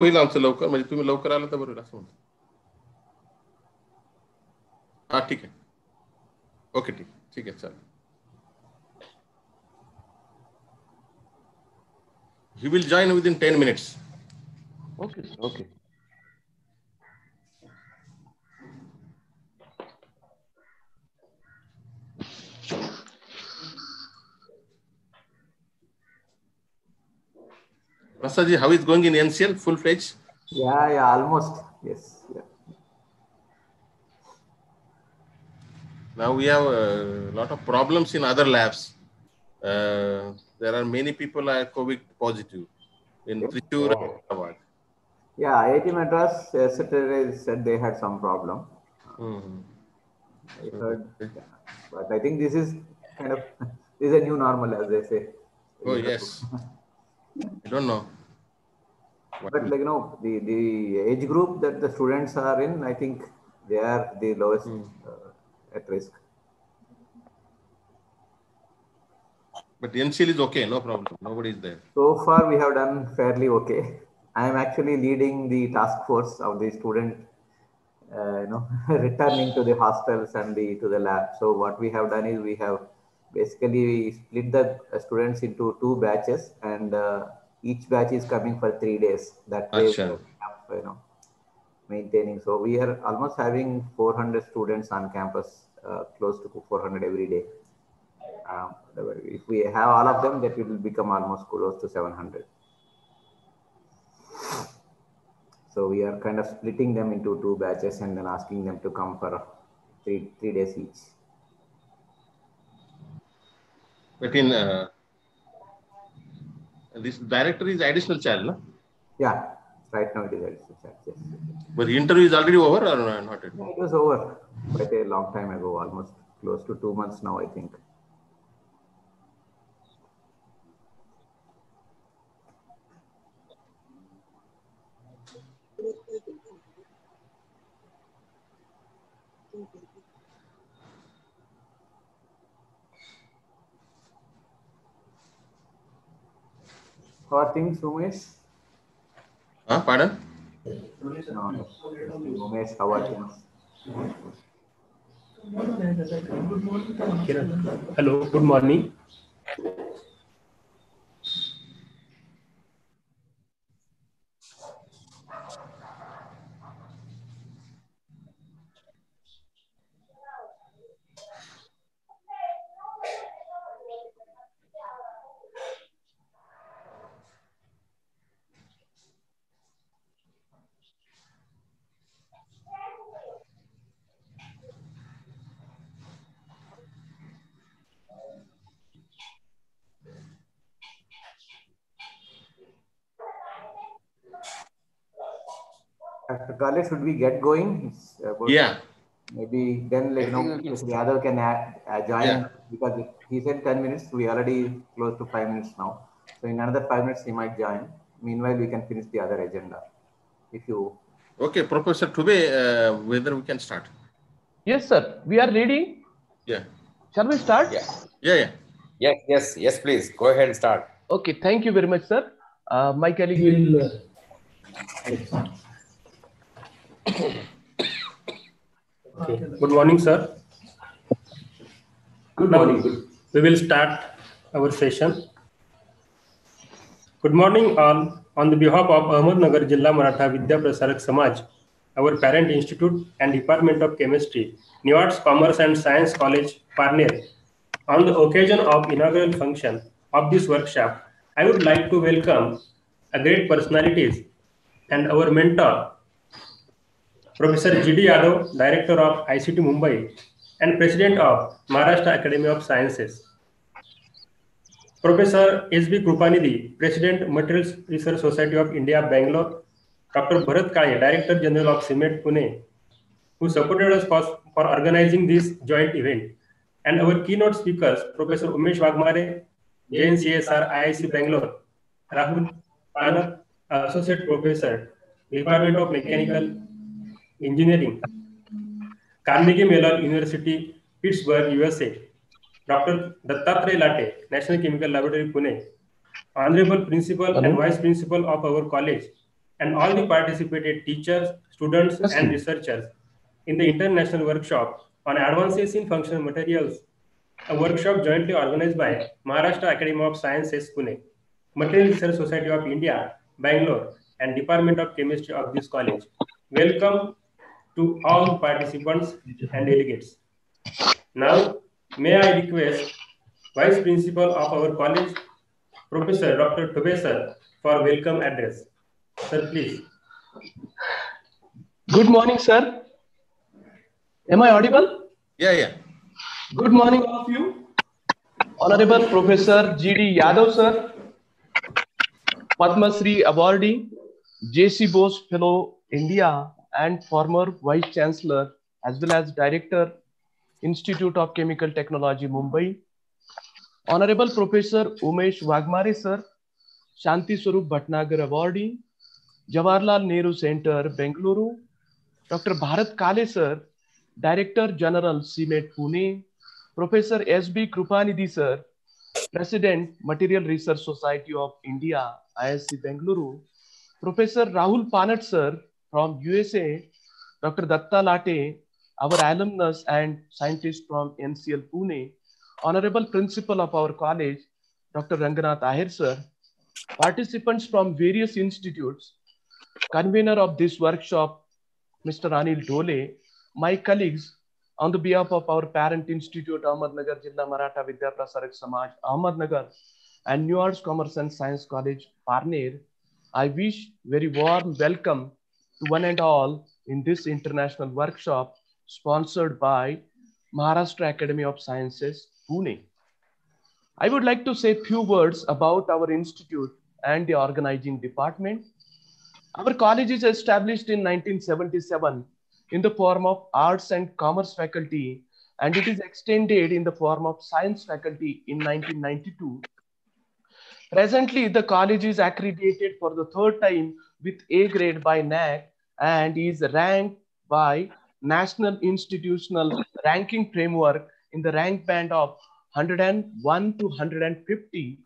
होईल आमचं लवकर म्हणजे तुम्ही लवकर आलं तर बरं होईल असं म्हणतो हा ठीक आहे ओके ठीक ठीक आहे चालेल he will join within 10 minutes Okay. Okay. Prasadji, how is going in ncl full fledged Yeah, yeah, almost. Yes. Yeah. now we have a lot of problems in other labs uh, there are many people are covid positive in Trichy and Hyderabad. Yeah, IIT Madras yesterday said they had some problem. Mhm. I heard, yeah. but I think this is kind of this is a new normal, as they say. oh yes i don't know What But like you know, the the age group that the students are in, I think they are the lowest Hmm. uh, at risk. but the ncl is okay no problem nobody is there So far, we have done fairly okay. I am actually leading the task force of the student, uh, you know, returning to the hostels and the to the lab. So what we have done is we have basically we split the uh, students into two batches, and uh, each batch is coming for three days. That way, we have, you know, maintaining. So we are almost having 400 students on campus, uh, close to 400 every day. Um, if we have all of them, that will become almost close to 700. So we are kind of splitting them into two batches and then asking them to come for three three days each. But in uh, this director is additional child no? Yeah, right now it is additional charge, Yes. but the interview is already over or not yet? It was over quite a long time ago, almost close to two months now, I think. How are things, Umesh? Huh? pardon No, no. Umesh, how are things? Kiran. Hello, good morning. Dr. Kale, should we get going? About- yeah Maybe then, like, you know, think we can Mr. Yadav can add, uh, join Yeah. because he said 10 minutes. We already close to five minutes now. So in another five minutes, he might join. Meanwhile, we can finish the other agenda. If you, okay professor today uh, whether we can start Yes, sir. We are ready. yeah Shall we start? Yeah. yeah yeah Yes, yes, yes, please. Go ahead and start. Okay. Thank you very much, sir. Uh, my colleague will. Okay. Good morning, sir. Good Now, morning. We will start our session. Good morning, all. On the behalf of Ahmednagar Jilla Maratha Vidya Prasarak Samaj, our parent institute and Department of Chemistry, New Arts, Commerce and Science College, Parner, on the occasion of inaugural function of this workshop, I would like to welcome a great personalities and our mentor, Professor G.D. Yadav, Director of ICT Mumbai and President of Maharashtra Academy of Sciences. Professor S.B. Krupanidhi, President Materials Research Society of India, Bangalore. Dr. Bharat Kale, Director General of CIMET Pune, who supported us for, for organizing this joint event. And our keynote speakers, Professor Umesh Wagmare, JNCSR IIC Bangalore, Rahul Panak, Associate Professor, Department of Mechanical Engineering, Carnegie Mellon University, Pittsburgh, USA. Dr. Dattatray Late, National Chemical Laboratory, Pune. Honorable Principal and Vice Principal of our college, and all the participated teachers, students, Yes, and researchers in the international workshop on advances in functional materials, a workshop jointly organized by Maharashtra Academy of Sciences, Pune, Material Research Society of India, Bangalore, and Department of Chemistry of this college. Welcome to all participants and delegates. Now, may I request Vice Principal of our college, Professor Dr. Thube sir, for welcome address. Sir, please. Good morning, sir. Am I audible? Yeah, yeah. Good morning, all of you. Honorable Professor G.D. Yadav, sir, Padma Shri awardee, J.C. Bose Fellow, India, and former Vice Chancellor, as well as Director, Institute of Chemical Technology, Mumbai. Honorable Professor Umesh Wagmare, sir, Shanti Swarup Bhatnagar awardee, Jawaharlal Nehru Center, Bengaluru, Dr. Bharat Kale, sir, Director General CMET Pune, Professor S.B. Krupanidhi sir, President Material Research Society of India, ISC Bengaluru, Professor Rahul Panat sir from USA, Dr. Datta Late, our alumnus and scientist from NCL Pune, Honorable Principal of our college, Dr. Ranganath Ahir sir, participants from various institutes, convener of this workshop, Mr. Anil Dole, my colleagues, on the behalf of our parent institute, Ahmednagar Jilla Maratha Vidya Prasarak Samaj, Ahmednagar, and New Arts Commerce and Science College, Parner, I wish very warm welcome one and all in this international workshop sponsored by Maharashtra Academy of Sciences, Pune. I would like to say a few words about our institute and the organizing department. Our college is established in 1977 in the form of arts and commerce faculty, and it is extended in the form of science faculty in 1992. Presently, the college is accredited for the third time with A grade by NAAC and is ranked by National Institutional Ranking Framework in the rank band of 101 to 150.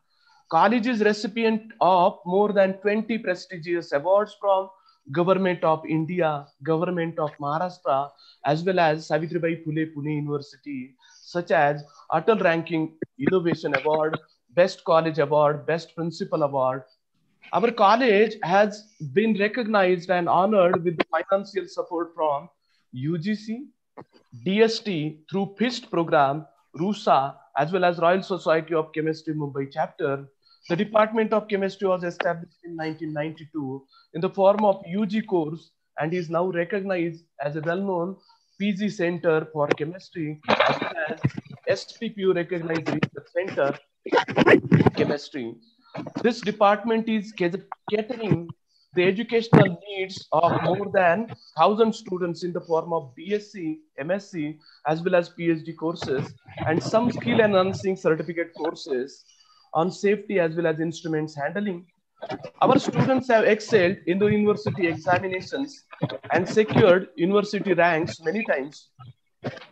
College is recipient of more than 20 prestigious awards from Government of India, Government of Maharashtra, as well as Savitribai Phule Pune University, such as Atal Ranking Innovation Award, Best College Award, Best Principal Award. Our college has been recognized and honored with the financial support from UGC, DST through FIST program, RUSA, as well as Royal Society of Chemistry Mumbai chapter. The Department of Chemistry was established in 1992 in the form of UG course and is now recognized as a well-known PG Center for Chemistry as SPPU recognized research center chemistry. This department is catering the educational needs of more than 1000 students in the form of BSc, MSc, as well as PhD courses and some skill enhancing certificate courses on safety as well as instruments handling. Our students have excelled in the university examinations and secured university ranks many times.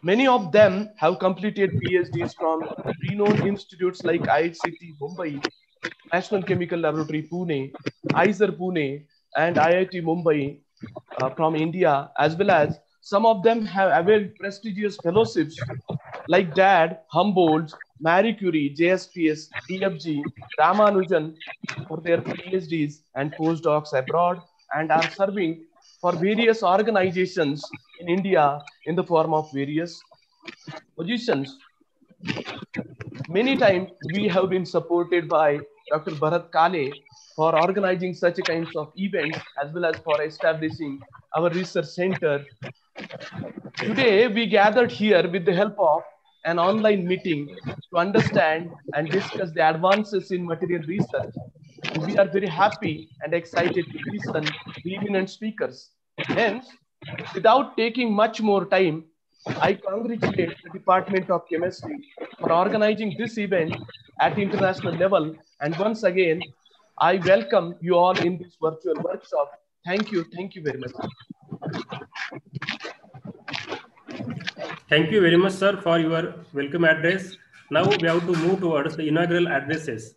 Many of them have completed PhDs from renowned institutes like IIT Mumbai, National Chemical Laboratory Pune, IISER Pune, and IIT Mumbai uh, from India, as well as some of them have availed prestigious fellowships like DAAD, Humboldt, Marie Curie, JSPS, DFG, Ramanujan for their PhDs and postdocs abroad and are serving for various organizations in India in the form of various positions. Many times we have been supported by Dr. Bharat Kale for organizing such kinds of events as well as for establishing our research center. Today we gathered here with the help of an online meeting to understand and discuss the advances in material research. We are very happy and excited to listen to eminent speakers. Hence, without taking much more time, I congratulate the Department of Chemistry for organizing this event at international level. And once again, I welcome you all in this virtual workshop. Thank you. Thank you very much. Thank you very much, sir, for your welcome address. Now we have to move towards the inaugural addresses.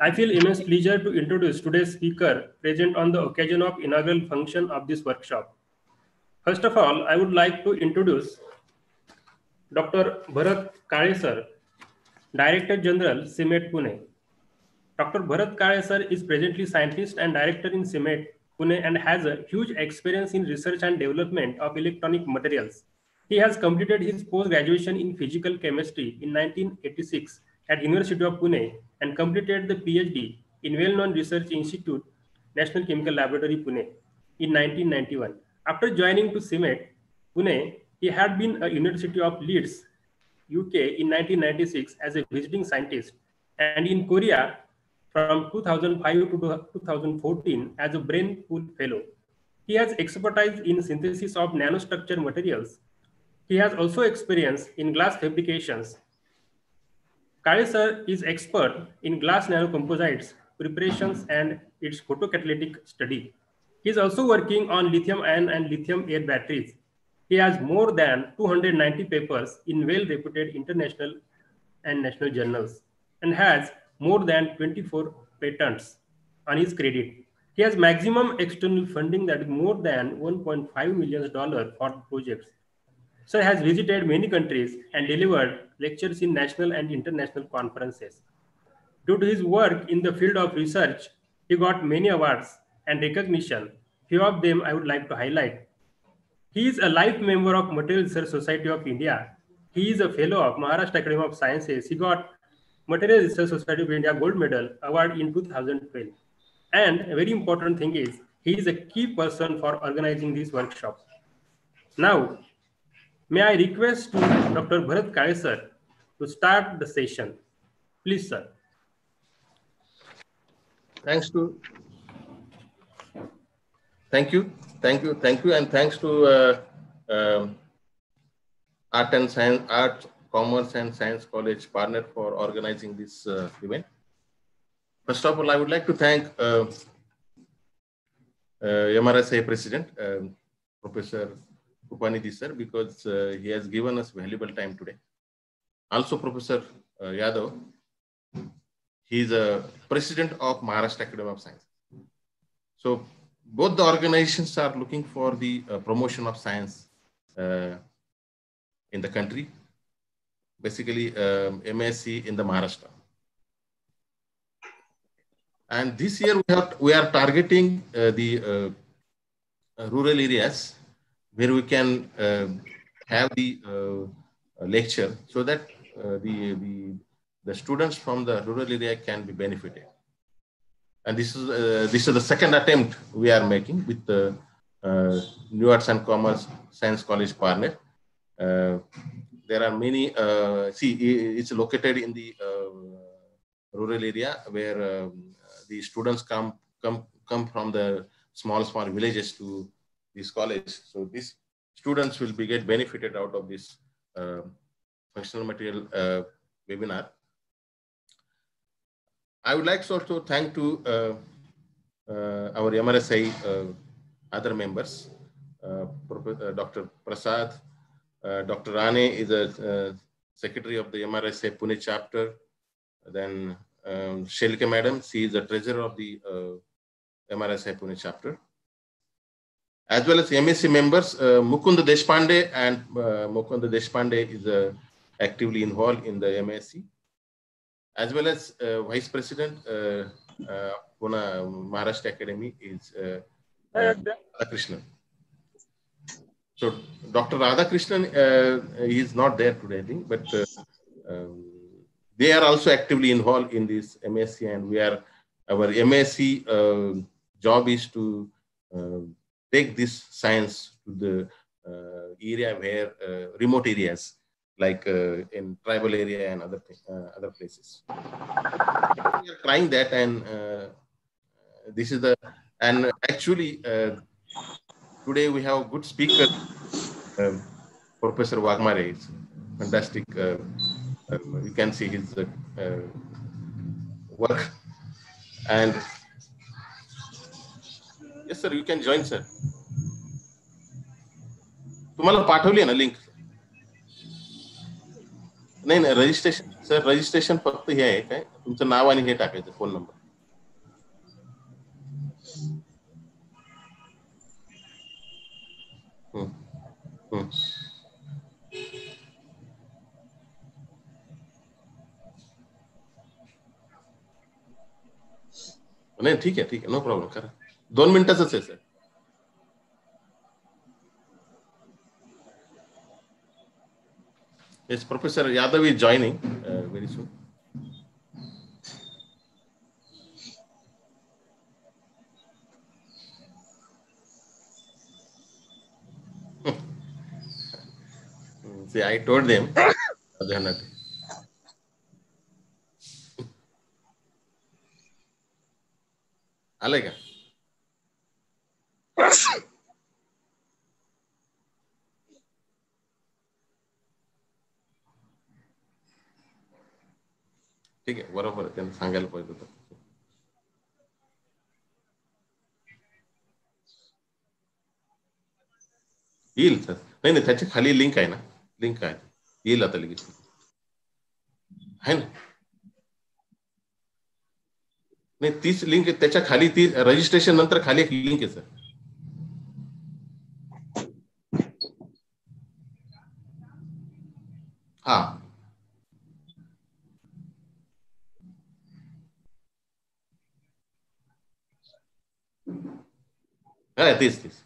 I feel immense pleasure to introduce today's speaker present on the occasion of inaugural function of this workshop. First of all, I would like to introduce Dr. Bharat Kale sir, Director General, CMET Pune. Dr. Bharat Kale sir is presently scientist and director in CMET Pune and has a huge experience in research and development of electronic materials. He has completed his post-graduation in physical chemistry in 1986 at University of Pune and completed the PhD in well-known research institute, National Chemical Laboratory, Pune in 1991. After joining to CMET, Pune, he had been at University of Leeds, UK in 1996 as a visiting scientist and in Korea from 2005 to 2014 as a Brain Pool Fellow. He has expertise in synthesis of nanostructure materials. He has also experience in glass fabrications. Kale sir is expert in glass nanocomposites preparations and its photocatalytic study. He is also working on lithium ion and lithium air batteries. He has more than 290 papers in well-reputed international and national journals and has more than 24 patents on his credit. He has maximum external funding that is more than 1.5 million dollars for projects. Sir has visited many countries and delivered lectures in national and international conferences. Due to his work in the field of research, he got many awards and recognition. Few of them I would like to highlight. He is a life member of Material Research Society of India. He is a fellow of Maharashtra Academy of Sciences. He got Material Research Society of India Gold Medal Award in 2012. And a very important thing is, he is a key person for organizing this workshop. Now, may I request to Dr. Bharat Kale sir to start the session. Please, sir. Thanks to thank you, thank you, thank you, and thanks to uh, um Art and Science, Art, Commerce and Science College Parner for organizing this uh, event. First of all, I would like to thank uh, uh, MRSI President, um, Professor Krupanidhi sir, because uh, he has given us valuable time today. Also, Professor uh, Yadav, he is a president of Maharashtra Academy of Science. So both the organizations are looking for the uh, promotion of science uh, in the country, basically um, MSc in the Maharashtra. And this year we, have, we are targeting uh, the uh, rural areas where we can uh, have the uh, lecture so that uh, the, the, the students from the rural area can be benefited. And this is, uh, this is the second attempt we are making with the uh, New Arts and Commerce Science College Parner. Uh, there are many, see, it's located in the rural area where um, the students come, come, come from the small, small villages to this college. So these students will be get benefited out of this uh, functional material uh, webinar. I would like to also thank to uh, our MRSI other members, Dr. Prasad, Dr. Rane is a secretary of the MRSI Pune chapter. Then um, Shelke madam, she is the treasurer of the MRSI Pune chapter as well as MSc members, uh, Mukund Deshpande and uh, Mukund Deshpande is uh, actively involved in the MSc, as well as uh, Vice President uh, uh, Pune Maharashtra Academy is uh, Radhakrishnan. So Dr. Radhakrishnan uh, is not there today, I think, but uh, um, they are also actively involved in this MSc, and we are our MSc uh, job is to uh, take this science to the uh, area where uh, remote areas like uh, in tribal area and other uh, other places. We are trying that, and uh, uh this is the and actually uh, today we have a good speaker, um, Professor Waghmare. It's fantastic. Uh, um, you can see his work, and yes, sir, you can join, sir. तुम्हाला पाठवली ना link नाही नाही registration sir registration फक्त हे आहे काय तुमचं नाव आणि हे टाकायचं फोन नंबर हम्म. हम्म. नाही ठीक आहे ठीक आहे नो प्रॉब्लेम करा दोन मिनिटाच आहे sir Yes, Professor Yadav is joining uh, very soon. See, I told them. they are not. आलंय ठीक आहे बरोबर आहे त्यांना सांगायला पाहिजे होतं. येईल सर. नाही नाही त्याच्याखाली लिंक आहे ना. लिंक आहे. येईल आता लगेच. आहे ना? नाही तीच लिंक त्याच्याखाली ती रजिस्ट्रेशन नंतर खाली एक लिंक आहे सर. हा. हा तीच तीच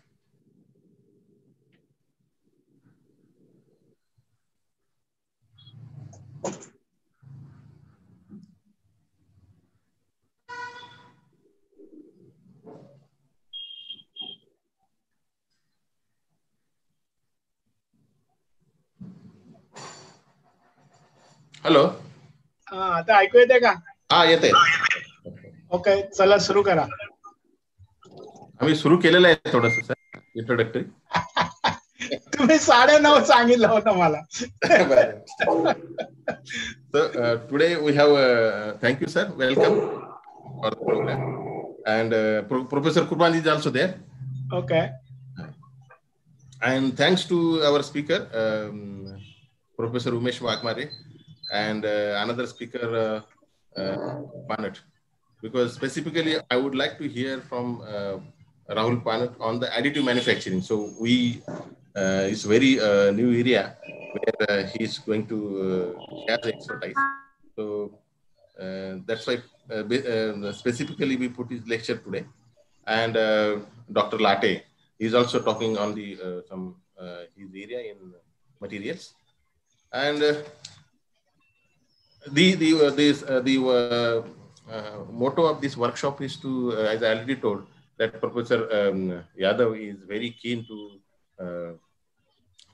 हॅलो हा आता ऐकू येते का हा येते ओके चला सुरू करा आम्ही सुरू केलेलं आहे थोडस सर इंट्रोडक्टरी तुम्ही साडे नऊ सांगितलं होतं मला So uh, today we have, uh, thank you, sir. Welcome for the program. And uh, Pro- Professor Kurban is also there. Okay And thanks to our speaker, um, Professor Umesh Wagmare, and uh, another speaker, uh, uh, Panat. Because specifically, I would like to hear from uh, Rahul Panat on the additive manufacturing. So we, uh, it's very uh, new area where uh, he's going to uh, share the expertise. So uh, that's why uh, specifically we put his lecture today. And Dr. Late is also talking on the some his area in materials. And the the this the motto of this workshop is to, as I already told, that Professor um, Yadav is very keen to uh,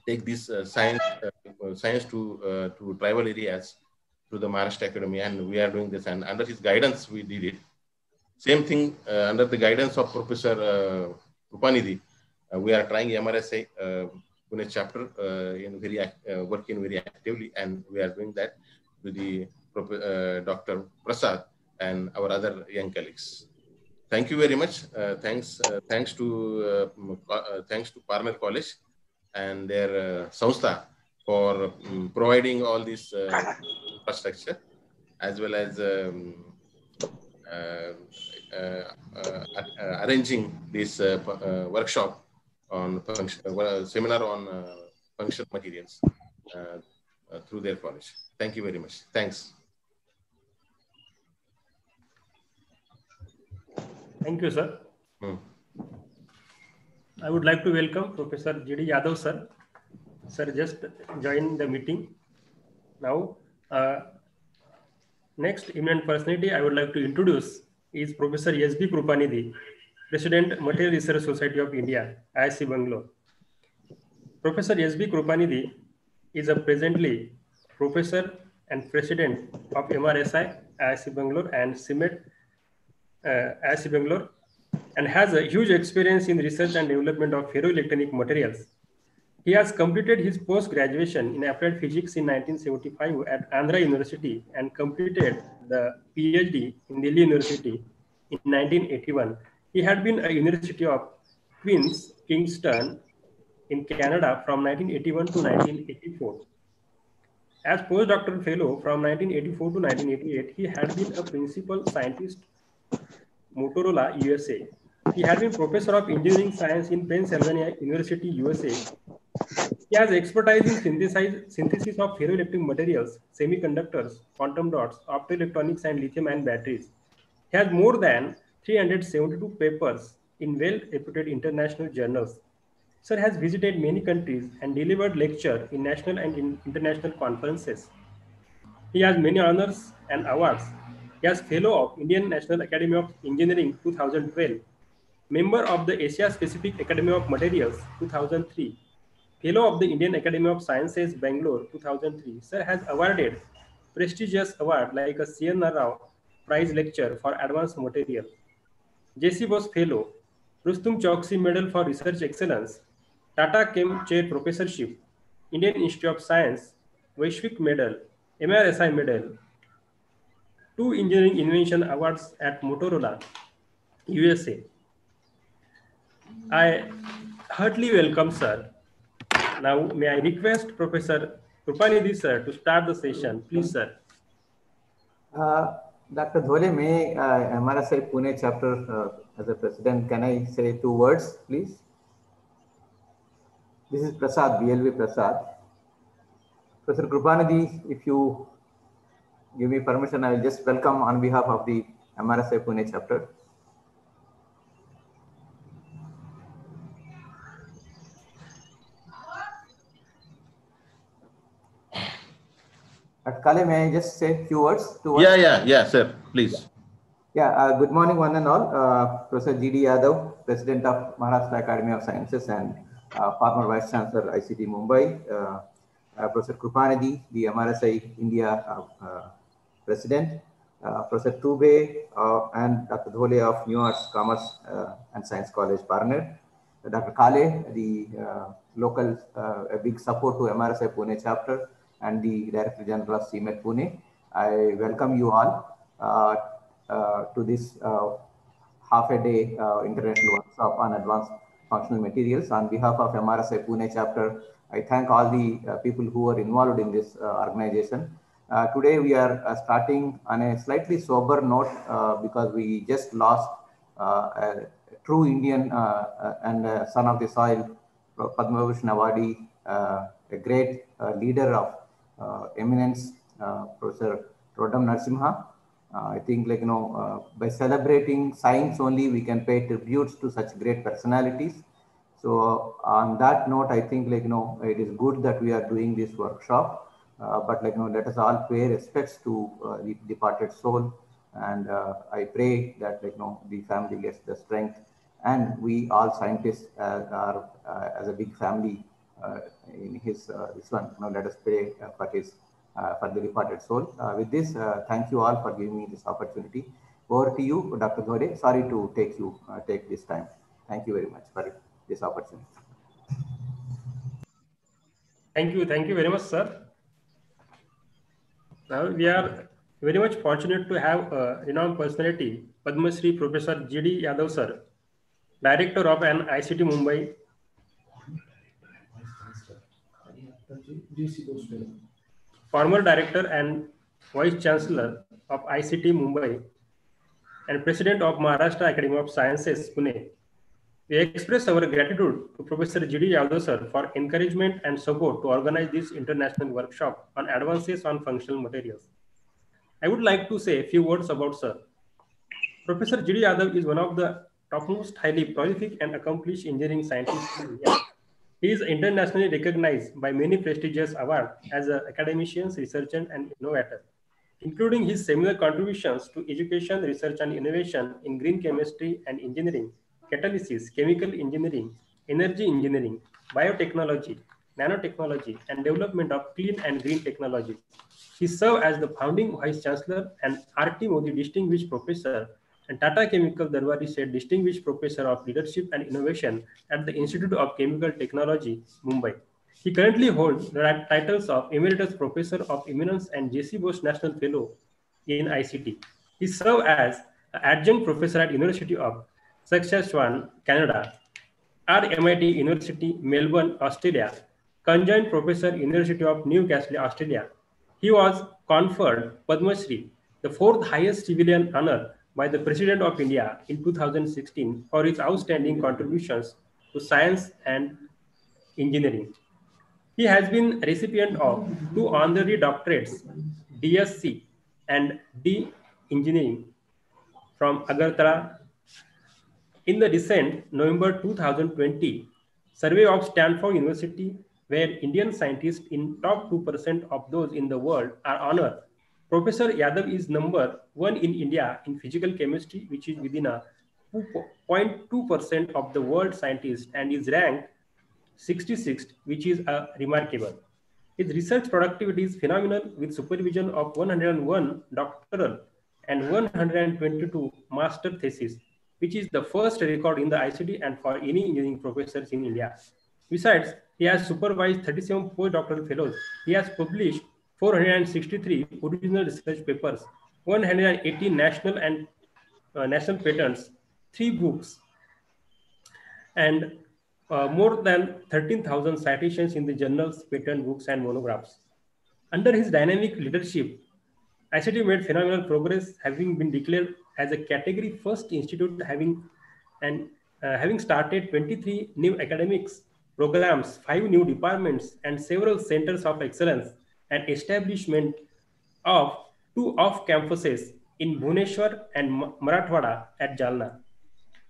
take this uh, science uh, science to to tribal areas through the Maharashtra Academy, and we are doing this. And under his guidance, we did it. Same thing under the guidance of Professor uh, Krupanidhi, uh, we are trying MRSI Pune chapter uh, in very uh, working very actively, and we are doing that with the uh, Dr. Prasad and our other young colleagues. Thank you very much. Uh, thanks, uh, thanks to uh, uh, thanks to Parner College and their uh, Samstha for um, providing all this infrastructure as well as um, arranging this workshop on function, seminar on functional materials through their college. Thank you very much. Thanks. Thank you, sir. Hmm. I would like to welcome Professor G.D. Yadav, sir. Sir, just join the meeting now. Uh, next eminent personality I would like to introduce is Professor S.B. Krupanidhi, President, Material Research Society of India, IIC Bangalore. Professor S.B. Krupanidhi is a presently professor and president of MRSI, IIC Bangalore, and CMET, uh, IIC Bangalore, and has a huge experience in research and development of ferroelectronic materials. He has completed his post-graduation in applied physics in 1975 at Andhra University and completed the PhD in Delhi University in 1981. He had been a University of Queens, Kingston in Canada from 1981 to 1984. As postdoctoral fellow from 1984 to 1988, he had been a principal scientist Motorola, USA. He has been professor of engineering science in Pennsylvania University, USA. He has expertise in synthesis of ferroelectric materials, semiconductors, quantum dots, optoelectronics, and lithium-ion batteries. He has more than 372 papers in well-reputed international journals Sir has visited many countries and delivered lecture in national and in international conferences. He has many honors and awards. Is Fellow of Indian National Academy of Engineering 2012, member of the Asia Pacific Academy of Materials 2003, Fellow of the Indian Academy of Sciences Bangalore 2003. Sir has awarded prestigious award like a C.N.R. Rao Prize Lecture for Advanced Material, J.C. Bose Fellow, Rustum Choksi Medal for Research Excellence, Tata Chem Chair Professorship, Indian Institute of Science, Vaishvik Medal, MRSI Medal, two Engineering Invention Awards at Motorola, USA. I heartily welcome, sir. Now, may I request Professor Krupanidhi, sir, to start the session. Please, sir. Uh, Dr. Dhole, may uh, MRSI Pune chapter uh, as a president, can I say two words, please? This is Prasad, BLV Prasad. Professor Krupanidhi, if you give me permission, I will just welcome on behalf of the MRSI Pune chapter. At Kale, may I just say a few words? Two words? Yeah, yeah, yeah, sir, please. Yeah, uh, good morning, one and all. Uh, Professor G.D. Yadav, President of Maharashtra Academy of Sciences and uh, former Vice Chancellor ICT Mumbai, uh, uh, Professor Krupanidhi, the MRSI India President, Professor Thube and Dr. Dhole of New Arts, Commerce and Science College Parner, Dr. Kale, the local, a big support to MRSI Pune chapter and the Director General of CMET Pune. I welcome you all uh, uh, to this uh, half a day international workshop on advanced functional materials. On behalf of MRSI Pune chapter, I thank all the uh, people who are involved in this uh, organization. Uh, today we are uh, starting on a slightly sober note uh, because we just lost uh, a true Indian and son of the soil, Padma Bhushan awardee, a great leader of eminence, Professor Roddam Narasimha. I think like, you know, by celebrating science only, we can pay tributes to such great personalities. So on that note, I think like, you know, it is good that we are doing this workshop, uh, but like, you know, let us all pay respects to uh, the departed soul. And uh, I pray that like, you know, the family gets the strength and we all scientists uh, are uh, as a big family uh, in his this one, you know, let us pray for his, for the departed soul. with this, thank you all for giving me this opportunity. Over to you, Dr. Dhode. Sorry to take you, take this time. Thank you very much for this opportunity. Thank you. Thank you very much, sir. Now we are very much fortunate to have a renowned personality, Padma Professor G.D. Yadav, sir, Director of an ICT Mumbai. Former Director and Vice Chancellor of ICT Mumbai and President of Maharashtra Academy of Sciences, Pune. We express our gratitude to Professor G.D. Yadav sir for encouragement and support to organize this international workshop on advances on functional materials. I would like to say a few words about sir. Professor G.D. Yadav is one of the topmost highly prolific and accomplished engineering scientists in India. He is internationally recognized by many prestigious awards as an academician, researcher, and innovator, including his seminal contributions to education, research, and innovation in green chemistry and engineering catalysis, chemical engineering, energy engineering, biotechnology, nanotechnology, and development of clean and green technologies. He served as the founding vice chancellor and R.T. Mody Distinguished Professor and Tata Chemical Darbari Seth Distinguished Professor of Leadership and Innovation at the Institute of Chemical Technology, Mumbai. He currently holds the titles of Emeritus Professor of Eminence and J.C. Bose National Fellow in ICT. He served as Adjunct Professor at University of Saskatchewan, Canada, RMIT University, Melbourne, Australia, conjoint professor, University of Newcastle, Australia, He was conferred Padma Shri, the fourth highest civilian honor by the President of India in 2016 for his outstanding contributions to science and engineering. He has been recipient of two honorary doctorates, DSc and D Engineering from Agartala. In the recent November 2020 survey of Stanford University, where Indian scientists in top 2% of those in the world are honored, Professor Yadav is number one in India in physical chemistry, which is within a 0.2% of the world scientists and is ranked 66th, which is a remarkable. His research productivity is phenomenal with supervision of 101 doctoral and 122 master theses, which is the first record in the ICT and for any engineering professors in India. Besides, he has supervised 37 postdoctoral fellows. He has published 463 original research papers, 180 national and uh, national patents, three books, and uh, more than 13,000 citations in the journals, patent books, and monographs. Under his dynamic leadership, ICT made phenomenal progress, having been declared as a category first institute, having and uh, having started 23 new academics programs, five new departments, and several centers of excellence, and establishment of two off campuses in Bhubaneswar and Marathwada at Jalna.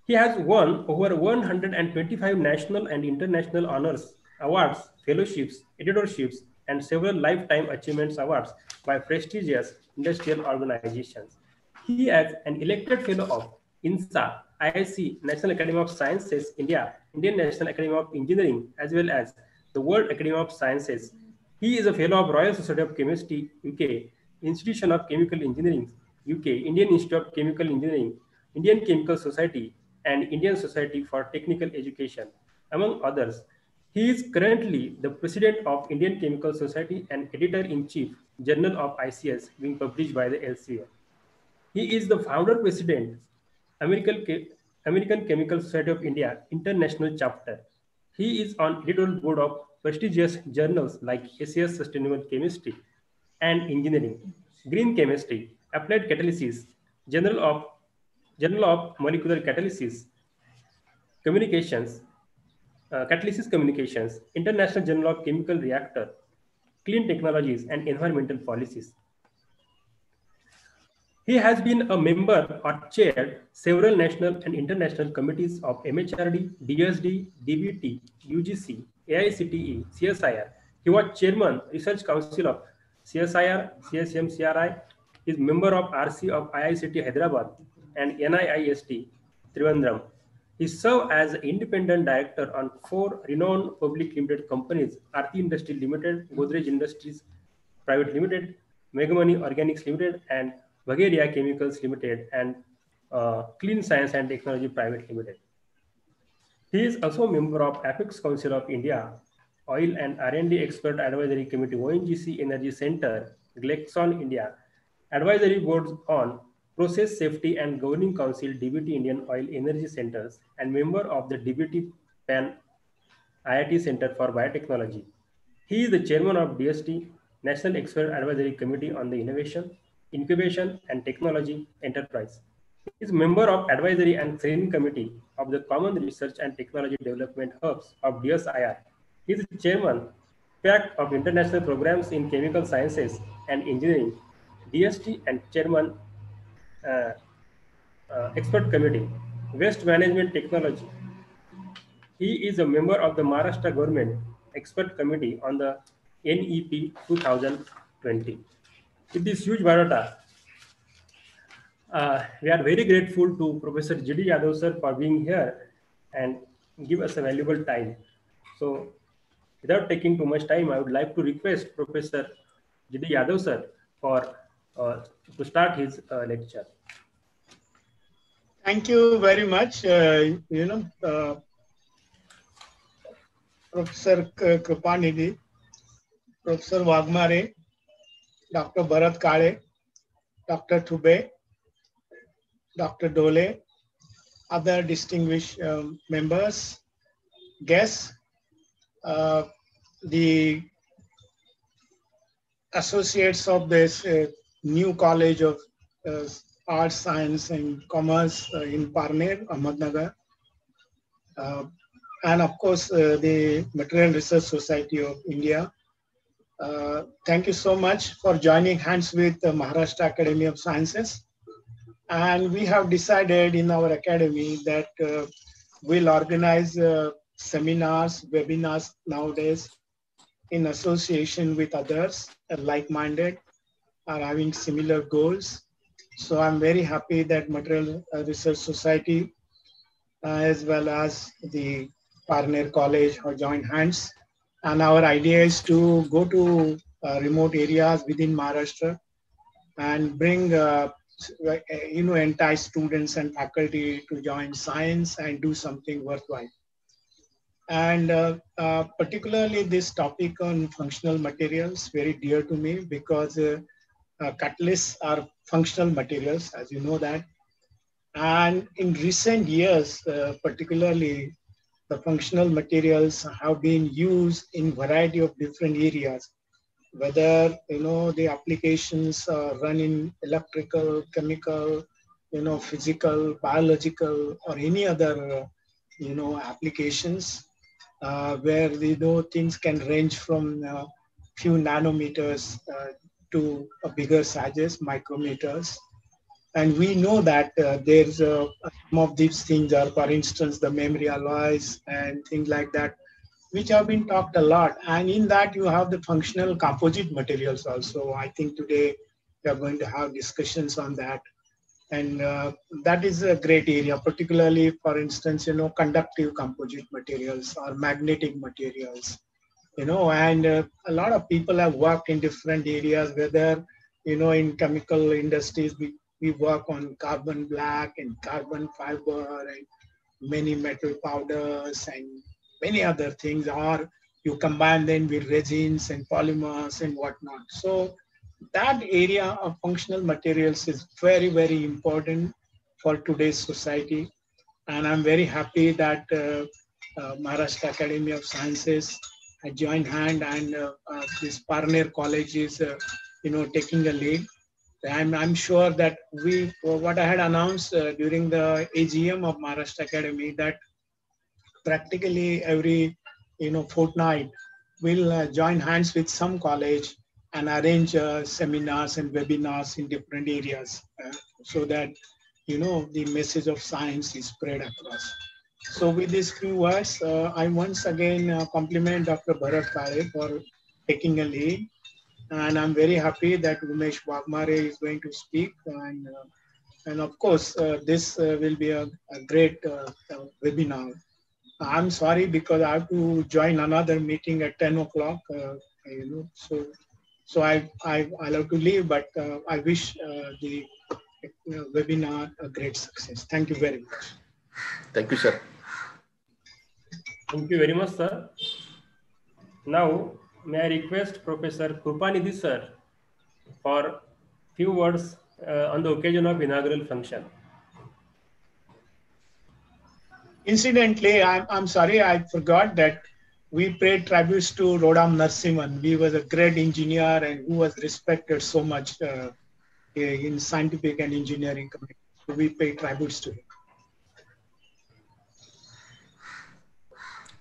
He has won over 125 national and international honors, awards, fellowships, editorships, and several lifetime achievements awards by prestigious industrial organizations. He is an elected fellow of INSA, IIC, National Academy of Sciences, India, Indian National Academy of Engineering, as well as the World Academy of Sciences. He is a fellow of Royal Society of Chemistry, UK, Institution of Chemical Engineering, UK, Indian Institute of Chemical Engineering, Indian Chemical Society, and Indian Society for Technical Education, among others. He is currently the president of Indian Chemical Society and editor-in-chief, Journal of ICS, being published by the Elsevier. He is the founder president, American, American Chemical Society of India International Chapter. He is on editorial board of prestigious journals like ACS Sustainable Chemistry and Engineering, Green Chemistry, Applied Catalysis, Journal of Journal of Molecular Catalysis, Communications, uh, Catalysis Communications, International Journal of Chemical Reactor, Clean Technologies, and Environmental Policies. He has been a member or chaired several national and international committees of MHRD, DST, DBT, UGC, AICTE, CSIR. He was chairman, Research Council of CSIR, CSM, CRI, He is member of RC of IICT Hyderabad and NIIST Trivandrum. He served as independent director on four renowned public limited companies, Aarti Industry Limited, Godrej Industries Private Limited, Meghmani Organics Limited, and Bhageria Chemicals Limited, and uh, Clean Science and Technology Private Limited. He is also a member of Apex Council of India, Oil and R&D Expert Advisory Committee, ONGC Energy Center, Glexon India, Advisory Boards on Process Safety and Governing Council, DBT Indian Oil Energy Centers, and member of the DBT PAN IIT Center for Biotechnology. He is the chairman of DST, National Expert Advisory Committee on the Innovation, Incubation, and Technology Enterprise. He is member of Advisory and Training Committee of the Common Research and Technology Development Hubs of DSIR. He is chairman PAC of International Programs in Chemical Sciences and Engineering, DST, and chairman uh, uh, expert committee, Waste Management Technology. He is a member of the Maharashtra Government Expert Committee on the NEP 2020. With this huge biodata, uh, we are very grateful to Professor G.D. Yadav sir for being here and give us a valuable time. So without taking too much time, I would like to request Professor G.D. Yadav sir for uh, to start his uh, lecture. Thank you very much. Uh, you know, uh, Professor Krupanidhi, Professor Waghmare, Dr. Bharat Kale, Dr. Thube, Dr. Dole, other distinguished um, members, guests, uh, the associates of this uh, new College of uh, Arts, Science and Commerce uh, in Parner, Ahmednagar. Uh, and of course, uh, the Material Research Society of India. Uh, thank you so much for joining hands with the Maharashtra Academy of Sciences. And we have decided in our academy that uh, we'll organize uh, seminars, webinars nowadays in association with others uh, like-minded are having similar goals. So I'm very happy that Material Research Society uh, as well as the Parner College have joined hands. And our idea is to go to uh, remote areas within Maharashtra and bring, uh, you know, entice students and faculty to join science and do something worthwhile. And uh, uh, particularly this topic on functional materials, very dear to me because uh, catalysts are functional materials, as you know that. And in recent years, uh, particularly, the functional materials have been used in variety of different areas. Whether you know the applications uh, run in electrical, chemical, you know, physical, biological, or any other uh, you know applications uh, where you know things can range from a few nanometers uh, to a bigger sizes, micrometers. And we know that uh, there's uh, some of these things are, for instance, the memory alloys and things like that, which have been talked a lot. And in that, you have the functional composite materials also. I think today we are going to have discussions on that. And uh, that is a great area, particularly, for instance, you know, conductive composite materials or magnetic materials you know, and uh, a lot of people have worked in different areas, whether, you know, in chemical industries, we, we work on carbon black and carbon fiber and many metal powders and many other things, or you combine them with resins and polymers and whatnot. So that area of functional materials is very, very important for today's society. And I'm very happy that uh, uh, Maharashtra Academy of Sciences a joined hand and uh, uh, this Parner College is, uh, you know, taking the lead. I'm, I'm sure that we, what I had announced during the AGM of Maharashtra Academy that practically every, you know, fortnight, we'll join hands with some college and arrange uh, seminars and webinars in different areas uh, so that you know the message of science is spread across. So with these few words, uh, I once again uh, compliment Dr. Bharat Kale for taking a lead. And I'm very happy that Umesh Waghmare is going to speak. And, uh, and of course, uh, this uh, will be a, a great uh, webinar. I'm sorry because I have to join another meeting at 10 o'clock. you know, so so I, I, I'll have to leave, but I wish the webinar a great success. Thank you very much. Thank you, sir. Thank you very much, sir. Now, may I request Professor Krupanidhi, sir, for few words uh, on the occasion of inaugural function. Incidentally, I'm, I'm sorry, I forgot that we paid tributes to Roddam Narasimhan. He was a great engineer and who was respected so much uh, in scientific and engineering community. So we pay tributes to him.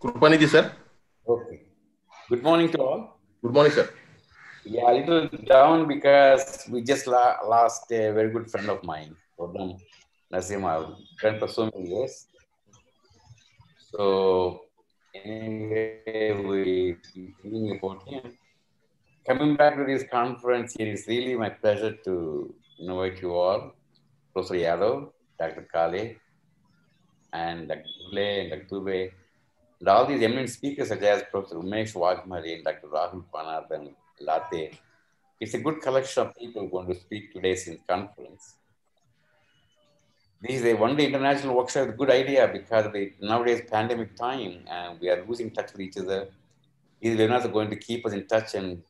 Krupanidhi, sir. Okay. Good morning to all. Good morning, sir. Yeah, a little down because we just la lost a very good friend of mine, Roddam Narasimhan, friend for so many years. So, anyway, we thinking about him. Coming back to this conference, it is really my pleasure to invite you all, Professor Yadav, Dr. Kale, and Dr. Dule and Dr. Thube, and all these eminent speakers such as Professor Umesh Waghmare and Dr. Rahul Panat and Late, it's a good collection of people going to speak today's conference. This is a one-day international workshop, a good idea because the nowadays pandemic time and we are losing touch with each other. These webinars are going to keep us in touch and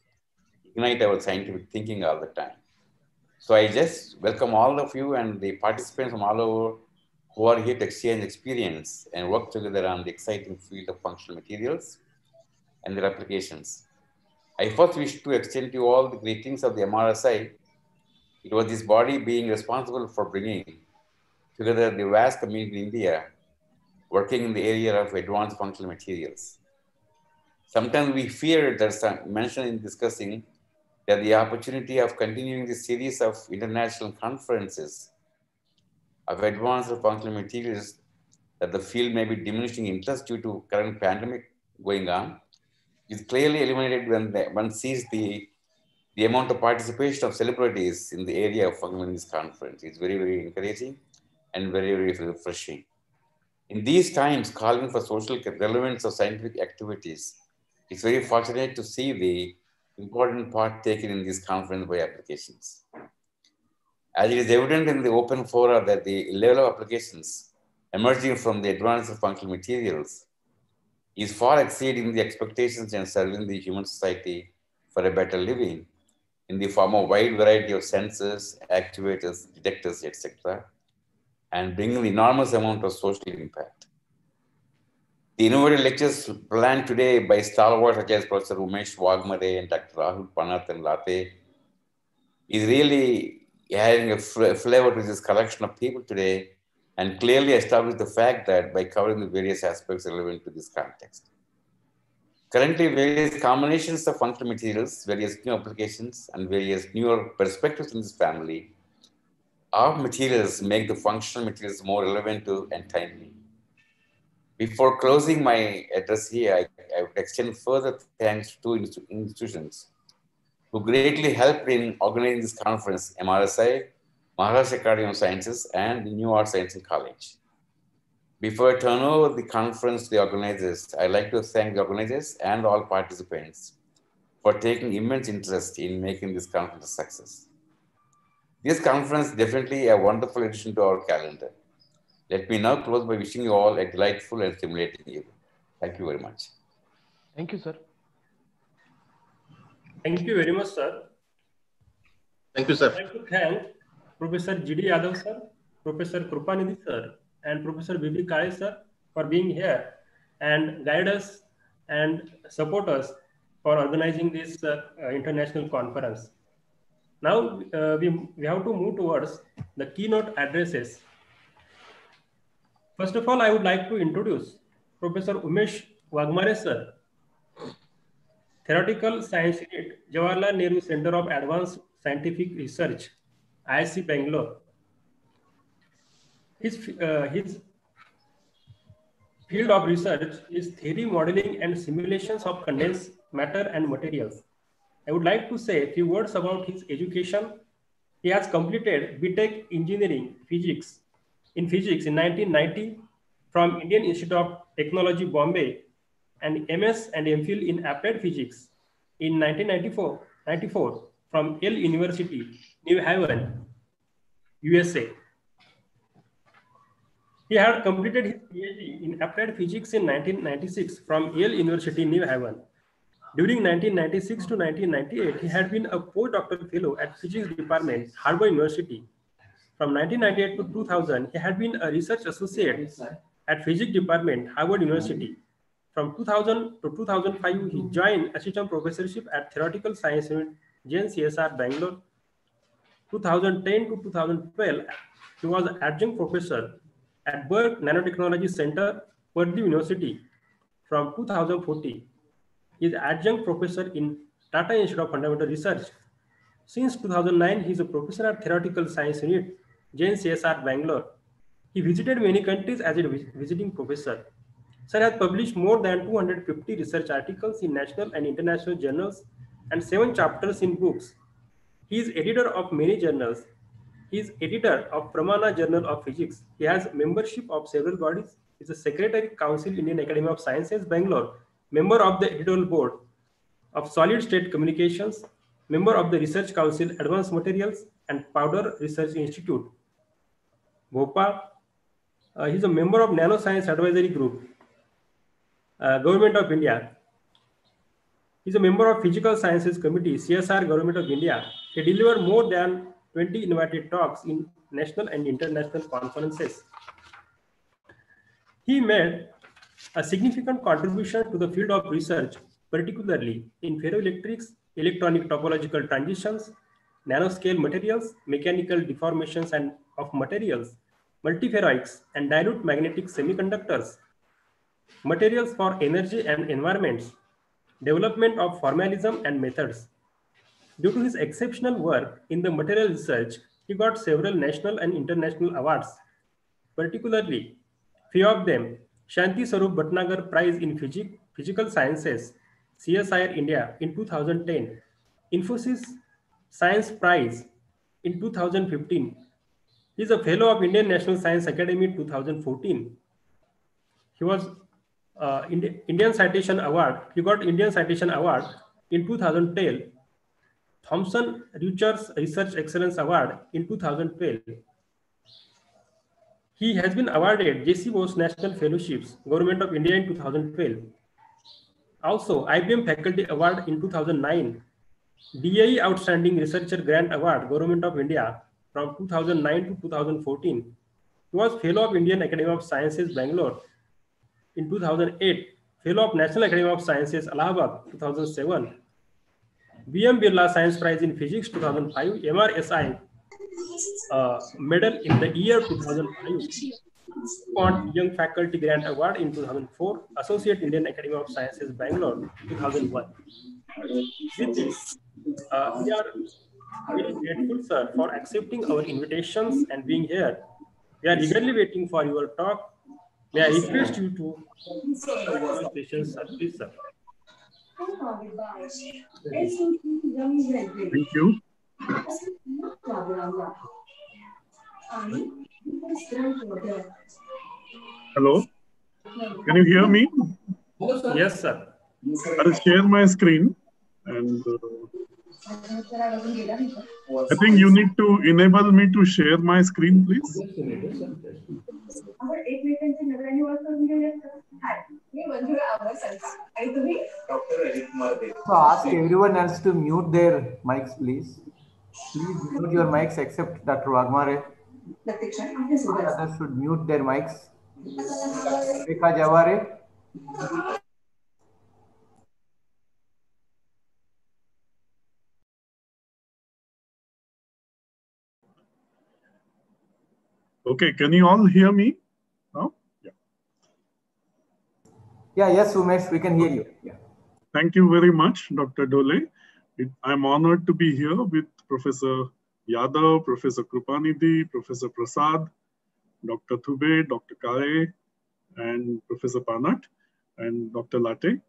ignite our scientific thinking all the time. So I just welcome all of you and the participants from all over who are here to exchange experience and work together on the exciting field of functional materials and their applications. I first wish to extend to you all the greetings of the MRSI. It was this body being responsible for bringing together the vast community in India working in the area of advanced functional materials. Sometimes we fear there's mentioned in discussing that the opportunity of continuing this series of international conferences of advanced functional materials that the field may be diminishing interest due to current pandemic going on is clearly eliminated when the, one sees the, the amount of participation of celebrities in the area of functional conference. It's very, very encouraging and very, very refreshing. In these times, calling for social relevance of scientific activities, it's very fortunate to see the important part taken in this conference by applications. As it is evident in the open fora that the level of applications emerging from the advance of functional materials is far exceeding the expectations and serving the human society for a better living in the form of wide variety of sensors, actuators, detectors, etc., and bringing enormous amount of social impact. The innovative lectures planned today by stalwarts such as Professor Umesh Waghmare and Dr. Rahul Panat and Late is really having a flavor to this collection of people today and clearly establish the fact that by covering the various aspects relevant to this context. Currently, various combinations of functional materials, various new applications, and various newer perspectives in this family of materials make the functional materials more relevant to and timely. Before closing my address here, I, I would extend further thanks to institutions who greatly helped in organizing this conference, MRSI, Maharashtra Academy of Sciences, and the New Art Science College. Before I turn over the conference to the organizers, I'd like to thank the organizers and all participants for taking immense interest in making this conference a success. This conference definitely a wonderful addition to our calendar. Let me now close by wishing you all a delightful and stimulating evening. Thank you very much. Thank you, sir. Thank you very much, sir. Thank you, sir. I'd like to thank Professor G.D. Yadav, sir, Professor Krupanidhi, sir, and Professor B.B. Kale, sir, for being here and guide us and support us for organizing this uh, international conference. Now uh, we, we have to move towards the keynote addresses. First of all, I would like to introduce Professor Umesh Waghmare sir, Theoretical Science Unit, Jawaharlal Nehru Center of Advanced Scientific Research, IISc Bangalore. His, uh, his field of research is theory modeling and simulations of condensed matter and materials. I would like to say a few words about his education. He has completed BTech Engineering Physics in Physics in 1990 from Indian Institute of Technology, Bombay, and MS and MPhil in Applied Physics in 1994 94 from Yale University, New Haven, USA. He had completed his PhD in Applied Physics in 1996 from Yale University, New Haven. During 1996 to 1998, he had been a postdoctoral fellow at Physics Department, Harvard University. From 1998 to 2000, he had been a research associate at Physics Department, Harvard University. From 2000 to 2005, he joined assistant professorship at Theoretical Science Unit, JNCASR, Bangalore. 2010 to 2012, he was adjunct professor at Birck Nanotechnology Center, Purdue University. From 2014, he is adjunct professor in Tata Institute of Fundamental Research. Since 2009, he is a professor at Theoretical Science Unit, JNCASR, Bangalore. He visited many countries as a visiting professor. Sir has published more than 250 research articles in national and international journals and seven chapters in books. He is editor of many journals. He is editor of Pramana Journal of Physics. He has membership of several bodies. He is a secretary council Indian Academy of Sciences, Bangalore, member of the editorial board of Solid State Communications, member of the Research Council Advanced Materials and Powder Research Institute. Bhopal, uh, he's a member of Nanoscience Advisory Group, uh, Government of India. He's a member of Physical Sciences Committee, CSIR Government of India. He delivered more than 20 invited talks in national and international conferences. He made a significant contribution to the field of research particularly in ferroelectrics, electronic topological transitions, nanoscale materials, mechanical deformations and of materials, multiferroics, and dilute magnetic semiconductors, materials for energy and environments, development of formalism and methods. Due to his exceptional work in the material research, he got several national and international awards, particularly few of them Shanti Swarup Bhatnagar Prize in Physic Physical Sciences, CSIR India in 2010, Infosys Science Prize in 2015. He is a fellow of Indian National Science Academy 2014. He was uh, Indian Citation Award. He got Indian Citation Award in 2010. Thomson Reuters Research Excellence Award in 2012. He has been awarded J.C. Bose National Fellowships, Government of India in 2012. Also, IBM Faculty Award in 2009, DAE Outstanding Researcher Grant Award, Government of India from 2009 to 2014. He was Fellow of Indian Academy of Sciences, Bangalore in 2008, Fellow of National Academy of Sciences, Allahabad, 2007, B.M. Birla Science Prize in Physics, 2005, MRSI uh, Medal in the year 2005, Quant Young Faculty Grant Award in 2004, Associate Indian Academy of Sciences, Bangalore, 2001. With this, uh, we are very grateful, sir, for accepting our invitations and being here. We are eagerly waiting for your talk May I request you to questions, sir, please, sir. Thank you. Hello, can you hear me? Yes, sir. I'll share my screen and uh, I think you need to enable me to share my screen, please. So ask everyone else to mute their mics, please. Please mute your mics except Dr. Waghmare. Others should mute their mics. Rekha Javare. Okay, can you all hear me now? Yeah. Yeah, yes, Umesh, we can hear you. Yeah. Thank you very much, Dr. Dole. It, I'm honored to be here with Professor Yadav, Professor Krupanidhi, Professor Prasad, Dr. Thube, Dr. Kale, and Professor Panat, and Dr. Late.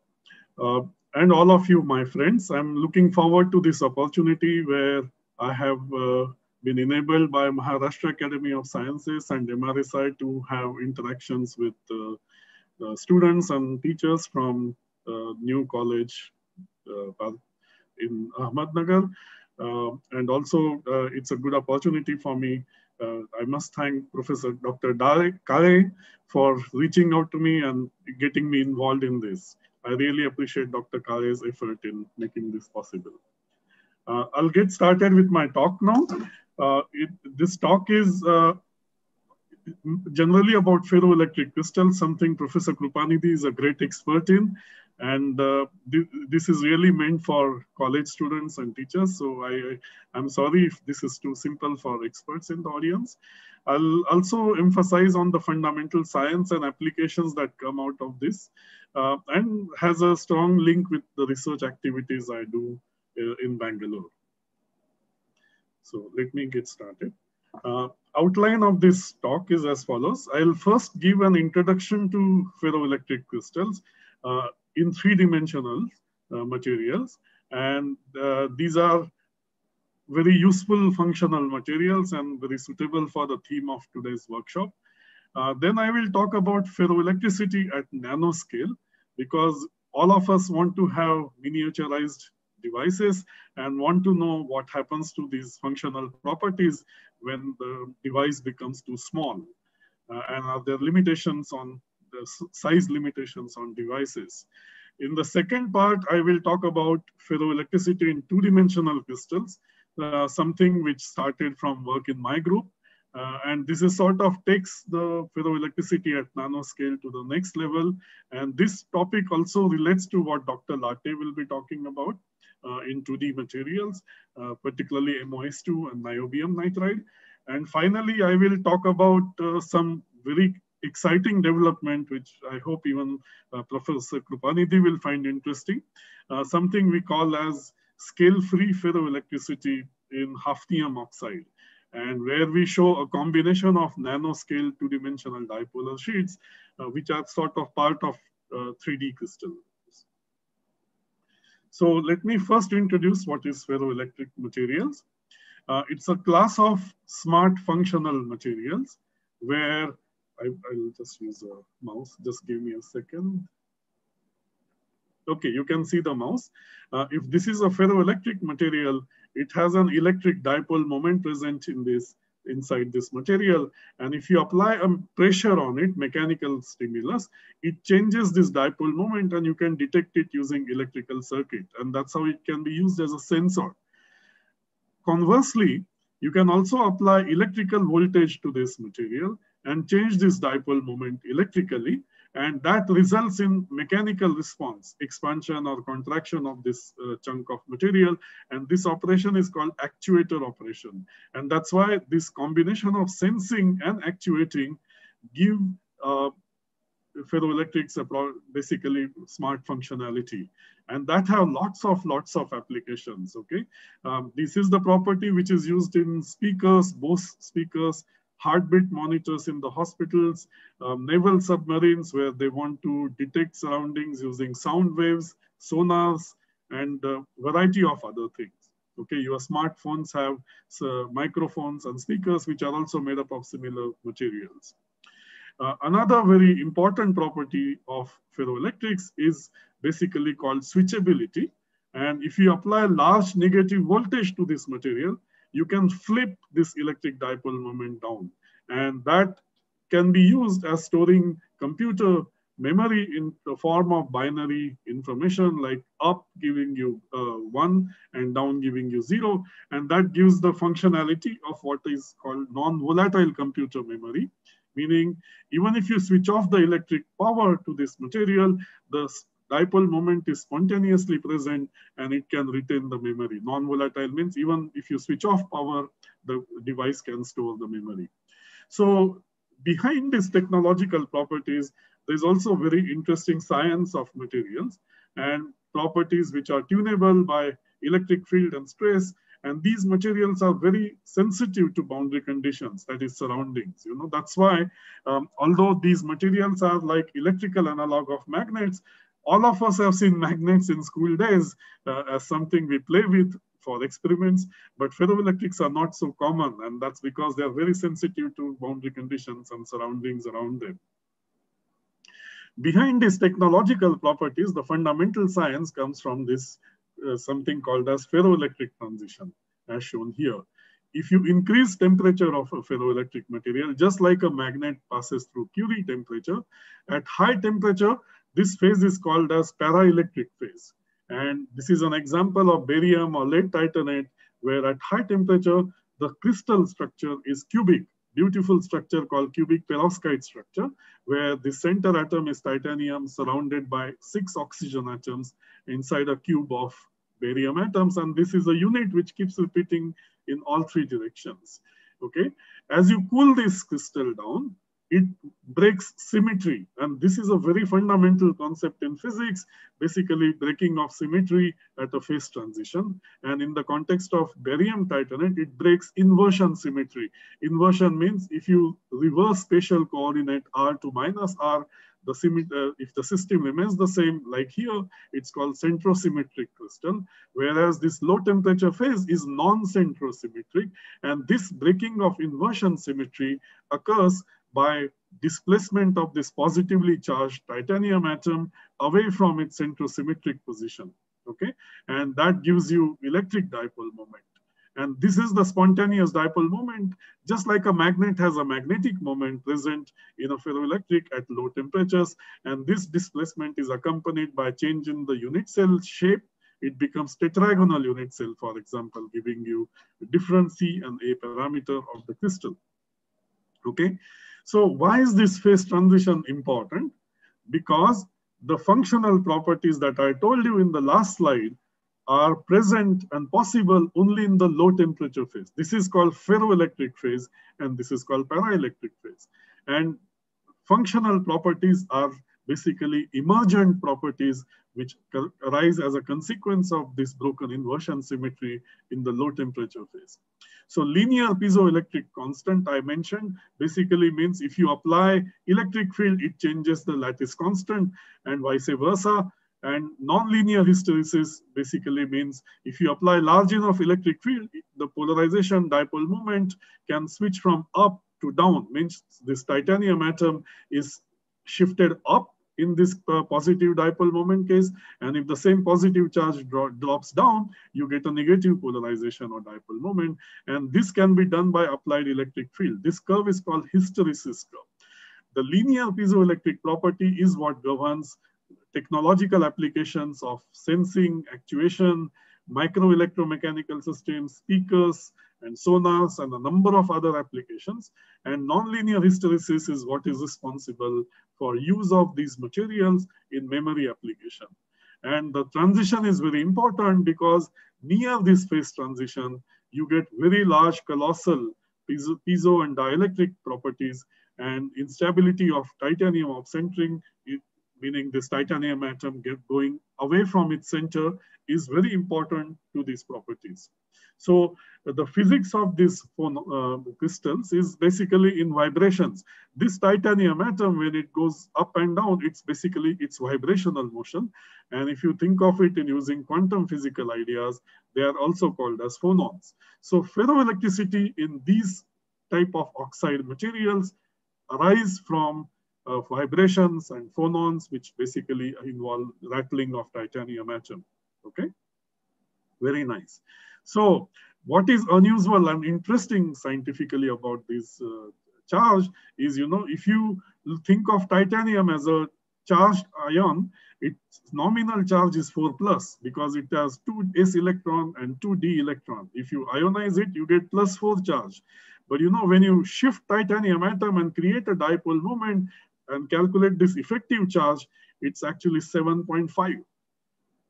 Uh, and all of you, my friends, I'm looking forward to this opportunity where I have uh, been enabled by Maharashtra Academy of Sciences and MRSI to have interactions with uh, students and teachers from uh, new college uh, in Ahmednagar. Uh, and also, uh, it's a good opportunity for me. I must thank Professor Dr. Dare Kale for reaching out to me and getting me involved in this. I really appreciate Dr. Kale's effort in making this possible. Uh, I'll get started with my talk now. Uh, it, this talk is uh, generally about ferroelectric crystals, something Professor Krupanidhi is a great expert in. And uh, th this is really meant for college students and teachers. So I, I'm sorry if this is too simple for experts in the audience. I'll also emphasize on the fundamental science and applications that come out of this uh, and has a strong link with the research activities I do uh, in Bangalore. So let me get started. Uh, outline of this talk is as follows. I'll first give an introduction to ferroelectric crystals uh, in three-dimensional uh, materials. And uh, these are very useful functional materials and very suitable for the theme of today's workshop. Uh, then I will talk about ferroelectricity at nanoscale because all of us want to have miniaturized devices and want to know what happens to these functional properties when the device becomes too small. Uh, and are there limitations on the size limitations on devices? In the second part, I will talk about ferroelectricity in two-dimensional crystals, uh, something which started from work in my group. Uh, and this is sort of takes the ferroelectricity at nanoscale to the next level. And this topic also relates to what Dr. Late will be talking about uh, in 2D materials, uh, particularly MOS2 and niobium nitride. And finally, I will talk about uh, some very exciting development, which I hope even uh, Professor Krupanidhi will find interesting, uh, something we call as scale-free ferroelectricity in hafnium oxide and where we show a combination of nanoscale two-dimensional dipolar sheets, uh, which are sort of part of uh, 3D crystal. So let me first introduce what is ferroelectric materials. Uh, it's a class of smart functional materials where I, will just use a mouse. Just give me a second. Okay, you can see the mouse. Uh, if this is a ferroelectric material, it has an electric dipole moment present in this inside this material. And if you apply a pressure on it, mechanical stimulus, it changes this dipole moment and you can detect it using electrical circuit. And that's how it can be used as a sensor. Conversely, you can also apply electrical voltage to this material and change this dipole moment electrically and that results in mechanical response, expansion or contraction of this uh, chunk of material. And this operation is called actuator operation. And that's why this combination of sensing and actuating give uh, ferroelectrics basically smart functionality and that have lots of lots of applications okay um, this is the property which is used in speakers Bose speakers heartbeat monitors in the hospitals, um, naval submarines where they want to detect surroundings using sound waves, sonars, and a variety of other things. Okay, your smartphones have uh, microphones and speakers, which are also made up of similar materials. Uh, another very important property of ferroelectrics is basically called switchability. And if you apply large negative voltage to this material, you can flip this electric dipole moment down. And that can be used as storing computer memory in the form of binary information like up giving you uh, one and down giving you zero. And that gives the functionality of what is called non-volatile computer memory, meaning even if you switch off the electric power to this material, the dipole moment is spontaneously present and it can retain the memory. Non-volatile means even if you switch off power, the device can store the memory. So behind these technological properties, there's also very interesting science of materials and properties which are tunable by electric field and stress. And these materials are very sensitive to boundary conditions, that is surroundings. You know, that's why, um, although these materials are like electrical analog of magnets, all of us have seen magnets in school days uh, as something we play with for experiments, but ferroelectrics are not so common, and that's because they are very sensitive to boundary conditions and surroundings around them. Behind these technological properties, the fundamental science comes from this uh, something called as ferroelectric transition, as shown here. If you increase temperature of a ferroelectric material, just like a magnet passes through Curie temperature, at high temperature, this phase is called as paraelectric phase. And this is an example of barium or lead titanate, where at high temperature, the crystal structure is cubic, beautiful structure called cubic perovskite structure, where the center atom is titanium surrounded by six oxygen atoms inside a cube of barium atoms. And this is a unit which keeps repeating in all three directions. Okay, as you cool this crystal down, it breaks symmetry. And this is a very fundamental concept in physics, basically breaking of symmetry at a phase transition. And in the context of barium titanate, it breaks inversion symmetry. Inversion means if you reverse spatial coordinate r to minus r, the uh, if the system remains the same, like here, it's called centrosymmetric crystal, whereas this low temperature phase is non-centrosymmetric, and this breaking of inversion symmetry occurs by displacement of this positively charged titanium atom away from its centrosymmetric position, okay? And that gives you electric dipole moment. And this is the spontaneous dipole moment, just like a magnet has a magnetic moment present in a ferroelectric at low temperatures. And this displacement is accompanied by change in the unit cell shape. It becomes tetragonal unit cell, for example, giving you different C and A parameter of the crystal. Okay, so why is this phase transition important? Because the functional properties that I told you in the last slide are present and possible only in the low temperature phase. This is called ferroelectric phase and this is called paraelectric phase. And functional properties are basically emergent properties which arise as a consequence of this broken inversion symmetry in the low temperature phase. So linear piezoelectric constant I mentioned basically means if you apply electric field, it changes the lattice constant and vice versa. And nonlinear hysteresis basically means if you apply large enough electric field, the polarization dipole moment can switch from up to down, means this titanium atom is shifted up in this uh, positive dipole moment case. And if the same positive charge dro drops down, you get a negative polarization or dipole moment. And this can be done by applied electric field. This curve is called hysteresis curve. The linear piezoelectric property is what governs technological applications of sensing, actuation, micro electromechanical systems, speakers, and sonars, and a number of other applications. And nonlinear hysteresis is what is responsible for use of these materials in memory application. And the transition is very important because near this phase transition, you get very large colossal piezo, and dielectric properties and instability of titanium off-centering, meaning this titanium atom going away from its center is very important to these properties. So the physics of these uh, crystals is basically in vibrations. This titanium atom, when it goes up and down, it's basically its vibrational motion. And if you think of it in using quantum physical ideas, they are also called as phonons. So ferroelectricity in these type of oxide materials arise from uh, vibrations and phonons, which basically involve rattling of titanium atom. Okay, very nice. So what is unusual and interesting scientifically about this uh, charge is, you know, if you think of titanium as a charged ion, its nominal charge is 4 plus because it has two s electron and two d electron. If you ionize it, you get plus 4 charge. But you know, when you shift titanium atom and create a dipole moment and calculate this effective charge, it's actually 7.5.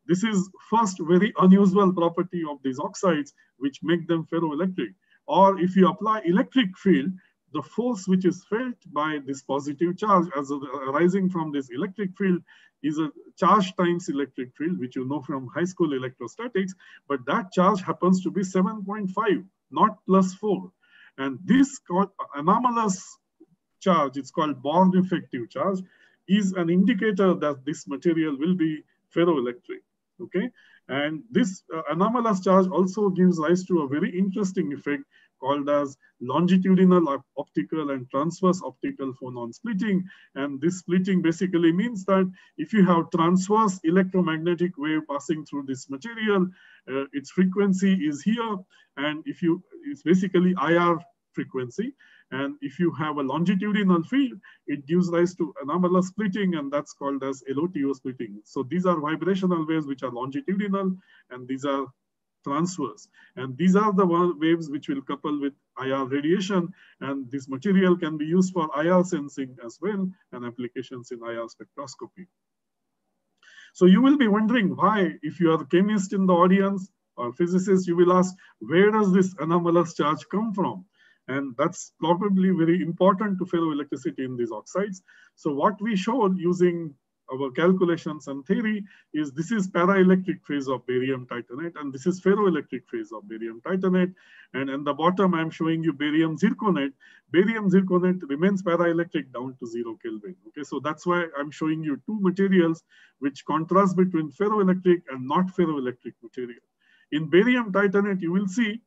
This is first very unusual property of these oxides, which make them ferroelectric. Or if you apply electric field, the force which is felt by this positive charge as arising from this electric field is a charge times electric field, which you know from high school electrostatics, but that charge happens to be 7.5, not plus four. And this anomalous charge, it's called Born effective charge, is an indicator that this material will be ferroelectric okay? And this uh, anomalous charge also gives rise to a very interesting effect called as longitudinal optical and transverse optical phonon splitting. And this splitting basically means that if you have transverse electromagnetic wave passing through this material, uh, its frequency is here. And if you, it's basically IR frequency. And if you have a longitudinal field, it gives rise to anomalous splitting, and that's called as LOTO splitting. So these are vibrational waves which are longitudinal, and these are transverse. And these are the waves which will couple with IR radiation, and this material can be used for IR sensing as well, and applications in IR spectroscopy. So you will be wondering why, if you are a chemist in the audience or physicist, you will ask, where does this anomalous charge come from? And that's probably very important to ferroelectricity in these oxides. So what we showed using our calculations and theory is this is paraelectric phase of barium titanate and this is ferroelectric phase of barium titanate. And in the bottom, I'm showing you barium zirconate. Barium zirconate remains paraelectric down to zero Kelvin. Okay, so that's why I'm showing you two materials which contrast between ferroelectric and not ferroelectric material. In barium titanate, you will see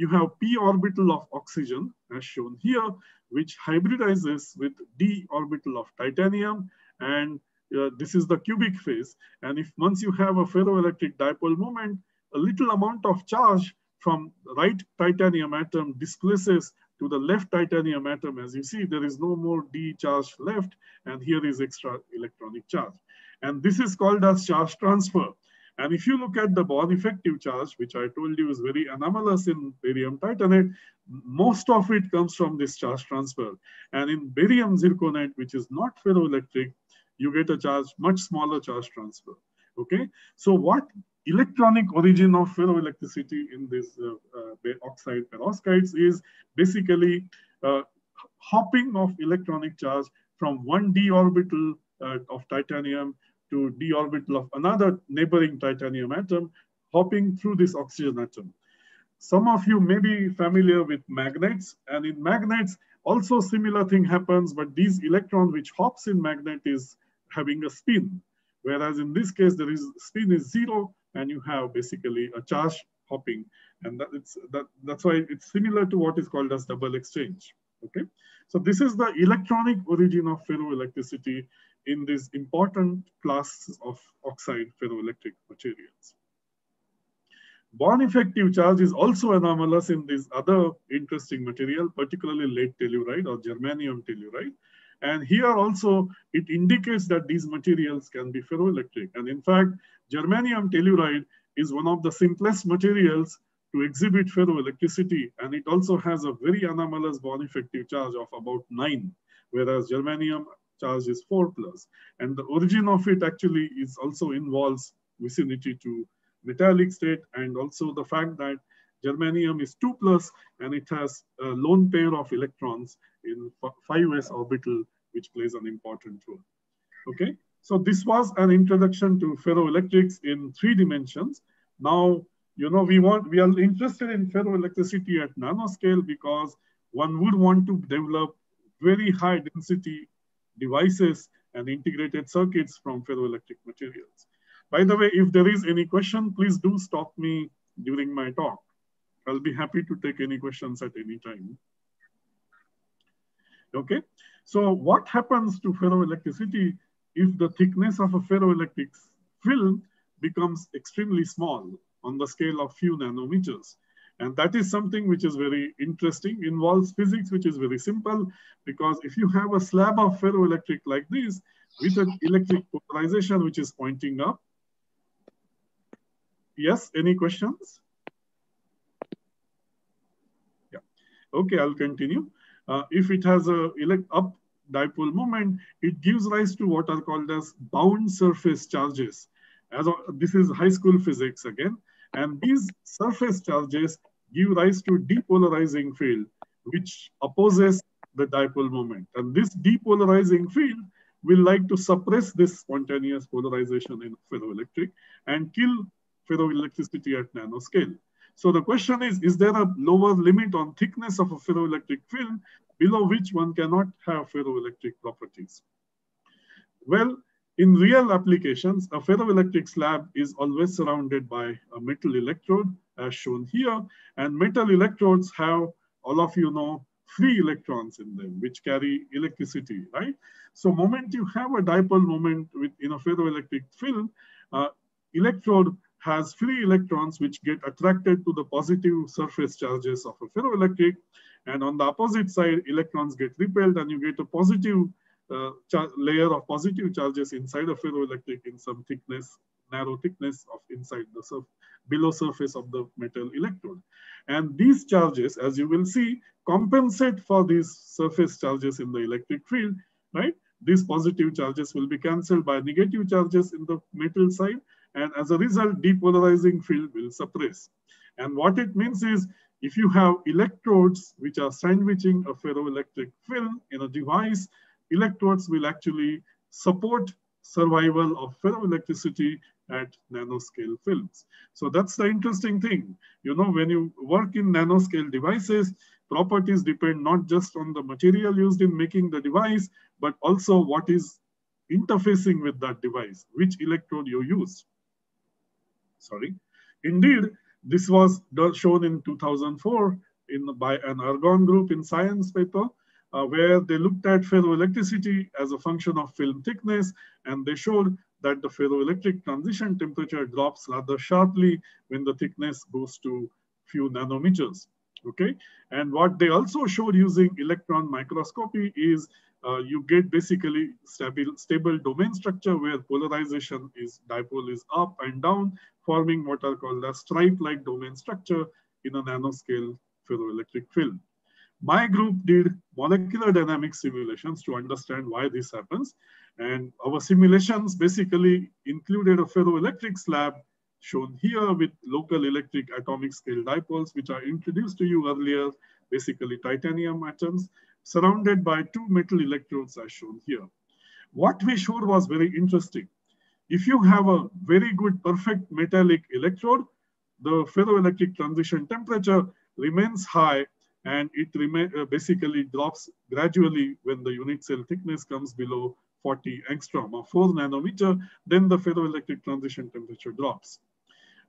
you have p orbital of oxygen as shown here, which hybridizes with d orbital of titanium. And uh, this is the cubic phase. And if once you have a ferroelectric dipole moment, a little amount of charge from right titanium atom displaces to the left titanium atom. As you see, there is no more d charge left, and here is extra electronic charge. And this is called as charge transfer. And if you look at the Born effective charge, which I told you is very anomalous in barium titanate, most of it comes from this charge transfer. And in barium zirconate, which is not ferroelectric, you get a charge, much smaller charge transfer. Okay, so what electronic origin of ferroelectricity in this uh, uh, oxide perovskites is basically uh, hopping of electronic charge from one d orbital uh, of titanium to d orbital of another neighboring titanium atom, hopping through this oxygen atom. Some of you may be familiar with magnets, and in magnets, also similar thing happens, but these electron which hops in magnet is having a spin. Whereas in this case, there is spin is zero, and you have basically a charge hopping. And that it's, that, that's why it's similar to what is called as double exchange. Okay, so this is the electronic origin of ferroelectricity in this important class of oxide ferroelectric materials. Born effective charge is also anomalous in this other interesting material, particularly lead telluride or germanium telluride. And here also, it indicates that these materials can be ferroelectric. And in fact, germanium telluride is one of the simplest materials to exhibit ferroelectricity. And it also has a very anomalous Born effective charge of about nine, whereas germanium charge is four plus. And the origin of it actually is also involves vicinity to metallic state and also the fact that germanium is 2 plus and it has a lone pair of electrons in 5s orbital which plays an important role. Okay, so this was an introduction to ferroelectrics in three dimensions. Now, you know, we want we are interested in ferroelectricity at nanoscale because one would want to develop very high density devices and integrated circuits from ferroelectric materials. By the way, if there is any question, please do stop me during my talk. I'll be happy to take any questions at any time. Okay, so what happens to ferroelectricity if the thickness of a ferroelectric film becomes extremely small on the scale of few nanometers? And that is something which is very interesting, involves physics, which is very simple, because if you have a slab of ferroelectric like this, with an electric polarization which is pointing up. Yes, any questions? Yeah, okay, I'll continue. Uh, if it has a elect up dipole moment, it gives rise to what are called as bound surface charges. As a, this is high school physics again. And these surface charges give rise to depolarizing field, which opposes the dipole moment. And this depolarizing field will like to suppress this spontaneous polarization in ferroelectric and kill ferroelectricity at nanoscale. So the question is, is there a lower limit on thickness of a ferroelectric film below which one cannot have ferroelectric properties? Well, in real applications, a ferroelectric slab is always surrounded by a metal electrode as shown here. And metal electrodes have, all of you know, free electrons in them, which carry electricity, right? So moment you have a dipole moment with, in a ferroelectric film, uh, electrode has free electrons which get attracted to the positive surface charges of a ferroelectric. And on the opposite side, electrons get repelled and you get a positive uh, layer of positive charges inside a ferroelectric in some thickness, narrow thickness of inside the surf below surface of the metal electrode. And these charges, as you will see, compensate for these surface charges in the electric field, right? These positive charges will be canceled by negative charges in the metal side. And as a result, depolarizing field will suppress. And what it means is if you have electrodes which are sandwiching a ferroelectric film in a device, electrodes will actually support survival of ferroelectricity at nanoscale films. So that's the interesting thing. You know, when you work in nanoscale devices, properties depend not just on the material used in making the device, but also what is interfacing with that device, which electrode you use. Sorry. Indeed, this was shown in 2004 in, by an Argonne group in science paper, uh, where they looked at ferroelectricity as a function of film thickness, and they showed that the ferroelectric transition temperature drops rather sharply when the thickness goes to few nanometers. Okay, and what they also showed using electron microscopy is uh, you get basically stable, stable domain structure where polarization is dipole is up and down, forming what are called a stripe-like domain structure in a nanoscale ferroelectric field. My group did molecular dynamics simulations to understand why this happens. And our simulations basically included a ferroelectric slab shown here with local electric atomic scale dipoles, which I introduced to you earlier, basically titanium atoms, surrounded by two metal electrodes as shown here. What we showed was very interesting. If you have a very good perfect metallic electrode, the ferroelectric transition temperature remains high and it remain, uh, basically drops gradually when the unit cell thickness comes below 40 angstrom or 4 nanometer, then the ferroelectric transition temperature drops.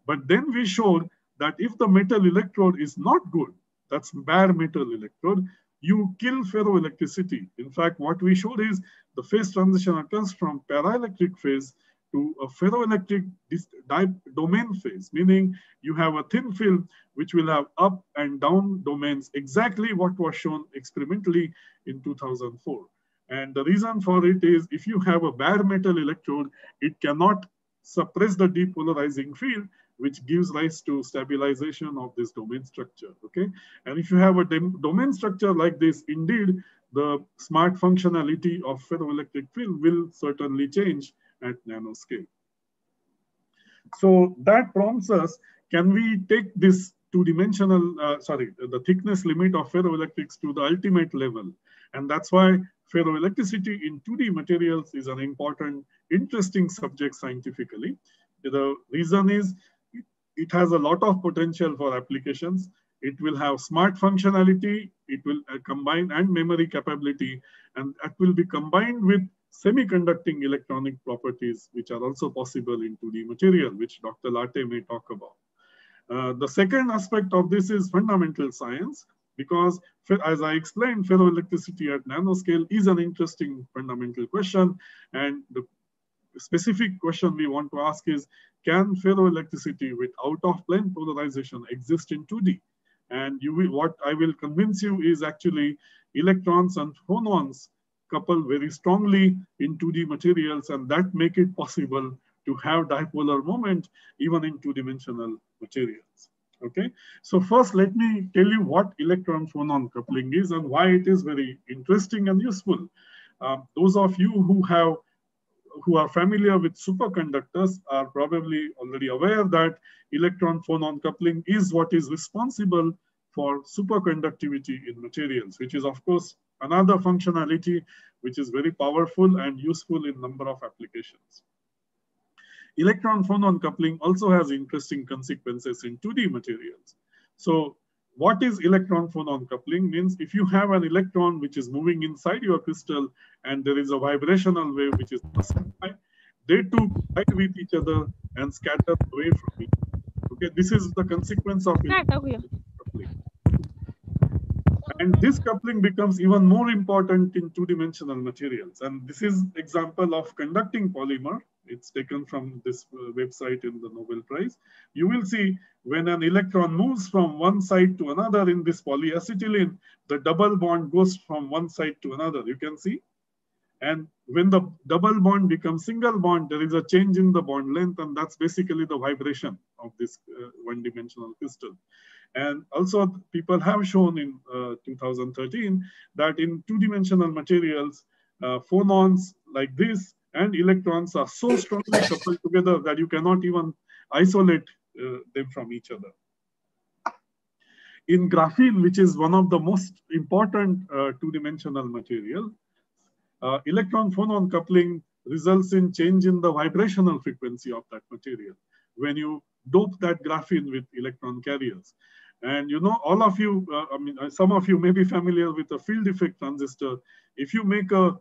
But then we showed that if the metal electrode is not good, that's bare metal electrode, you kill ferroelectricity. In fact, what we showed is the phase transition occurs from paraelectric phase to a ferroelectric domain phase, meaning you have a thin film which will have up and down domains, exactly what was shown experimentally in 2004. And the reason for it is if you have a bare metal electrode, it cannot suppress the depolarizing field, which gives rise to stabilization of this domain structure, okay? And if you have a domain structure like this, indeed, the smart functionality of ferroelectric field will certainly change at nanoscale. So that prompts us, can we take this two-dimensional, uh, sorry, the thickness limit of ferroelectrics to the ultimate level? And that's why ferroelectricity in 2D materials is an important, interesting subject scientifically. The reason is it has a lot of potential for applications. It will have smart functionality, it will uh, combine and memory capability, and that will be combined with semiconducting electronic properties, which are also possible in 2D material, which Dr. Late may talk about. Uh, the second aspect of this is fundamental science, because as I explained, ferroelectricity at nanoscale is an interesting fundamental question. And the specific question we want to ask is, can ferroelectricity with out of plane polarization exist in 2D? And you will, what I will convince you is actually electrons and phonons couple very strongly in 2D materials and that make it possible to have dipolar moment even in two-dimensional materials. Okay, so first let me tell you what electron phonon coupling is and why it is very interesting and useful. Um, those of you who have who are familiar with superconductors are probably already aware that electron phonon coupling is what is responsible for superconductivity in materials, which is of course another functionality which is very powerful and useful in number of applications. Electron phonon coupling also has interesting consequences in 2D materials. So what is electron phonon coupling means if you have an electron which is moving inside your crystal and there is a vibrational wave which is passing by, they two collide with each other and scatter away from each other. Okay, this is the consequence of. And this coupling becomes even more important in two-dimensional materials. And this is example of conducting polymer. It's taken from this uh, website in the Nobel Prize. You will see when an electron moves from one side to another in this polyacetylene, the double bond goes from one side to another. You can see. And when the double bond becomes single bond, there is a change in the bond length, and that's basically the vibration of this uh, one-dimensional crystal. And also people have shown in uh, 2013 that in two-dimensional materials, uh, phonons like this and electrons are so strongly coupled together that you cannot even isolate uh, them from each other. In graphene, which is one of the most important uh, two-dimensional material, uh, electron phonon coupling results in change in the vibrational frequency of that material when you dope that graphene with electron carriers. And you know, all of you, uh, I mean, uh, some of you may be familiar with a field effect transistor. If you make a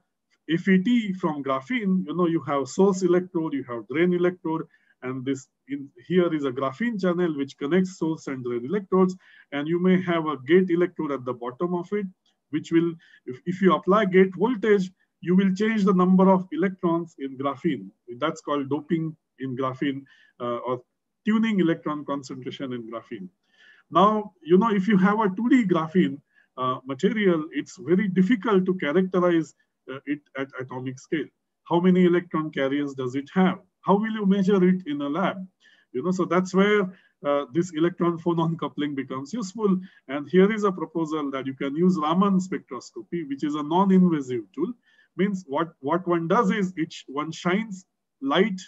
FET from graphene, you know, you have source electrode, you have drain electrode, and this in here is a graphene channel which connects source and drain electrodes, and you may have a gate electrode at the bottom of it, which will, if, if you apply gate voltage, you will change the number of electrons in graphene. That's called doping in graphene uh, or tuning electron concentration in graphene. Now, you know, if you have a 2D graphene uh, material, it's very difficult to characterize uh, it at atomic scale. How many electron carriers does it have? How will you measure it in a lab? You know, so that's where uh, this electron phonon coupling becomes useful. And here is a proposal that you can use Raman spectroscopy, which is a non-invasive tool. Means what, what one does is it, one shines light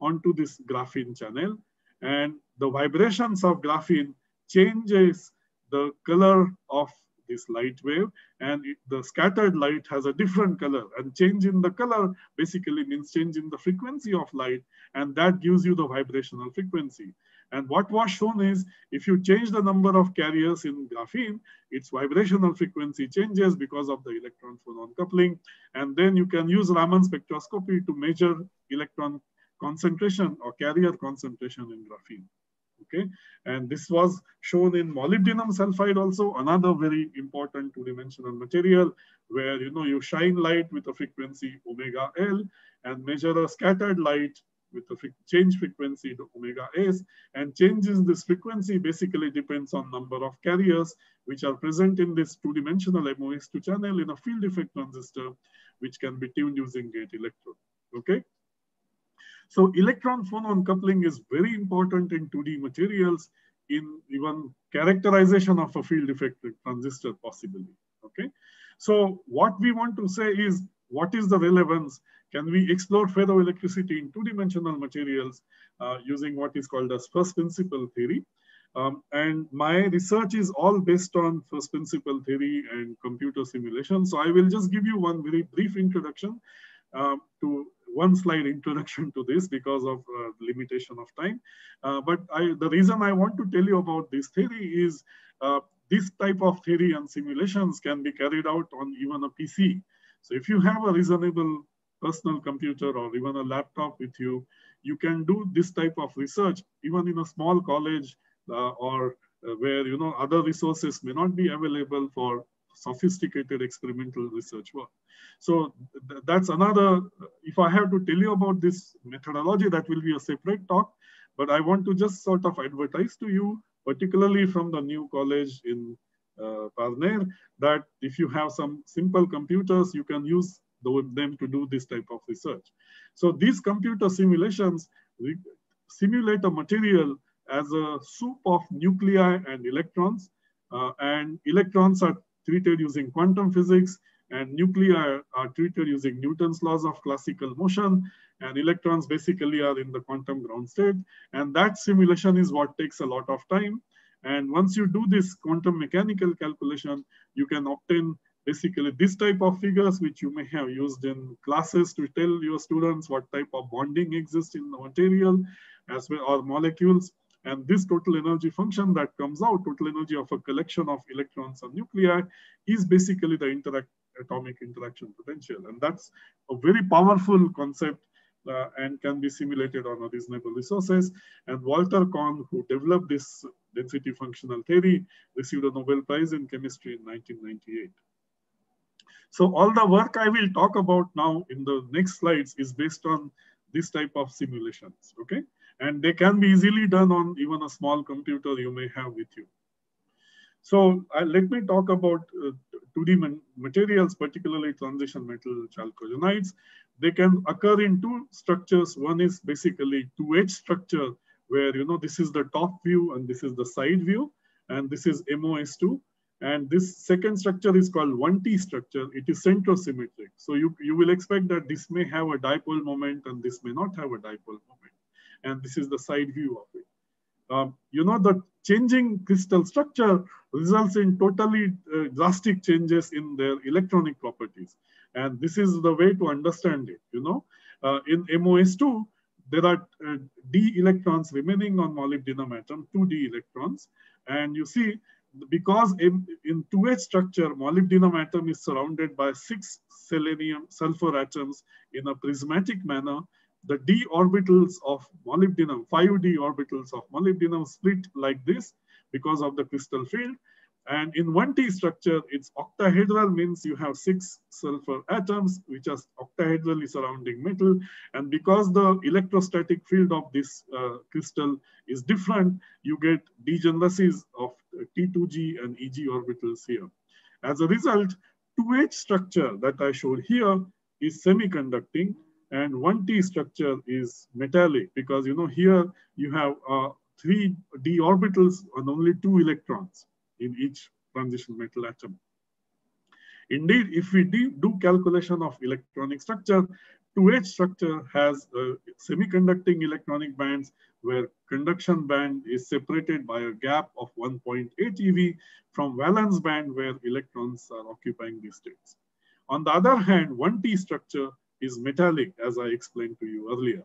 onto this graphene channel and the vibrations of graphene changes the color of this light wave and it, the scattered light has a different color and change in the color basically means change in the frequency of light and that gives you the vibrational frequency. And what was shown is if you change the number of carriers in graphene, its vibrational frequency changes because of the electron phonon coupling. And then you can use Raman spectroscopy to measure electron concentration or carrier concentration in graphene. Okay, and this was shown in molybdenum sulfide also, another very important two-dimensional material where you know you shine light with a frequency omega L and measure a scattered light with a change frequency to omega s and changes this frequency basically depends on number of carriers which are present in this two-dimensional MOS2 channel in a field effect transistor which can be tuned using gate electrode okay so electron phonon coupling is very important in 2D materials in even characterization of a field effect transistor possibly okay so what we want to say is what is the relevance can we explore ferroelectricity in two-dimensional materials uh, using what is called as first principle theory? Um, and my research is all based on first principle theory and computer simulation. So I will just give you one very brief introduction um, to one slide introduction to this because of uh, limitation of time. Uh, but I, the reason I want to tell you about this theory is uh, this type of theory and simulations can be carried out on even a PC. So if you have a reasonable personal computer or even a laptop with you, you can do this type of research even in a small college uh, or uh, where you know other resources may not be available for sophisticated experimental research work. So th that's another, if I have to tell you about this methodology, that will be a separate talk, but I want to just sort of advertise to you, particularly from the new college in uh, Parner, that if you have some simple computers, you can use them to do this type of research. So these computer simulations simulate a material as a soup of nuclei and electrons. Uh, and electrons are treated using quantum physics and nuclei are treated using Newton's laws of classical motion and electrons basically are in the quantum ground state. And that simulation is what takes a lot of time. And once you do this quantum mechanical calculation, you can obtain basically this type of figures which you may have used in classes to tell your students what type of bonding exists in the material as well or molecules and this total energy function that comes out total energy of a collection of electrons and nuclei is basically the interact atomic interaction potential and that's a very powerful concept uh, and can be simulated on a reasonable resources. And Walter Kohn, who developed this density functional theory, received a Nobel Prize in chemistry in 1998. So all the work I will talk about now in the next slides is based on this type of simulations, okay? And they can be easily done on even a small computer you may have with you. So uh, let me talk about uh, 2D materials, particularly transition metal chalcogenides. They can occur in two structures. One is basically 2H structure, where you know this is the top view and this is the side view, and this is MOS2. And this second structure is called 1T structure. It is centrosymmetric. So you, you will expect that this may have a dipole moment and this may not have a dipole moment. And this is the side view of it. Um, you know, the changing crystal structure results in totally uh, drastic changes in their electronic properties. And this is the way to understand it, you know. Uh, in MOS2, there are uh, d electrons remaining on molybdenum atom, two d electrons. And you see because in, in 2H structure, molybdenum atom is surrounded by six selenium sulfur atoms in a prismatic manner. The d orbitals of molybdenum, 5d orbitals of molybdenum split like this because of the crystal field. And in 1T structure, it's octahedral means you have six sulfur atoms, which are octahedrally surrounding metal. And because the electrostatic field of this uh, crystal is different, you get degeneracies of T2G and EG orbitals here. As a result, 2H structure that I showed here is semiconducting and 1T structure is metallic because you know here you have uh, three d orbitals and only two electrons in each transition metal atom. Indeed, if we do calculation of electronic structure, 2H structure has uh, semiconducting electronic bands where conduction band is separated by a gap of 1.8 eV from valence band where electrons are occupying these states. On the other hand, 1T structure is metallic, as I explained to you earlier.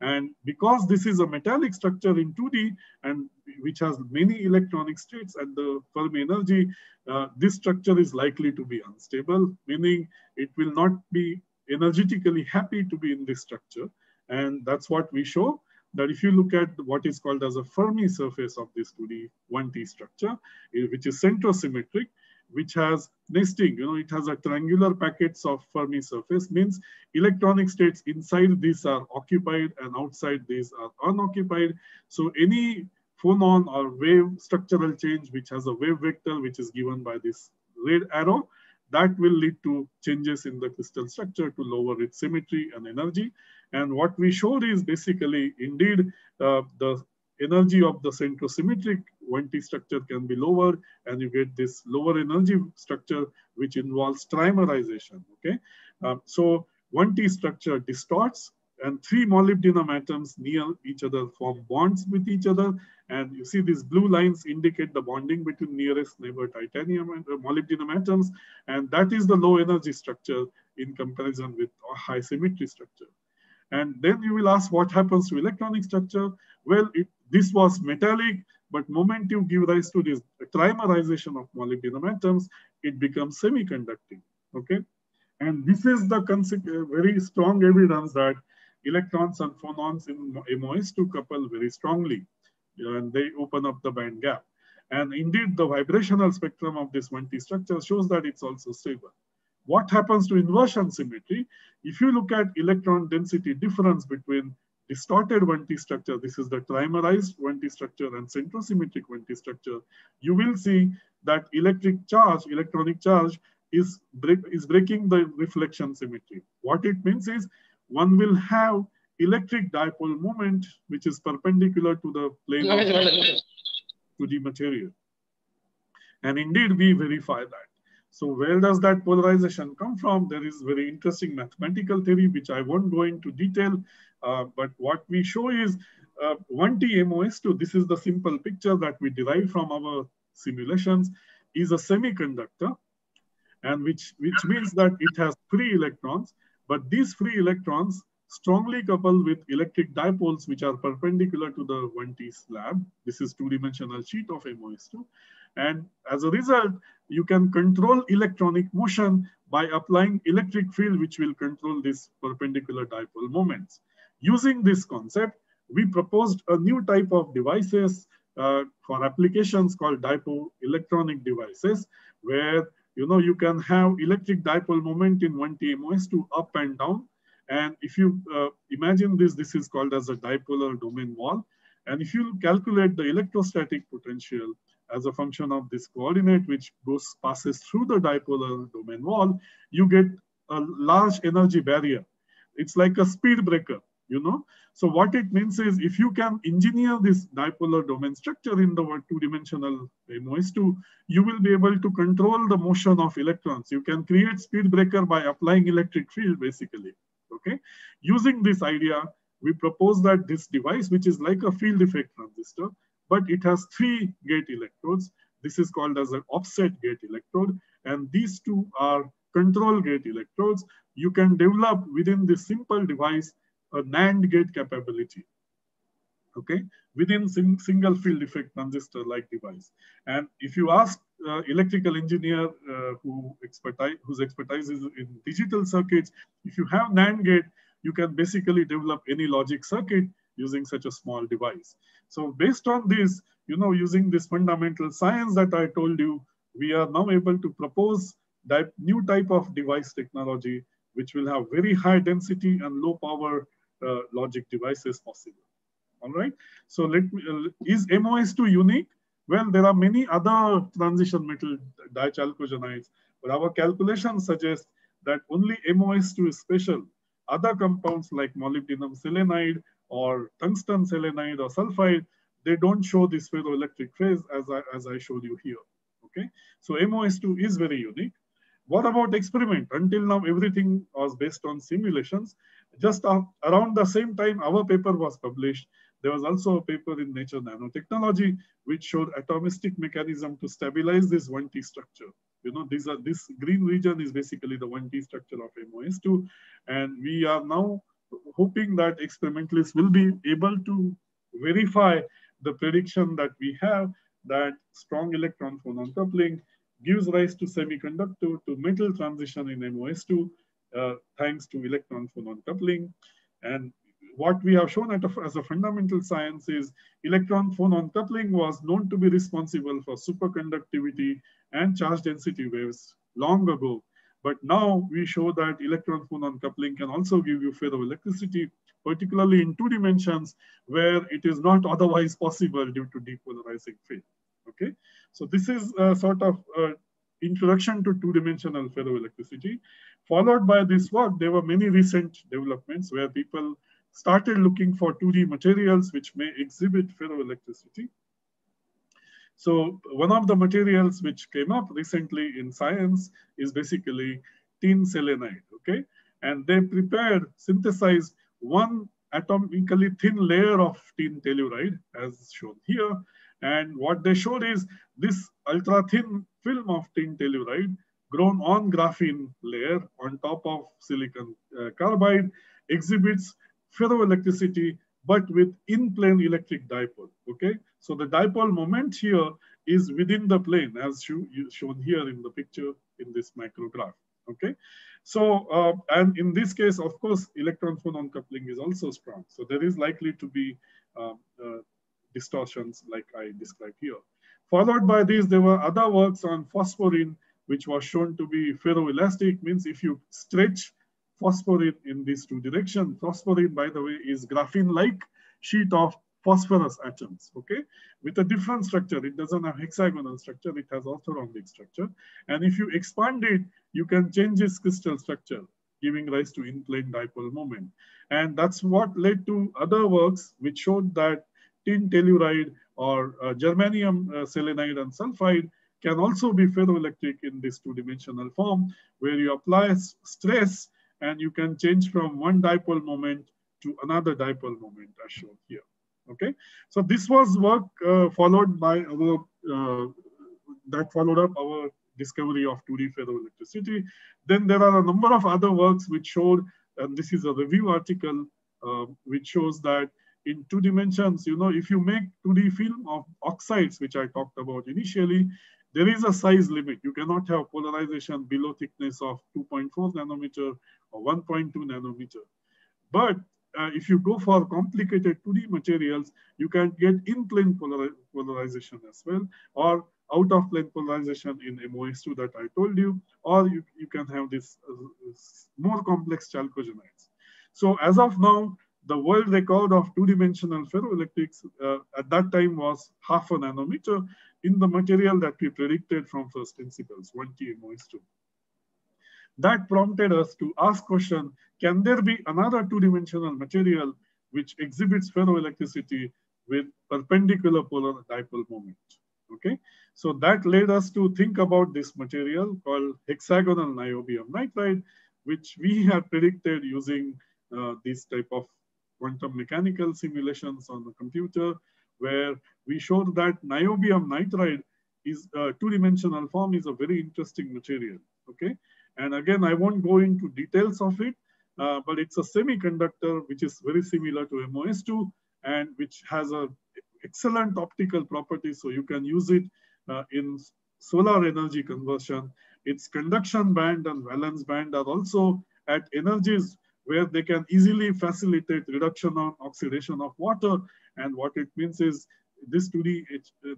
And because this is a metallic structure in 2D and which has many electronic states at the Fermi energy, uh, this structure is likely to be unstable, meaning it will not be energetically happy to be in this structure. And that's what we show that if you look at what is called as a Fermi surface of this 2D 1T structure, which is centrosymmetric, which has nesting, you know, it has a triangular packets of Fermi surface, means electronic states inside these are occupied and outside these are unoccupied. So any phonon or wave structural change, which has a wave vector, which is given by this red arrow, that will lead to changes in the crystal structure to lower its symmetry and energy. And what we showed is basically, indeed, uh, the energy of the centrosymmetric 1T structure can be lower and you get this lower energy structure which involves trimerization, okay? Uh, so 1T structure distorts and three molybdenum atoms near each other form bonds with each other. And you see these blue lines indicate the bonding between nearest neighbor titanium and uh, molybdenum atoms. And that is the low energy structure in comparison with a high symmetry structure. And then you will ask what happens to electronic structure. Well, it, this was metallic, but moment you give rise to this trimerization of molybdenum atoms, it becomes semiconducting, okay? And this is the uh, very strong evidence that electrons and phonons in MOS2 couple very strongly, and they open up the band gap. And indeed, the vibrational spectrum of this 1T structure shows that it's also stable. What happens to inversion symmetry? If you look at electron density difference between distorted 1T structure, this is the trimerized 1T structure and centrosymmetric 1T structure, you will see that electric charge, electronic charge is, break, is breaking the reflection symmetry. What it means is one will have electric dipole moment, which is perpendicular to the plane of, to the material. And indeed, we verify that. So where does that polarization come from? There is very interesting mathematical theory, which I won't go into detail. Uh, but what we show is uh, 1T MOS2, this is the simple picture that we derive from our simulations, is a semiconductor, and which, which means that it has free electrons, but these free electrons strongly couple with electric dipoles, which are perpendicular to the 1T slab. This is two-dimensional sheet of MOS2. And as a result, you can control electronic motion by applying electric field, which will control these perpendicular dipole moments. Using this concept, we proposed a new type of devices uh, for applications called dipole electronic devices, where you know you can have electric dipole moment in 1T MOS2 up and down. And if you uh, imagine this, this is called as a dipolar domain wall. And if you calculate the electrostatic potential as a function of this coordinate, which goes passes through the dipolar domain wall, you get a large energy barrier. It's like a speed breaker, you know? So what it means is if you can engineer this dipolar domain structure in the two-dimensional MOS2, you will be able to control the motion of electrons. You can create speed breaker by applying electric field, basically, okay? Using this idea, we propose that this device, which is like a field effect transistor, but it has three gate electrodes. This is called as an offset gate electrode. And these two are control gate electrodes. You can develop within this simple device a NAND gate capability, okay, within sim single field effect transistor like device. And if you ask uh, electrical engineer uh, who expertise, whose expertise is in digital circuits, if you have NAND gate, you can basically develop any logic circuit using such a small device. So based on this, you know, using this fundamental science that I told you, we are now able to propose that new type of device technology, which will have very high density and low power uh, logic devices possible. All right. So let me, uh, is MOS2 unique? Well, there are many other transition metal dichalcogenides, but our calculations suggest that only MOS2 is special. Other compounds like molybdenum selenide or tungsten selenide or sulfide, they don't show this ferroelectric phase as I, as I showed you here. Okay, so MOS2 is very unique. What about experiment? Until now, everything was based on simulations. Just around the same time our paper was published, there was also a paper in Nature Nanotechnology which showed atomistic mechanism to stabilize this 1T structure. You know, these are this green region is basically the 1T structure of MOS2. And we are now hoping that experimentalists will be able to verify the prediction that we have that strong electron phonon coupling gives rise to semiconductor to metal transition in MOS2 uh, thanks to electron phonon coupling. And what we have shown a, as a fundamental science is electron phonon coupling was known to be responsible for superconductivity and charge density waves long ago. But now we show that electron phonon coupling can also give you ferroelectricity, particularly in two dimensions where it is not otherwise possible due to depolarizing field. Okay, so this is a sort of uh, introduction to two-dimensional ferroelectricity. Followed by this work, there were many recent developments where people started looking for 2D materials which may exhibit ferroelectricity. So one of the materials which came up recently in science is basically tin selenide, okay? And they prepared, synthesized one atomically thin layer of tin telluride as shown here. And what they showed is this ultra thin film of tin telluride grown on graphene layer on top of silicon uh, carbide exhibits ferroelectricity, but with in-plane electric dipole, okay? So the dipole moment here is within the plane as you shown here in the picture in this micrograph, okay? So, uh, and in this case, of course, electron phonon coupling is also strong. So there is likely to be um, uh, distortions like I described here. Followed by this, there were other works on phosphorene, which was shown to be ferroelastic, means if you stretch phosphorene in these two directions. Phosphorene, by the way, is graphene-like sheet of phosphorus atoms, okay? With a different structure. It doesn't have hexagonal structure, it has orthorhombic structure. And if you expand it, you can change its crystal structure, giving rise to in-plane dipole moment. And that's what led to other works which showed that tin telluride or uh, germanium uh, selenide and sulfide can also be ferroelectric in this two-dimensional form, where you apply stress and you can change from one dipole moment to another dipole moment as shown here. Okay, so this was work uh, followed by our, uh, that followed up our discovery of 2D ferroelectricity. Then there are a number of other works which showed, and this is a review article, uh, which shows that in two dimensions, you know, if you make 2D film of oxides, which I talked about initially, there is a size limit. You cannot have polarization below thickness of 2.4 nanometer or 1.2 nanometer. But uh, if you go for complicated 2D materials, you can get in-plane polarization as well, or out-of-plane polarization in MOS2 that I told you, or you, you can have this uh, more complex chalcogenides. So as of now, the world record of two-dimensional ferroelectrics uh, at that time was half a nanometer in the material that we predicted from first principles, 1T MOS2. That prompted us to ask question, can there be another two-dimensional material which exhibits ferroelectricity with perpendicular polar dipole moment? Okay, so that led us to think about this material called hexagonal niobium nitride, which we had predicted using uh, this type of quantum mechanical simulations on the computer, where we showed that niobium nitride is a two-dimensional form is a very interesting material, okay? And again, I won't go into details of it, uh, but it's a semiconductor which is very similar to MOS2 and which has a excellent optical property. So you can use it uh, in solar energy conversion. Its conduction band and valence band are also at energies where they can easily facilitate reduction of oxidation of water. And what it means is this 2D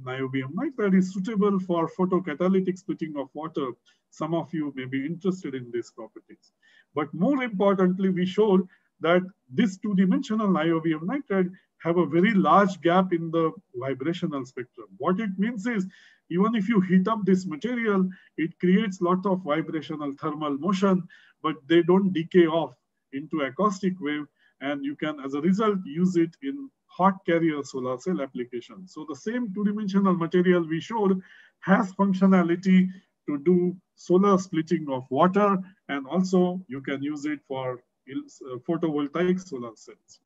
niobium nitride is suitable for photocatalytic splitting of water. Some of you may be interested in these properties. But more importantly, we showed that this two-dimensional niobium nitride have a very large gap in the vibrational spectrum. What it means is even if you heat up this material, it creates lot of vibrational thermal motion, but they don't decay off into acoustic wave. And you can, as a result, use it in hot carrier solar cell application. So the same two-dimensional material we showed has functionality to do solar splitting of water, and also you can use it for uh, photovoltaic solar cells.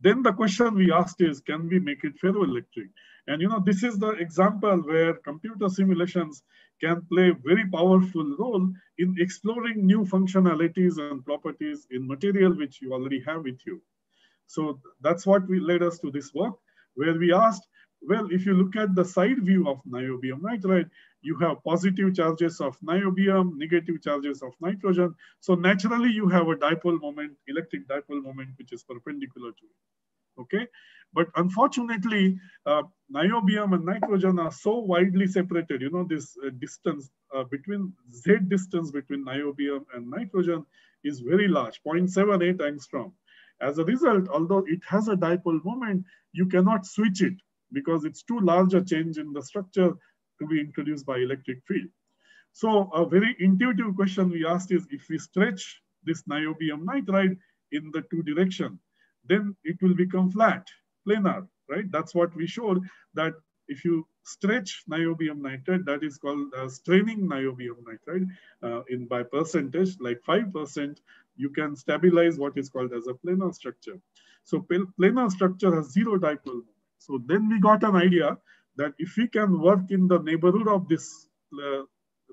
Then the question we asked is, can we make it ferroelectric? And you know, this is the example where computer simulations can play very powerful role in exploring new functionalities and properties in material which you already have with you. So that's what we led us to this work, where we asked, well, if you look at the side view of niobium nitride, you have positive charges of niobium, negative charges of nitrogen. So naturally you have a dipole moment, electric dipole moment, which is perpendicular to it, okay? But unfortunately, uh, niobium and nitrogen are so widely separated, you know, this uh, distance uh, between, Z distance between niobium and nitrogen is very large, 0.78 angstrom. As a result, although it has a dipole moment, you cannot switch it because it's too large a change in the structure to be introduced by electric field. So a very intuitive question we asked is if we stretch this niobium nitride in the two direction, then it will become flat, planar, right? That's what we showed that if you stretch niobium nitride, that is called uh, straining niobium nitride uh, in by percentage, like 5%, you can stabilize what is called as a planar structure. So planar structure has zero dipole. So then we got an idea that if we can work in the neighborhood of this uh,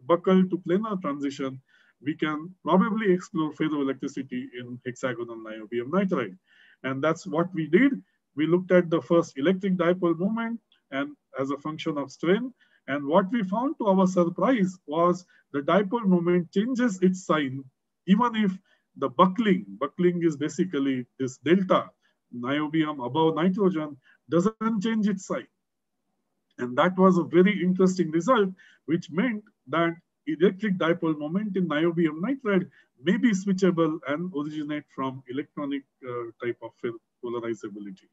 buckled to planar transition, we can probably explore ferroelectricity in hexagonal niobium nitride. And that's what we did. We looked at the first electric dipole moment and as a function of strain. And what we found to our surprise was the dipole moment changes its sign, even if the buckling, buckling is basically this delta, niobium above nitrogen, doesn't change its sign. And that was a very interesting result, which meant that electric dipole moment in niobium nitride may be switchable and originate from electronic uh, type of polarizability.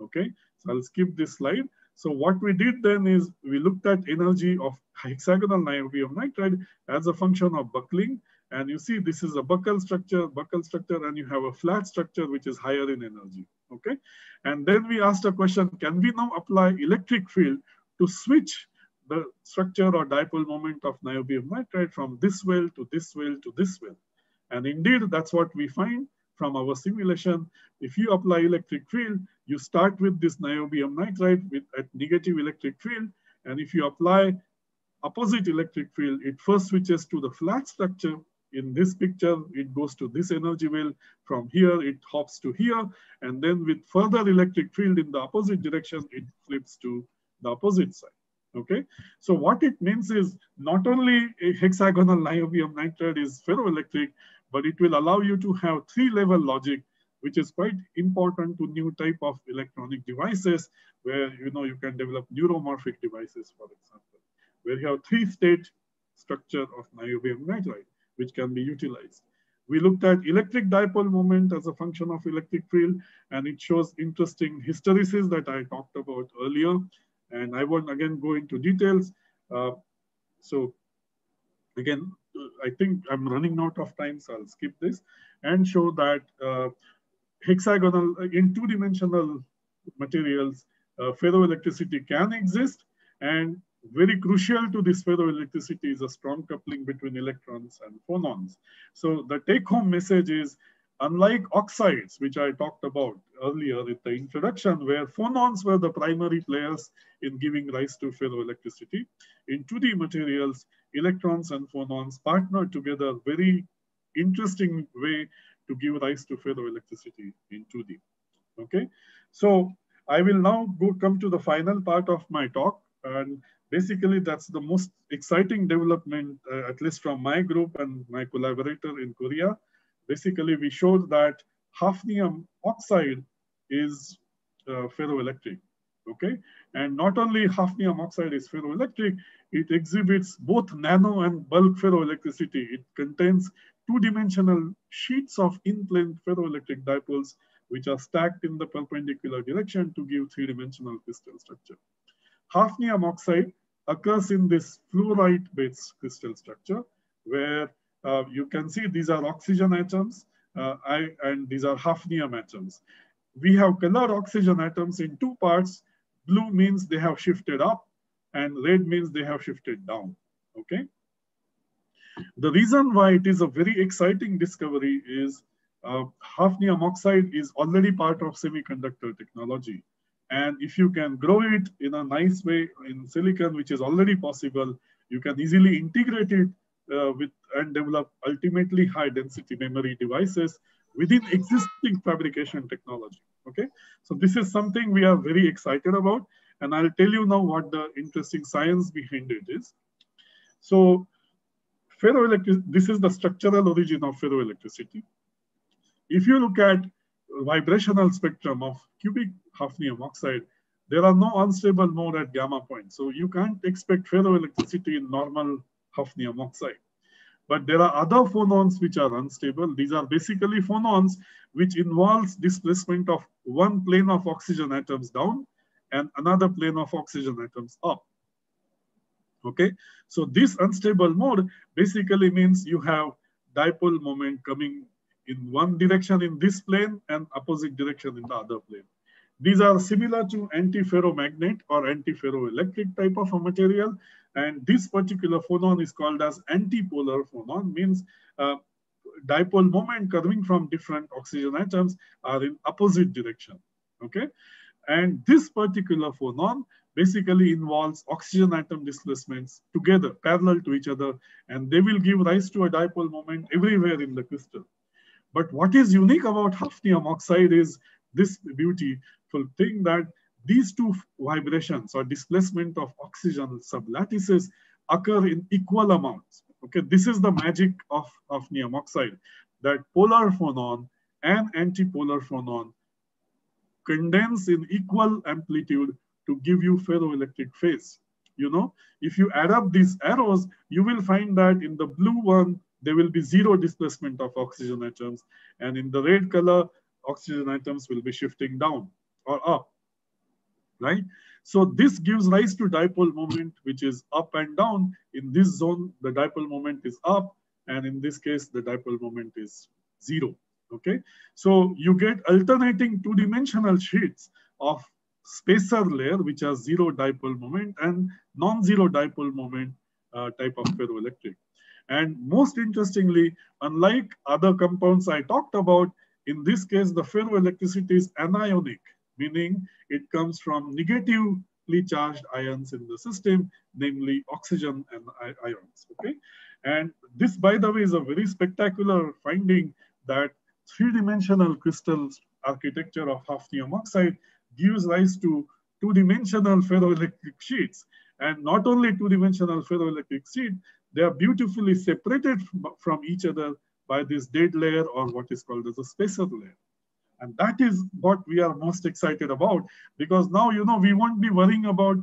Okay, so I'll skip this slide. So what we did then is we looked at energy of hexagonal niobium nitride as a function of buckling. And you see this is a buckled structure, buckled structure, and you have a flat structure which is higher in energy. Okay, and then we asked a question, can we now apply electric field to switch the structure or dipole moment of niobium nitride from this well to this well to this well. And indeed, that's what we find from our simulation. If you apply electric field, you start with this niobium nitride with a negative electric field. And if you apply opposite electric field, it first switches to the flat structure. In this picture, it goes to this energy well. From here, it hops to here. And then with further electric field in the opposite direction, it flips to the opposite side. Okay, so what it means is not only a hexagonal niobium nitride is ferroelectric, but it will allow you to have three-level logic, which is quite important to new type of electronic devices, where you know you can develop neuromorphic devices, for example, where you have three-state structure of niobium nitride, which can be utilized. We looked at electric dipole moment as a function of electric field, and it shows interesting hysteresis that I talked about earlier. And I won't again go into details. Uh, so again, I think I'm running out of time, so I'll skip this and show that uh, hexagonal in two-dimensional materials, uh, ferroelectricity can exist. And very crucial to this ferroelectricity is a strong coupling between electrons and phonons. So the take-home message is Unlike oxides, which I talked about earlier in the introduction, where phonons were the primary players in giving rise to ferroelectricity, in 2D materials, electrons and phonons partner together very interesting way to give rise to ferroelectricity in 2D. Okay, so I will now go come to the final part of my talk. And basically that's the most exciting development, uh, at least from my group and my collaborator in Korea basically we showed that hafnium oxide is uh, ferroelectric, okay? And not only hafnium oxide is ferroelectric, it exhibits both nano and bulk ferroelectricity. It contains two-dimensional sheets of in-plane ferroelectric dipoles which are stacked in the perpendicular direction to give three-dimensional crystal structure. Hafnium oxide occurs in this fluorite-based crystal structure where uh, you can see these are oxygen atoms uh, I, and these are hafnium atoms. We have colored oxygen atoms in two parts. Blue means they have shifted up and red means they have shifted down, okay? The reason why it is a very exciting discovery is uh, hafnium oxide is already part of semiconductor technology. And if you can grow it in a nice way in silicon, which is already possible, you can easily integrate it Uh, with and develop ultimately high density memory devices within existing fabrication technology. Okay, so this is something we are very excited about, and I'll tell you now what the interesting science behind it is. So, ferroelectric, this is the structural origin of ferroelectricity. If you look at vibrational spectrum of cubic hafnium oxide, there are no unstable mode at gamma point. So you can't expect ferroelectricity in normal hafnium oxide. But there are other phonons which are unstable. These are basically phonons which involves displacement of one plane of oxygen atoms down and another plane of oxygen atoms up. Okay, so this unstable mode basically means you have dipole moment coming in one direction in this plane and opposite direction in the other plane. These are similar to antiferromagnet or antiferroelectric type of a material. And this particular phonon is called as antipolar phonon, means uh, dipole moment coming from different oxygen atoms are in opposite direction, okay? And this particular phonon basically involves oxygen atom displacements together, parallel to each other, and they will give rise to a dipole moment everywhere in the crystal. But what is unique about hafnium oxide is this beautiful thing that these two vibrations or displacement of oxygen sublattices occur in equal amounts. Okay, this is the magic of hafnium oxide, that polar phonon and antipolar phonon condense in equal amplitude to give you ferroelectric phase. You know, if you add up these arrows, you will find that in the blue one, there will be zero displacement of oxygen atoms. And in the red color, oxygen atoms will be shifting down or up, right? So this gives rise to dipole moment, which is up and down. In this zone, the dipole moment is up. And in this case, the dipole moment is zero, okay? So you get alternating two-dimensional sheets of spacer layer, which has zero dipole moment and non-zero dipole moment uh, type of ferroelectric. And most interestingly, unlike other compounds I talked about, in this case, the ferroelectricity is anionic, meaning it comes from negatively charged ions in the system, namely oxygen and ions, okay? And this, by the way, is a very spectacular finding that three-dimensional crystal architecture of hafnium oxide gives rise to two-dimensional ferroelectric sheets. And not only two-dimensional ferroelectric sheet, they are beautifully separated from each other by this dead layer or what is called as a spacer layer. And that is what we are most excited about because now, you know, we won't be worrying about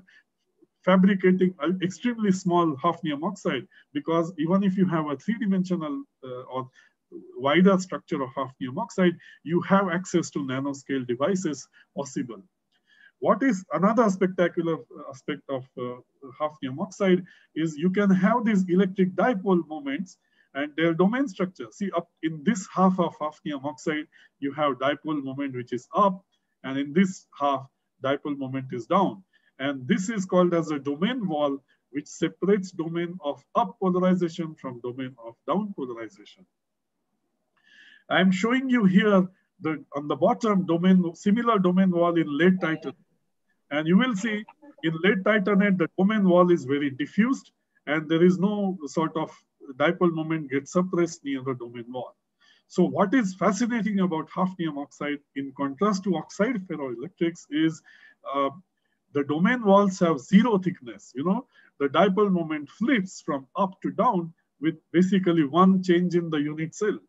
fabricating extremely small hafnium oxide because even if you have a three-dimensional uh, or wider structure of hafnium oxide, you have access to nanoscale devices possible. What is another spectacular aspect of uh, hafnium oxide is you can have these electric dipole moments and their domain structure. See up in this half of hafnium oxide, you have dipole moment which is up and in this half, dipole moment is down. And this is called as a domain wall which separates domain of up polarization from domain of down polarization. I'm showing you here the on the bottom domain, similar domain wall in lead titanate. And you will see in lead titanate, the domain wall is very diffused and there is no sort of dipole moment gets suppressed near the domain wall. So what is fascinating about hafnium oxide in contrast to oxide ferroelectrics is uh, the domain walls have zero thickness. You know, the dipole moment flips from up to down with basically one change in the unit cell.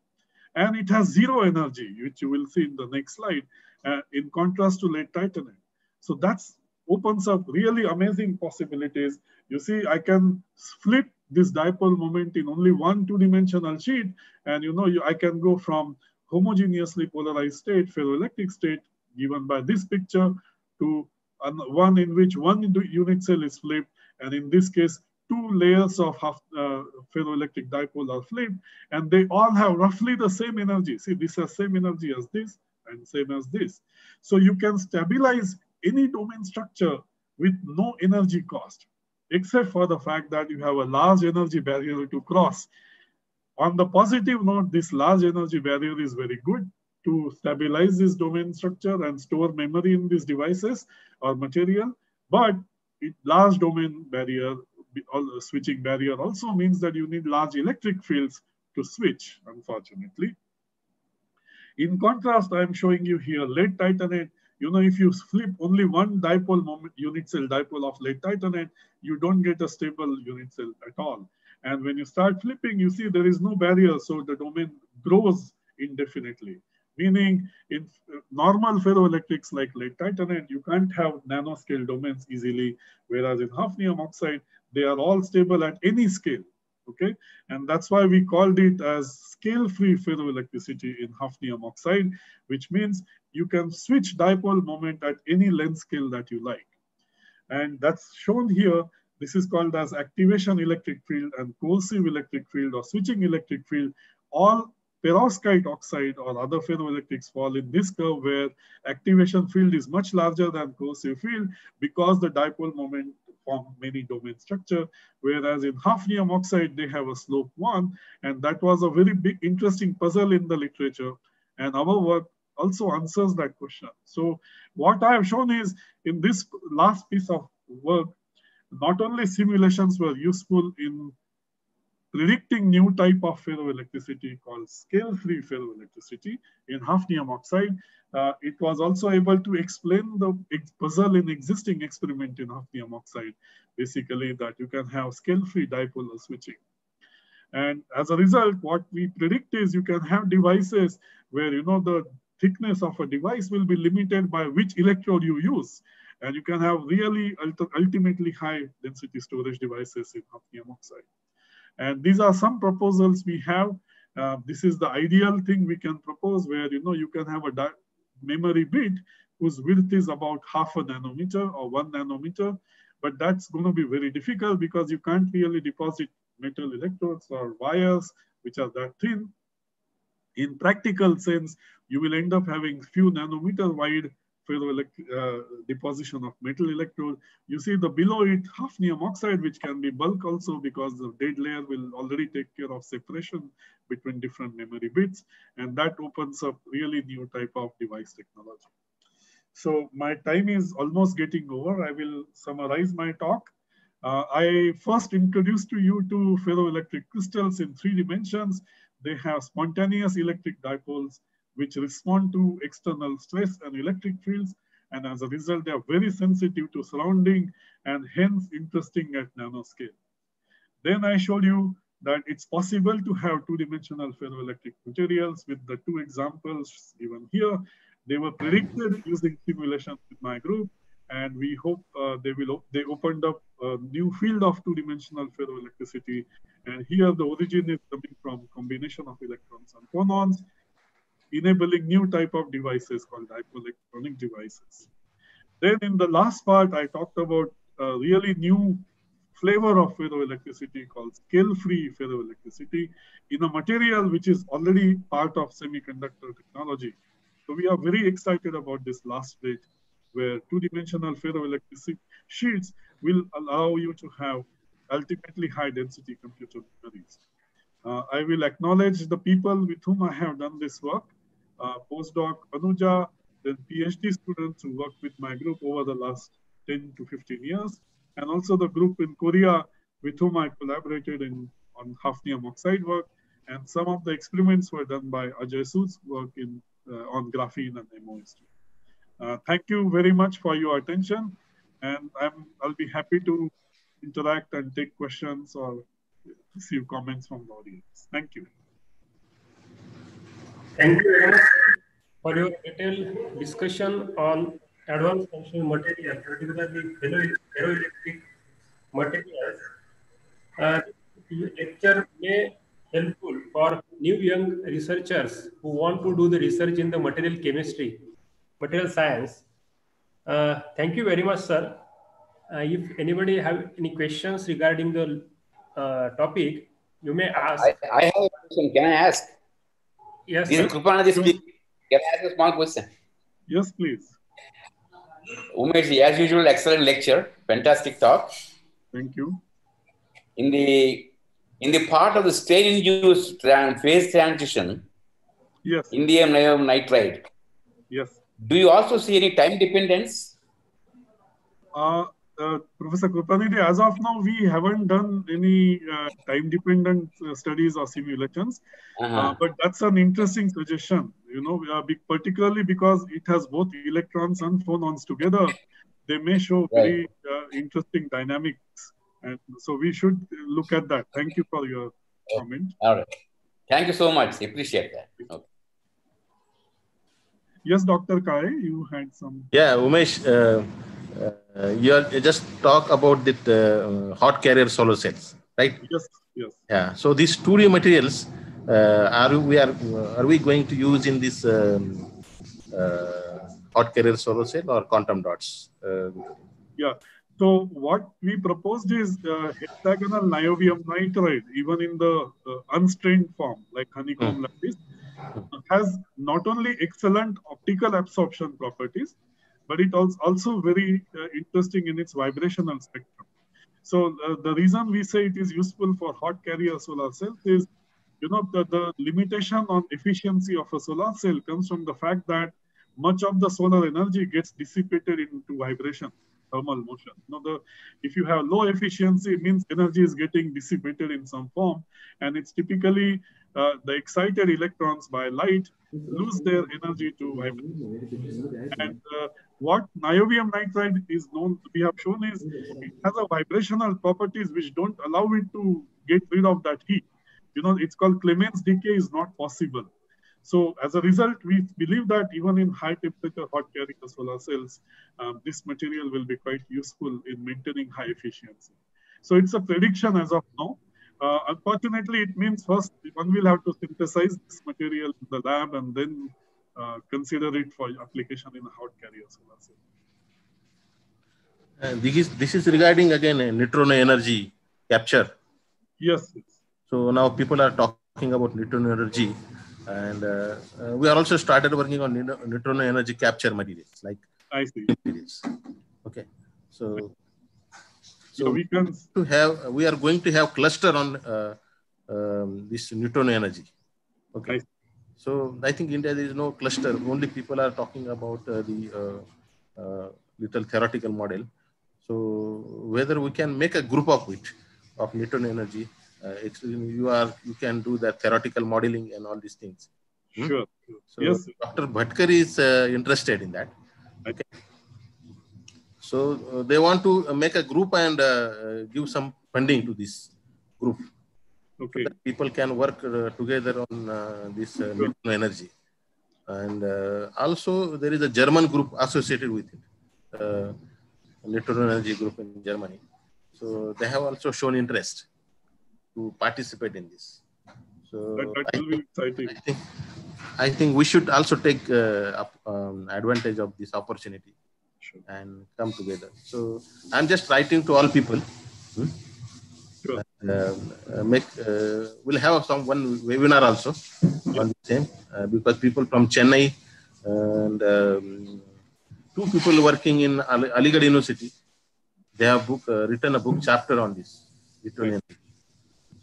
And it has zero energy, which you will see in the next slide, uh, in contrast to lead titanate. So that's opens up really amazing possibilities. You see, I can flip this dipole moment in only one two-dimensional sheet, and you know, you, I can go from homogeneously polarized state, ferroelectric state, given by this picture, to one in which one unit cell is flipped, and in this case, two layers of half, uh, ferroelectric dipole are flipped, and they all have roughly the same energy. See, this has same energy as this and same as this. So you can stabilize any domain structure with no energy cost, except for the fact that you have a large energy barrier to cross. On the positive note, this large energy barrier is very good to stabilize this domain structure and store memory in these devices or material, but it, large domain barrier switching barrier also means that you need large electric fields to switch, unfortunately. In contrast, I'm showing you here lead titanate. You know, if you flip only one dipole moment, unit cell dipole of lead titanate, you don't get a stable unit cell at all. And when you start flipping, you see there is no barrier, so the domain grows indefinitely. Meaning, in normal ferroelectrics like lead titanate, you can't have nanoscale domains easily, whereas in hafnium oxide, they are all stable at any scale, okay? And that's why we called it as scale-free ferroelectricity in hafnium oxide, which means you can switch dipole moment at any length scale that you like. And that's shown here. This is called as activation electric field and coercive electric field or switching electric field. All perovskite oxide or other ferroelectrics fall in this curve where activation field is much larger than coercive field because the dipole moment form many domain structure, whereas in hafnium oxide, they have a slope one, and that was a very big, interesting puzzle in the literature. And our work also answers that question. So what I have shown is in this last piece of work, not only simulations were useful in predicting new type of ferroelectricity called scale-free ferroelectricity in hafnium oxide. Uh, it was also able to explain the puzzle in existing experiment in hafnium oxide, basically that you can have scale-free dipolar switching. And as a result, what we predict is you can have devices where you know the thickness of a device will be limited by which electrode you use. And you can have really ultimately high density storage devices in hafnium oxide. And these are some proposals we have. Uh, this is the ideal thing we can propose where, you know, you can have a memory bit whose width is about half a nanometer or one nanometer, but that's going to be very difficult because you can't really deposit metal electrodes or wires, which are that thin. In practical sense, you will end up having few nanometer wide deposition of metal electrode. You see the below it hafnium oxide, which can be bulk also because the dead layer will already take care of separation between different memory bits. And that opens up really new type of device technology. So my time is almost getting over. I will summarize my talk. Uh, I first introduced to you two ferroelectric crystals in three dimensions. They have spontaneous electric dipoles which respond to external stress and electric fields. And as a result, they are very sensitive to surrounding and hence interesting at nanoscale. Then I showed you that it's possible to have two-dimensional ferroelectric materials with the two examples given here. They were predicted using simulation with my group, and we hope uh, they will they opened up a new field of two-dimensional ferroelectricity. And here the origin is coming from combination of electrons and phonons, enabling new type of devices called dipole electronic devices. Then in the last part, I talked about a really new flavor of ferroelectricity called scale-free ferroelectricity in a material which is already part of semiconductor technology. So we are very excited about this last stage where two-dimensional ferroelectric sheets will allow you to have ultimately high density computer memories. Uh, I will acknowledge the people with whom I have done this work postdoc Anuja, then PhD students who worked with my group over the last 10 to 15 years, and also the group in Korea with whom I collaborated in, on hafnium oxide work. And some of the experiments were done by Ajay Sood's work in, uh, on graphene and MOS. Uh, thank you very much for your attention. And I'm, I'll be happy to interact and take questions or receive comments from the audience. Thank you. Thank you very much for your detailed discussion on advanced functional materials, particularly ferroelectric materials. Uh, lecture may helpful for new young researchers who who want to do the research in the material chemistry, material science. Uh, thank you very much, sir. Uh, if anybody have any questions regarding the uh, topic, you may ask. I, I have a question. Can I ask? Yes, sir. is Krupanidhi speaking. Can I ask a small question? Yes, please. Umesh, as usual, excellent lecture, fantastic talk. Thank you. In the in the part of the stain-induced tran- phase transition, Yes, indium nitride, yes. do you also see any time dependence? Uh, uh, Professor Krupanidhi, as of now, we haven't done any uh, time-dependent uh, studies or simulations, Uh-huh. uh, but that's an interesting suggestion. You know, uh, be- particularly because it has both electrons and phonons together, they may show very uh, interesting dynamics, and so we should look at that. Thank you for your comment. All right. Thank you so much. Appreciate that. Okay. Yes, Dr. Kai, you had some. Yeah, Umesh, uh, you are you just talk about the uh, hot carrier solar cells, right? Yes, yes. Yeah. So these 2D materials uh, are we are are we going to use in this um, uh, hot carrier solar cell or quantum dots? Uh, Yeah. So what we proposed is uh, hexagonal niobium nitride, even in the uh, unstrained form, like honeycomb lattice, has not only excellent optical absorption properties, but it also also very uh, interesting in its vibrational spectrum. So uh, the reason we say it is useful for hot carrier solar cells is, you know, the, the limitation on efficiency of a solar cell comes from the fact that much of the solar energy gets dissipated into vibration thermal motion. Know, the if you have low efficiency, it means energy is getting dissipated in some form, and it's typically uh, the excited electrons by light lose their energy to vibration. And uh, what niobium nitride is known, we have shown is it has a vibrational properties which don't allow it to get rid of that heat. You know, it's called Klemens decay is not possible. So as a result, we believe that even in high temperature hot carrier solar cells, um, this material will be quite useful in maintaining high efficiency. So it's a prediction as of now. Uh, unfortunately, it means first one will have to synthesize this material in the lab and then consider it for application in a hot carrier solar cell. uh, this is this is regarding again uh, neutron energy capture. Yes, yes. So now people are talking about neutron energy, and uh, uh, we are also started working on neutron energy capture materials like I see. materials. Okay, so So so we can, to have we are going to have cluster on uh, um, this neutron energy. Okay. So I think India there is no cluster. Only people are talking about uh, the uh, uh, little theoretical model. So whether we can make a group of it of neutron energy, uh, you are you can do the theoretical modeling and all these things. Hmm? sure. So yes, Dr. Bhatkar is uh, interested in that. Okay. So they want to make a group and give some funding to this group. Okay. That people can work uh, together on uh, this uh, neutron energy. And uh, also there is a German group associated with it, uh, neutron energy group in Germany. So they have also shown interest to participate in this. So That, that I will be exciting. I think I think we should also take uh, up, um, advantage of this opportunity Sure. and come together. So I'm just writing to all people. hmm? Uh, make uh, we'll have some one webinar also on the same uh, because people from Chennai and um, two people working in Ali- Aligarh University they have book uh, written a book chapter on this Lithuanian.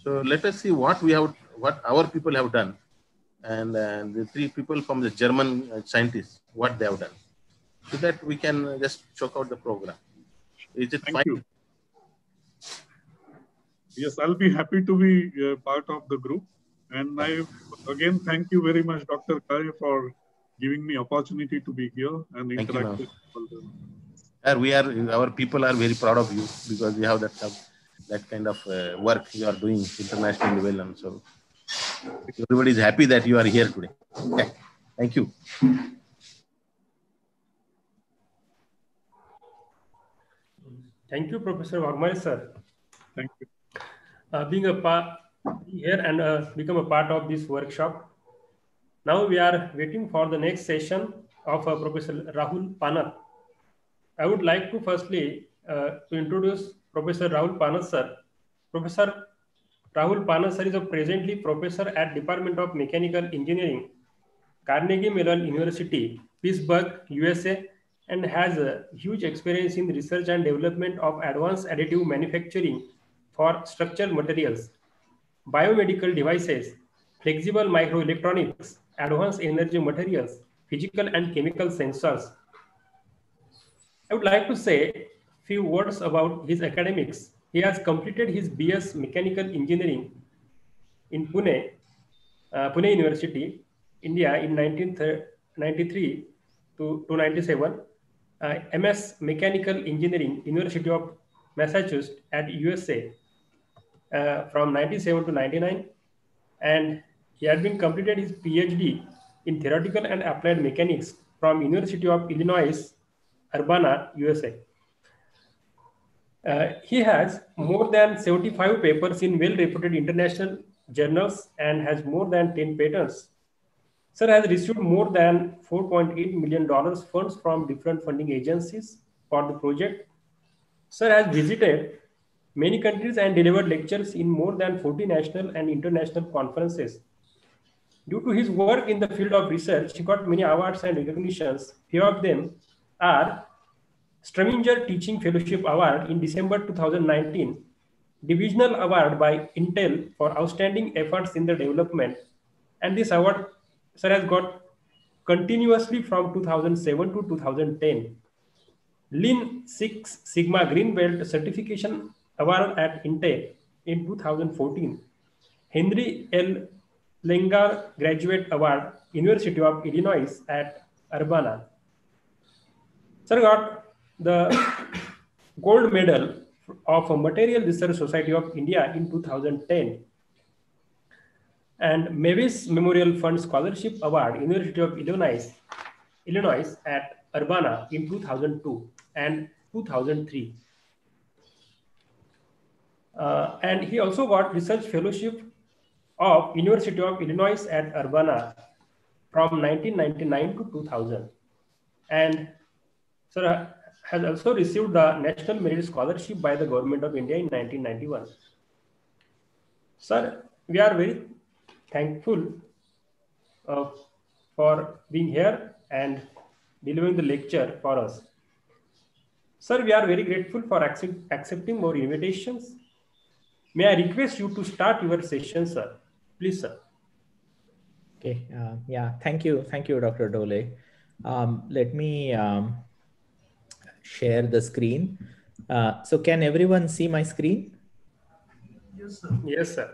So let us see what we have, what our people have done, and uh, the three people from the German uh, scientists, what they have done, so that we can just check out the program. Is it Thank fine? you. Yes, I'll be happy to be uh, part of the group. And I again thank you very much, Dr. Kare, for giving me opportunity to be here and Thank you, interact ma'am. with all Uh, we are, our people are very proud of you because you have that kind- that kind of uh, work you are doing internationally well, and so everybody is happy that you are here today. Okay. Thank you. Thank you, Professor Waghmare, sir. Thank you. Uh, being a part here and uh, become a part of this workshop. Now we are waiting for the next session of uh, Professor Rahul Panat. I would like to firstly uh, to introduce Professor Rahul Panat sir. Professor Rahul Panat sir is a presently professor at Department of Mechanical Engineering, Carnegie Mellon University, Pittsburgh, USA, and has a huge experience in research and development of advanced additive manufacturing for structural materials, biomedical devices, flexible microelectronics, advanced energy materials, physical and chemical sensors. I would like to say a few words about his academics. He has completed his BS Mechanical Engineering in Pune, uh, Pune University, India in 1993 to, to 97. Uh, MS Mechanical Engineering, University of Massachusetts at USA uh, from 97 to 99. And he had been completed his PhD in theoretical and applied mechanics from University of Illinois, Urbana, USA. Uh, he has more than 75 papers in well-reputed international journals and has more than 10 patents. Sir has received more than $4.8 million funds from different funding agencies for the project. Sir has visited many countries and delivered lectures in more than 40 national and international conferences. Due to his work in the field of research, he got many awards and recognitions. Few of them are Strominger Teaching Fellowship Award in December 2019, Divisional Award by Intel for outstanding efforts in the development, and this award sir has got continuously from 2007 to 2010. Lean Six Sigma Green Belt Certification Award at Intel in 2014. Henry L. Langhaar Graduate Award, University of Illinois at Urbana. Sir got the gold medal of Material Research Society of India in 2010 and Mavis Memorial Fund Scholarship Award, University of Illinois, Illinois at Urbana in 2002 and 2003. Uh, and he also got research fellowship of University of Illinois at Urbana from 1999 to 2000. And sir has also received the National Merit Scholarship by the Government of India in 1991. Sir, we are very thankful uh, for being here and delivering the lecture for us. Sir, we are very grateful for accept, accepting more invitations. May I request you to start your session, sir? Please, sir. Okay. Uh, yeah. Thank you. Thank you, Dr. Dole. Um, let me um, share the screen. Uh, so can everyone see my screen? Yes, sir. Yes, sir.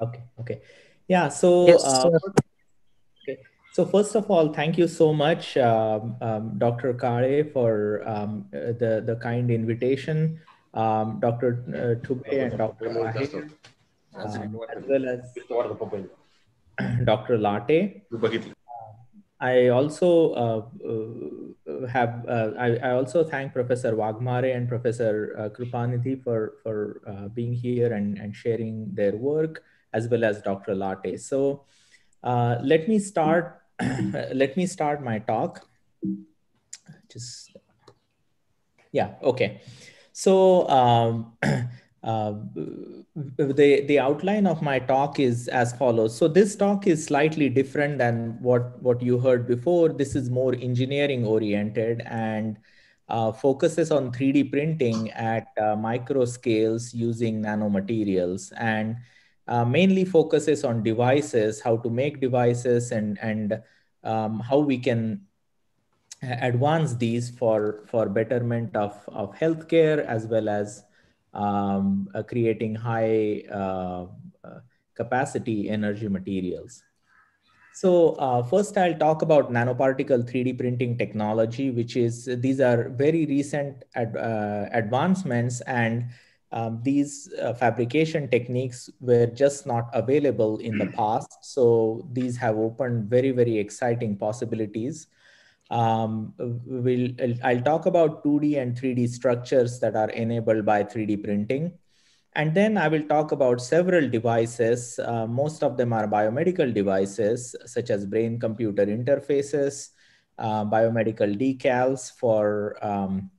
Okay. Okay. Yeah. So, Yes, uh, sir. okay. So first of all, thank you so much, um, um, Dr. Kare, for um, uh, the the kind invitation. Um, Dr. Uh, Thube and Dr. Mahir, um, as well as Dr. Late. I also uh, uh, have uh, I, I also thank Professor Waghmare and Professor uh, for for uh, being here and, and sharing their work as well as Dr. Late. So uh, let me start let me start my talk. Just yeah okay. So um, uh, the the outline of my talk is as follows. So this talk is slightly different than what what you heard before. This is more engineering oriented and uh, focuses on 3d printing at uh, micro scales using nanomaterials and uh, mainly focuses on devices how to make devices and and um, how we can advance these for for betterment of of healthcare as well as um, uh, creating high uh, uh, capacity energy materials. So uh, first I'll talk about nanoparticle 3D printing technology, which is, these are very recent ad, uh, advancements and um, these uh, fabrication techniques were just not available in the past. So these have opened very, very exciting possibilities um, we'll, I'll talk about 2D and 3D structures that are enabled by 3D printing. And then I will talk about several devices. Uh, most of them are biomedical devices, such as brain computer interfaces, uh, biomedical decals for um,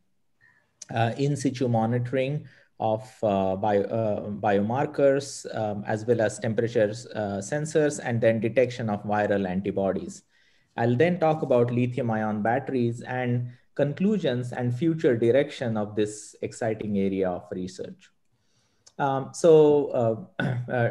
uh, in situ monitoring of uh, bio, uh, biomarkers, um, as well as temperature uh, sensors, and then detection of viral antibodies. I'll then talk about lithium ion batteries and conclusions and future direction of this exciting area of research. Um, so uh, uh,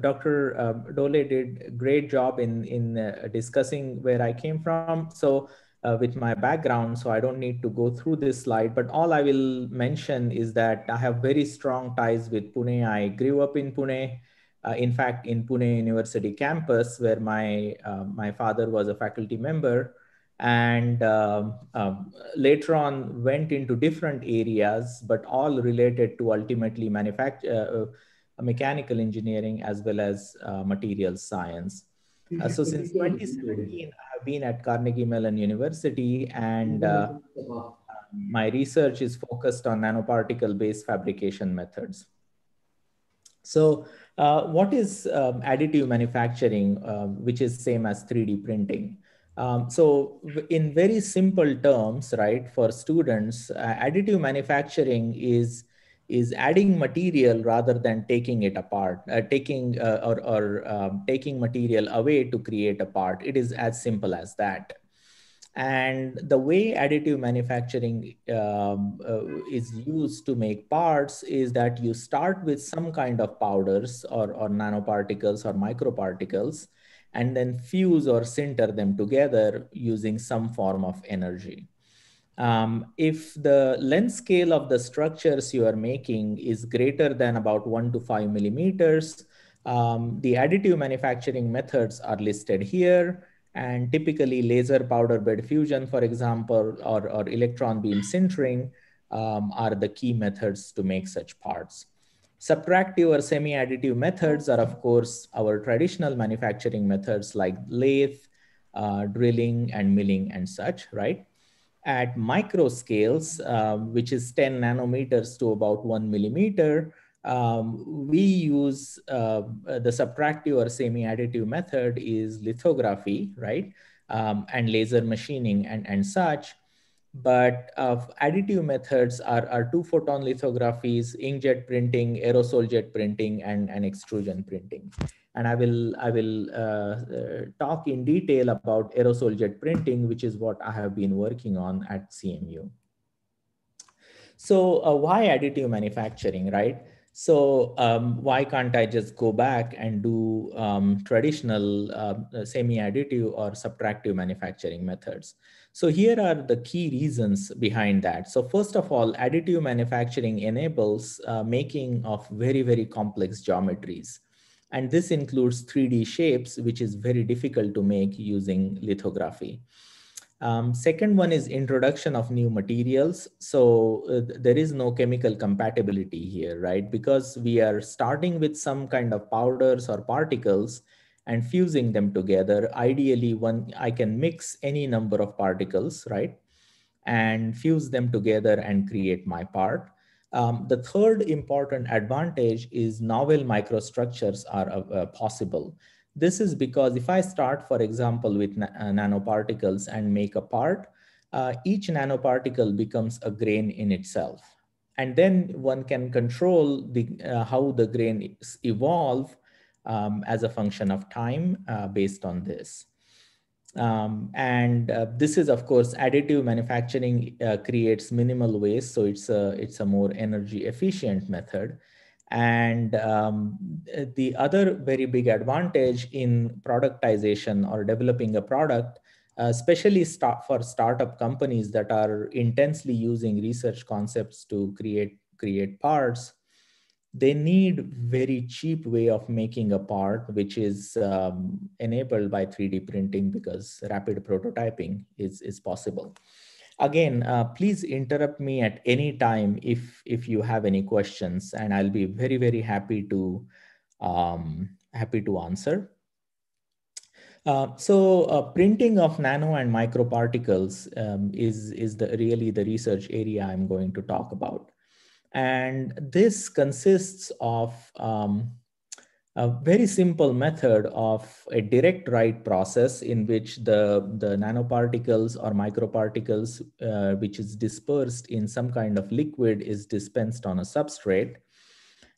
Dr. Uh, Dole did a great job in, in uh, discussing where I came from. So uh, with my background, so I don't need to go through this slide, but all I will mention is that I have very strong ties with Pune. I grew up in Pune. Uh, in fact, in Pune University campus, where my, my father was a faculty member, and um, um, later on went into different areas, but all related to ultimately manufacture, uh, mechanical engineering as well as uh, materials science. Uh, so since 2017, I have been at Carnegie Mellon University and uh, my research is focused on nanoparticle-based fabrication methods. So uh, what is um, additive manufacturing, um, which is same as 3D printing? Um, so in very simple terms, right, for students, uh, additive manufacturing is is adding material rather than taking it apart, uh, taking uh, or, or um, taking material away to create a part. It is as simple as that. And the way additive manufacturing um, uh, is used to make parts is that you start with some kind of powders or, or nanoparticles or microparticles, and then fuse or sinter them together using some form of energy. Um, if the length scale of the structures you are making is greater than about one to five millimeters, um, the additive manufacturing methods are listed here. And typically laser powder bed fusion, for example, or, or electron beam sintering um, are the key methods to make such parts. Subtractive or semi-additive methods are, of course, our traditional manufacturing methods like lathe, uh, drilling, and milling and such, right? At micro scales, um, which is 10 nanometers to about one millimeter, um, we use uh, the subtractive or semi-additive method is lithography, right? Um, and laser machining and, and such. But uh, additive methods are, are two photon lithographies, inkjet printing, aerosol jet printing, and, and extrusion printing. And I will, I will uh, uh, talk in detail about aerosol jet printing, which is what I have been working on at CMU. So uh, why additive manufacturing, right? So um, why can't I just go back and do um, traditional uh, semi-additive or subtractive manufacturing methods? So here are the key reasons behind that. So first of all, additive manufacturing enables uh, making of very, very complex geometries. And this includes 3D shapes, which is very difficult to make using lithography. Um, second one is introduction of new materials. So uh, there is no chemical compatibility here, right? Because we are starting with some kind of powders or particles and fusing them together. Ideally, one I can mix any number of particles, right? And fuse them together and create my part. Um, the third important advantage is novel microstructures are uh, possible. This is because if I start, for example, with na uh, nanoparticles and make a part, uh, each nanoparticle becomes a grain in itself. And then one can control the, uh, how the grain evolve um, as a function of time uh, based on this. Um, and uh, this is, of course, additive manufacturing uh, creates minimal waste. So it's a, it's a more energy efficient method. And um, the other very big advantage in productization or developing a product, uh, especially start for startup companies that are intensely using research concepts to create, create parts, they need very cheap way of making a part, which is um, enabled by 3D printing because rapid prototyping is, is possible. Again, uh, please interrupt me at any time if, if you have any questions, and I'll be very, very happy to, um, happy to answer. Uh, so uh, printing of nano and microparticles um, is, is the, really the research area I'm going to talk about. And this consists of um, a very simple method of a direct write process in which the, the nanoparticles or microparticles, uh, which is dispersed in some kind of liquid is dispensed on a substrate.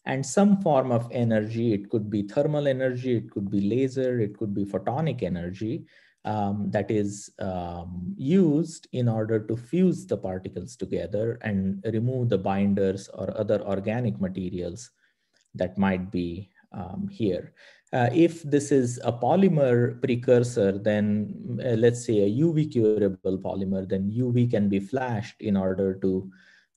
And some form of energy, it could be thermal energy, it could be laser, it could be photonic energy um, that is um, used in order to fuse the particles together and remove the binders or other organic materials that might be um, here. Uh, if this is a polymer precursor, then uh, let's say a UV curable polymer, then UV can be flashed in order to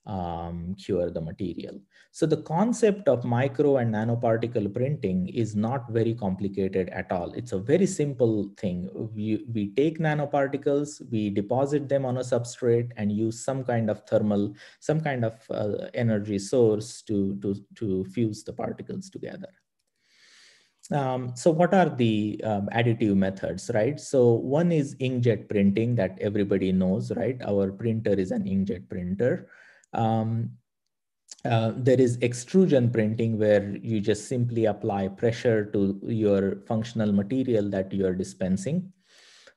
um, cure the material. So the concept of micro and nanoparticle printing is not very complicated at all. It's a very simple thing. We, we take nanoparticles, we deposit them on a substrate and use some kind of thermal, some kind of uh, energy source to, to, to fuse the particles together. Um, so what are the um, additive methods, right? So one is inkjet printing that everybody knows, right? Our printer is an inkjet printer. Um, uh, there is extrusion printing where you just simply apply pressure to your functional material that you're dispensing.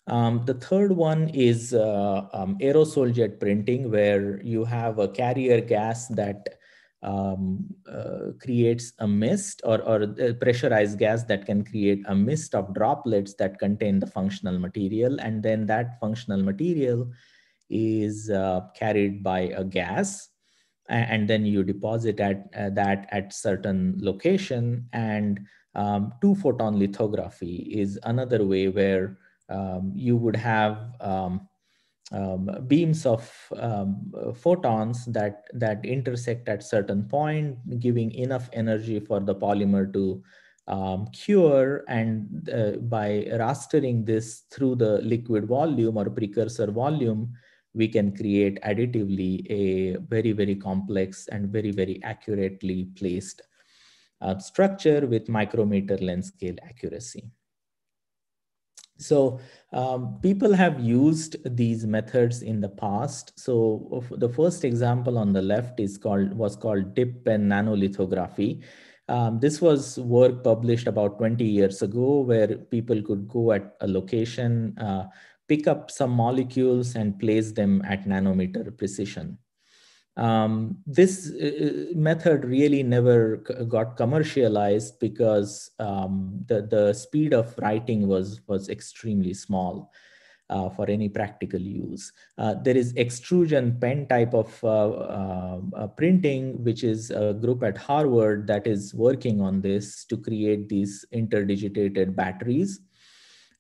Um, the third one is uh, um, aerosol jet printing where you have a carrier gas that um, uh, creates a mist or, or pressurized gas that can create a mist of droplets that contain the functional material. And then that functional material is uh, carried by a gas and then you deposit at uh, that at certain location and um, two photon lithography is another way where um, you would have um, beams of um, photons that that intersect at certain point giving enough energy for the polymer to um, cure and uh, by rastering this through the liquid volume or precursor volume we can create additively a very, very complex and very, very accurately placed uh, structure with micrometer length scale accuracy. So um, people have used these methods in the past. So the first example on the left is called was called dip pen nanolithography. Um, this was work published about 20 years ago where people could go at a location, uh, pick up some molecules and place them at nanometer precision. Um, this uh, method really never got commercialized because um, the, the speed of writing was, was extremely small. Uh, for any practical use. Uh, there is extrusion pen type of uh, uh, printing, which is a group at Harvard that is working on this to create these interdigitated batteries.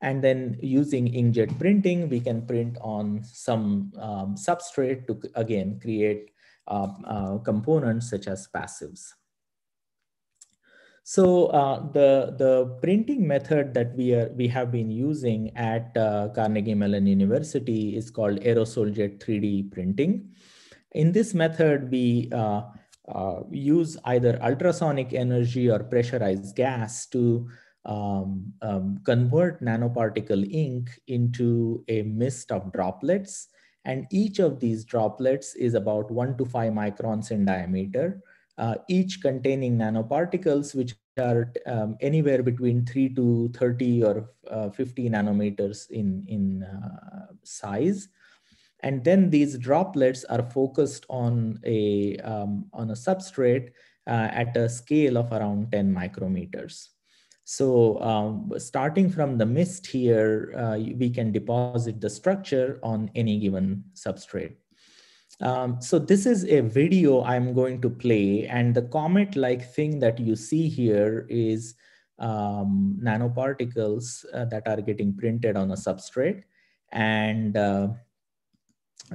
And then using inkjet printing, we can print on some um, substrate to, again, create uh, uh, components such as passives. So uh, the, the printing method that we, are, we have been using at uh, Carnegie Mellon University is called aerosol jet 3D printing. In this method, we uh, uh, use either ultrasonic energy or pressurized gas to um, um, convert nanoparticle ink into a mist of droplets. And each of these droplets is about one to five microns in diameter, uh, each containing nanoparticles, which are um, anywhere between 3 to 30 or uh, 50 nanometers in, in uh, size. And then these droplets are focused on a, um, on a substrate uh, at a scale of around 10 micrometers. So um, starting from the mist here, uh, we can deposit the structure on any given substrate. Um, so this is a video I'm going to play and the comet-like thing that you see here is um, nanoparticles uh, that are getting printed on a substrate. And uh,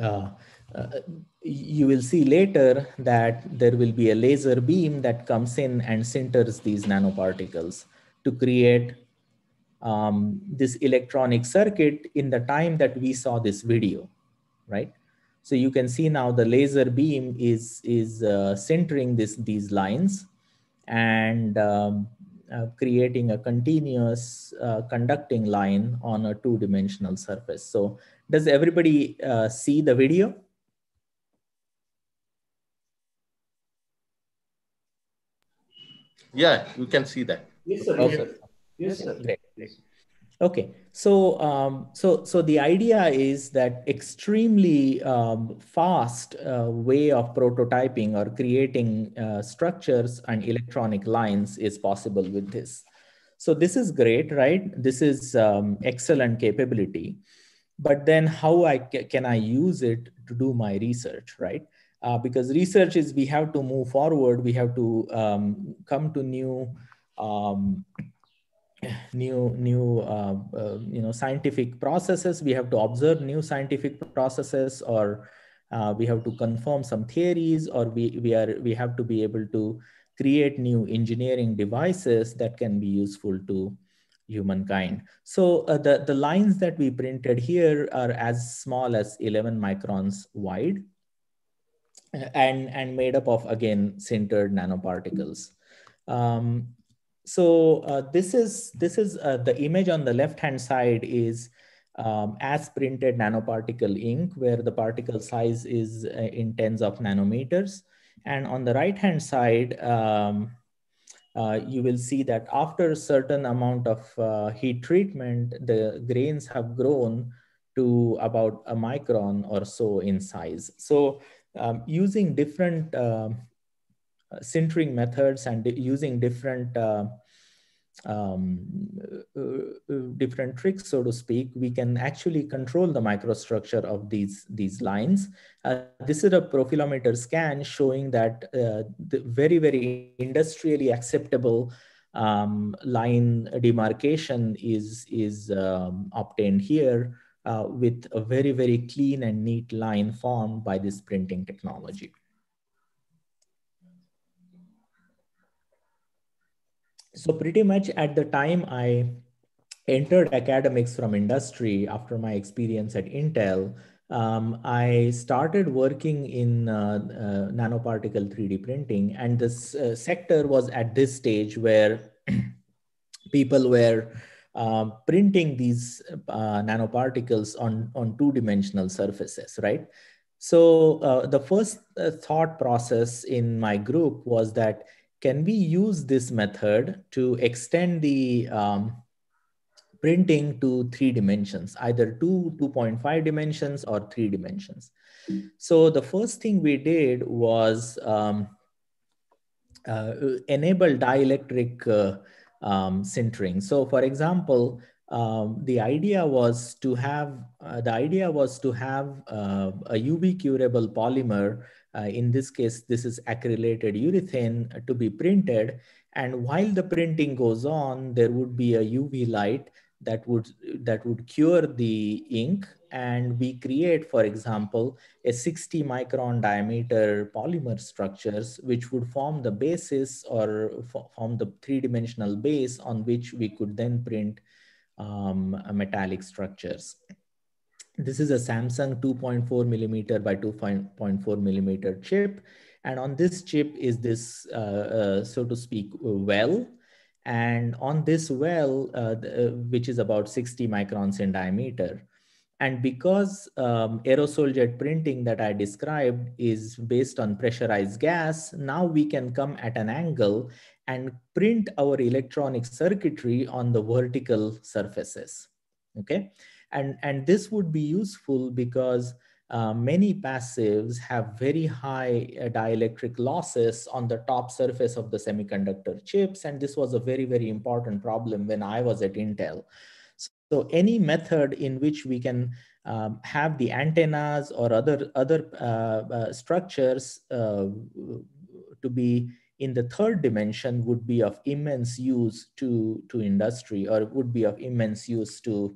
uh, uh you will see later that there will be a laser beam that comes in and sinters these nanoparticles to create um, this electronic circuit in the time that we saw this video, right? So you can see now the laser beam is, is uh, sintering this, these lines and um, uh, creating a continuous uh, conducting line on a two-dimensional surface. So does everybody uh, see the video? Yeah, you can see that. Yes, sir. Okay. Yes, sir. Great, great. Okay, so um, so so the idea is that extremely um, fast uh, way of prototyping or creating uh, structures and electronic lines is possible with this. So this is great, right? This is um, excellent capability, but then how I can I use it to do my research, right? Uh, because research is we have to move forward, we have to um, come to new um, new new uh, uh, you know scientific processes. We have to observe new scientific processes or uh, we have to confirm some theories or we we are we have to be able to create new engineering devices that can be useful to humankind. So uh, the the lines that we printed here are as small as 11 microns wide and and made up of again sintered nanoparticles. Um, so uh, this is this is uh, the image on the left hand side is um, as printed nanoparticle ink where the particle size is uh, in tens of nanometers. And on the right hand side um, uh, you will see that after a certain amount of uh, heat treatment the grains have grown to about a micron or so in size. So um, using different um, sintering methods and using different uh, um, uh, uh, different tricks, so to speak, we can actually control the microstructure of these, these lines. Uh, this is a profilometer scan showing that uh, the very, very industrially acceptable um, line demarcation is, is um, obtained here uh, with a very, very clean and neat line formed by this printing technology. So pretty much at the time I entered academics from industry after my experience at Intel, um, I started working in uh, uh, nanoparticle 3D printing, and this uh, sector was at this stage where people were uh, printing these uh, nanoparticles on, on two-dimensional surfaces, right? So uh, the first thought process in my group was that can we use this method to extend the um, printing to three dimensions, either two, 2.5 dimensions or three dimensions. So the first thing we did was um, uh, enable dielectric uh, um, sintering. So for example, um, the idea was to have uh, the idea was to have uh, a UV curable polymer in this case, this is acrylated urethane to be printed. And while the printing goes on, there would be a UV light that would that would cure the ink and we create for example a 60 micron diameter polymer structures which would form the basis or form the three-dimensional base on which we could then print um, metallic structures this is a Samsung 2.4 millimeter by 2.4 millimeter chip. And on this chip is this, uh, uh, so to speak, well. And on this well, uh, the, uh, which is about 60 microns in diameter. And because um, aerosol jet printing that I described is based on pressurized gas, now we can come at an angle and print our electronic circuitry on the vertical surfaces, okay? And, and this would be useful because uh, many passives have very high uh, dielectric losses on the top surface of the semiconductor chips. And this was a very, very important problem when I was at Intel. So any method in which we can um, have the antennas or other, other uh, uh structures uh, to be in the third dimension would be of immense use to, to industry or would be of immense use to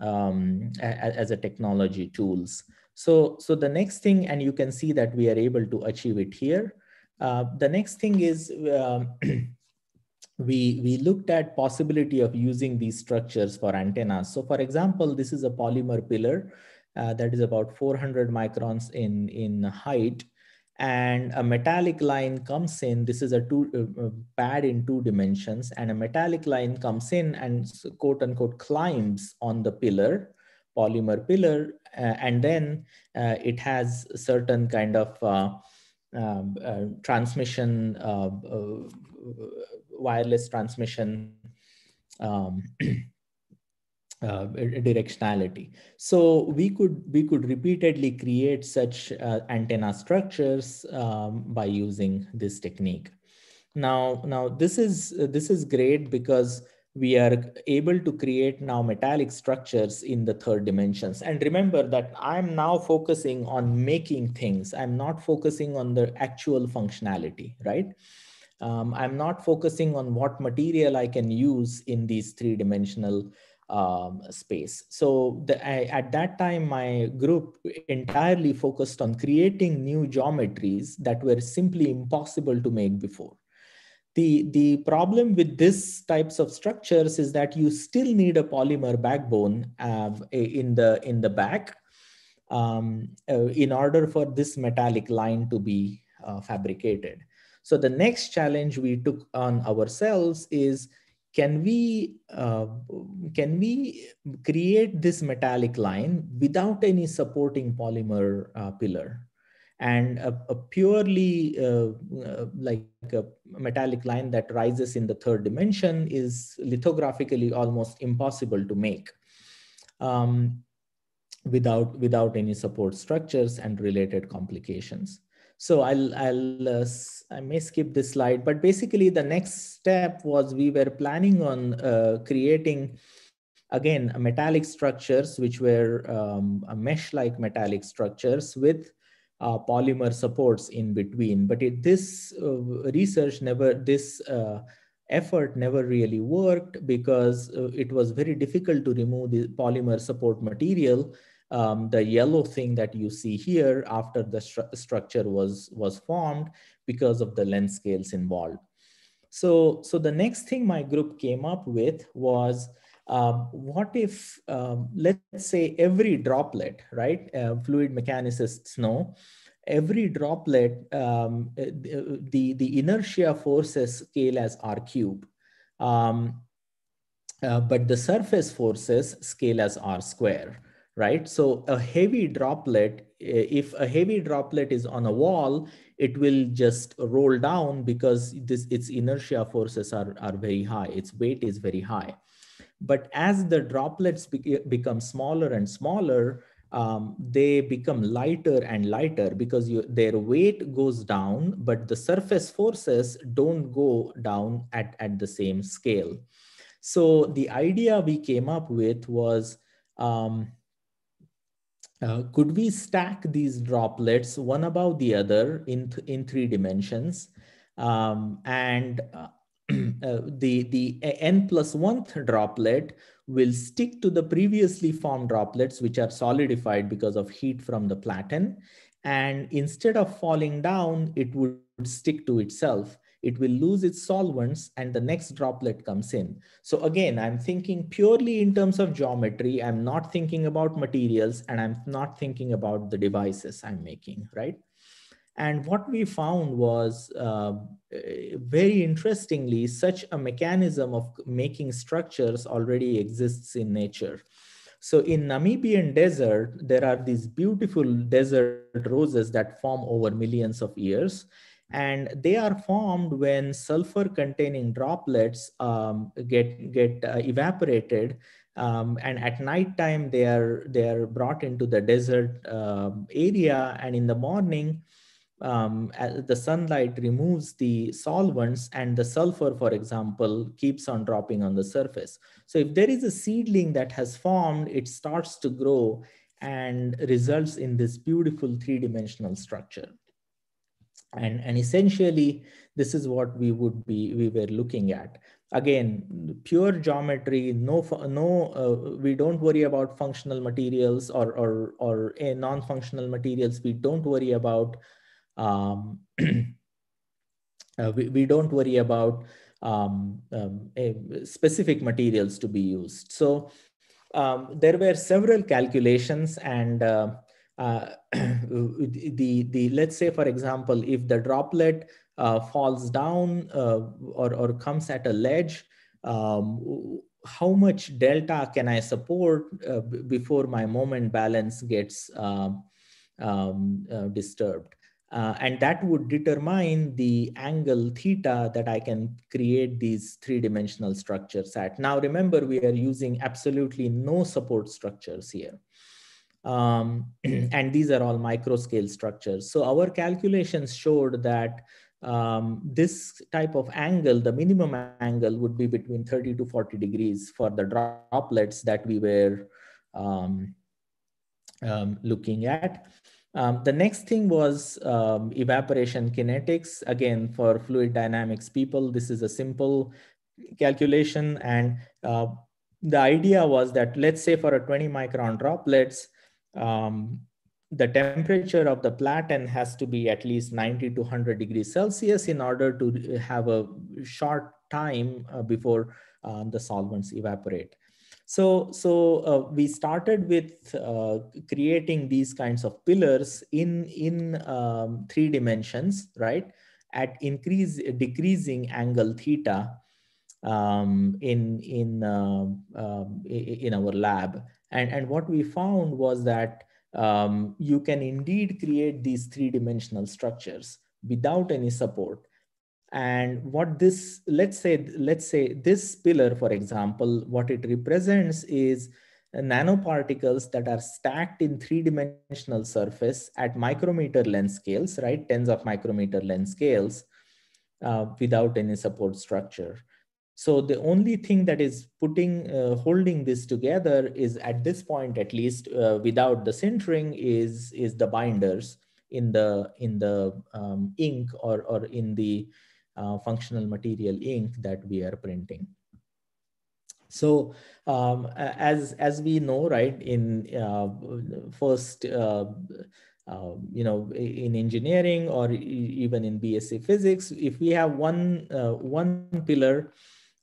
um, as a technology tools. So, so the next thing, and you can see that we are able to achieve it here. Uh, the next thing is um, we, we looked at possibility of using these structures for antennas. So for example, this is a polymer pillar uh, that is about 400 microns in, in height and a metallic line comes in. This is a two uh, uh, pad in two dimensions. And a metallic line comes in and quote unquote climbs on the pillar polymer pillar. Uh, and then uh, it has certain kind of uh, um, uh, transmission, wireless transmission um, uh, directionality. So we could we could repeatedly create such uh, antenna structures um, by using this technique. Now, now this is this is great because we are able to create now metallic structures in the third dimensions. And remember that I'm now focusing on making things. I'm not focusing on the actual functionality, right? Um, I'm not focusing on what material I can use in these three dimensional um, space. So the, I, at that time, my group entirely focused on creating new geometries that were simply impossible to make before. The, the problem with this types of structures is that you still need a polymer backbone um, in, the, in the back um, uh, in order for this metallic line to be uh, fabricated. So the next challenge we took on ourselves is can we uh, can we create this metallic line without any supporting polymer uh, pillar? And a, a purely uh, uh, like a metallic line that rises in the third dimension is lithographically almost impossible to make um, without without any support structures and related complications so I'll, I'll uh, I may skip this slide, but basically the next step was we were planning on uh, creating again metallic structures which were um, mesh-like metallic structures with uh, polymer supports in between. But it, this uh, research never, this uh, effort never really worked because uh, it was very difficult to remove the polymer support material um, the yellow thing that you see here after the stru structure was, was formed because of the length scales involved. So, so the next thing my group came up with was um, what if, um, let's say every droplet, right? Uh, fluid mechanicists know, every droplet, um, uh, the, the inertia forces scale as r cube. Um, uh, but the surface forces scale as r square right? So a heavy droplet, if a heavy droplet is on a wall, it will just roll down because this its inertia forces are, are very high. Its weight is very high. But as the droplets be become smaller and smaller, um, they become lighter and lighter because you, their weight goes down, but the surface forces don't go down at, at the same scale. So the idea we came up with was um, uh, could we stack these droplets one above the other in, th in three dimensions? Um, and uh, uh, the, the n plus one droplet will stick to the previously formed droplets, which are solidified because of heat from the platen. And instead of falling down, it would stick to itself it will lose its solvents and the next droplet comes in. So again, I'm thinking purely in terms of geometry. I'm not thinking about materials and I'm not thinking about the devices I'm making, right? And what we found was uh, very interestingly, such a mechanism of making structures already exists in nature. So in Namibian desert, there are these beautiful desert roses that form over millions of years and they are formed when sulfur containing droplets um, get get uh, evaporated um, and at night time they are they are brought into the desert uh, area. And in the morning um, the sunlight removes the solvents and the sulfur for example keeps on dropping on the surface. So if there is a seedling that has formed it starts to grow and results in this beautiful three-dimensional structure and and essentially this is what we would be we were looking at. Again pure geometry no no uh, we don't worry about functional materials or or or uh, non-functional materials. We don't worry about um, uh, we, we don't worry about um, um, specific materials to be used. So um, there were several calculations and uh, uh, the, the, let's say, for example, if the droplet uh, falls down uh, or, or comes at a ledge, um, how much delta can I support uh, before my moment balance gets um, um, uh, disturbed? And that would determine the angle theta that I can create these three-dimensional structures at. Now, remember, we are using absolutely no support structures here. Um, and these are all micro scale structures. So our calculations showed that um, this type of angle, the minimum angle would be between 30 to 40 degrees for the droplets that we were um, um, looking at. Um, the next thing was um, evaporation kinetics. Again, for fluid dynamics people, this is a simple calculation. And uh, the idea was that let's say for a 20 micron droplets, um, the temperature of the platen has to be at least 90 to 100 degrees Celsius in order to have a short time uh, before um, the solvents evaporate. So, so uh, we started with uh, creating these kinds of pillars in, in um, three dimensions, right? At increase, decreasing angle theta um, in, in, uh, um, in our lab. And, and what we found was that um, you can indeed create these three-dimensional structures without any support. And what this, let's say, let's say this pillar, for example, what it represents is nanoparticles that are stacked in three-dimensional surface at micrometer length scales, right? Tens of micrometer length scales uh, without any support structure. So the only thing that is putting, uh, holding this together is at this point, at least uh, without the sintering is, is the binders in the, in the um, ink or, or in the uh, functional material ink that we are printing. So um, as, as we know, right, in uh, first, uh, uh, you know, in engineering or even in BSc physics, if we have one, one pillar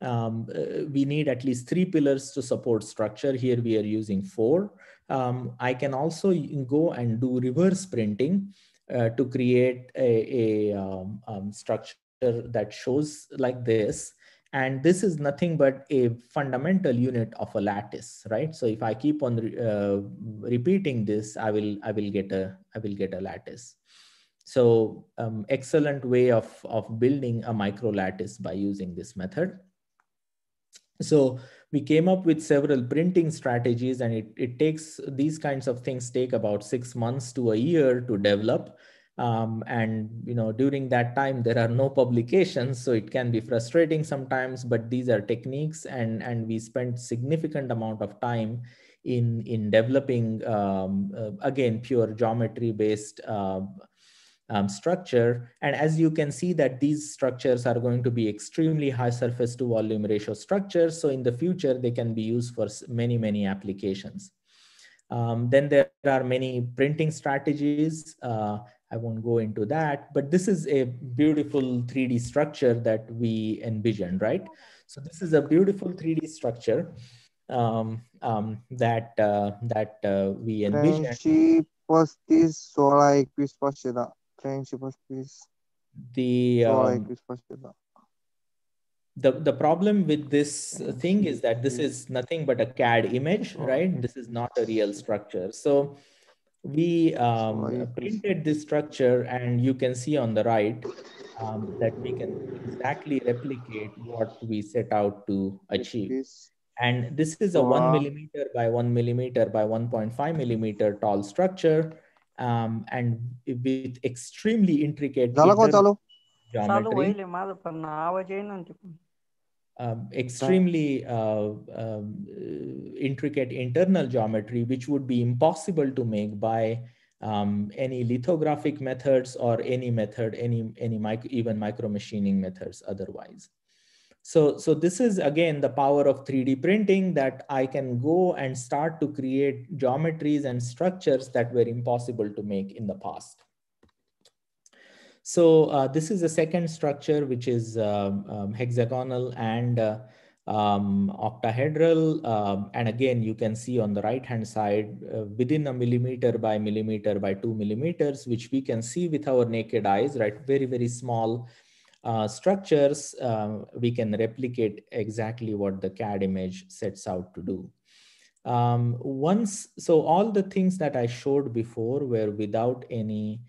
um, uh, we need at least three pillars to support structure. Here we are using four. Um, I can also go and do reverse printing uh, to create a, a um, um structure that shows like this. And this is nothing but a fundamental unit of a lattice, right? So if I keep on re uh, repeating this, I will I will get a I will get a lattice. So um, excellent way of of building a micro lattice by using this method. So we came up with several printing strategies and it, it takes these kinds of things take about six months to a year to develop. Um, and you know during that time there are no publications so it can be frustrating sometimes but these are techniques and and we spent significant amount of time in in developing um, uh, again pure geometry based uh, um, structure. And as you can see that these structures are going to be extremely high surface to volume ratio structures. So in the future, they can be used for many, many applications. Um, then there are many printing strategies. Uh, I won't go into that, but this is a beautiful 3D structure that we envisioned, right? So this is a beautiful 3D structure um, um, that uh, that uh, we envisioned please. The um, the the problem with this thing is that this is nothing but a CAD image, right? This is not a real structure. So we um, printed this structure, and you can see on the right um, that we can exactly replicate what we set out to achieve. And this is a one millimeter by one millimeter by 1.5 millimeter tall structure um, and with extremely intricate geometry. Um, extremely uh, um, uh, intricate internal geometry, which would be impossible to make by um, any lithographic methods or any method, any, any micro, even micro machining methods otherwise. So, so this is again the power of 3D printing that I can go and start to create geometries and structures that were impossible to make in the past. So uh, this is a second structure, which is um, um, hexagonal and uh, um, octahedral. Um, and again, you can see on the right hand side uh, within a millimeter by millimeter by two millimeters, which we can see with our naked eyes, right? Very, very small uh, structures, uh, we can replicate exactly what the CAD image sets out to do. Um, once, so all the things that I showed before were without any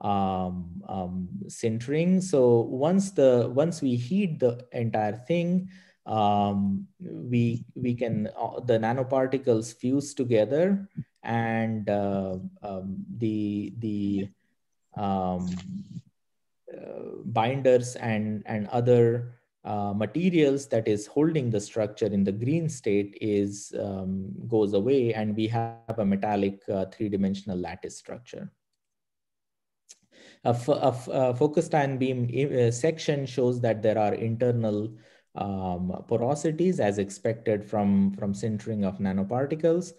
um, um, sintering. So once the once we heat the entire thing, um, we we can uh, the nanoparticles fuse together, and uh, um, the the um, binders and and other uh, materials that is holding the structure in the green state is um, goes away and we have a metallic uh, three-dimensional lattice structure. A, a, focused ion beam uh, section shows that there are internal um, porosities as expected from, from sintering of nanoparticles.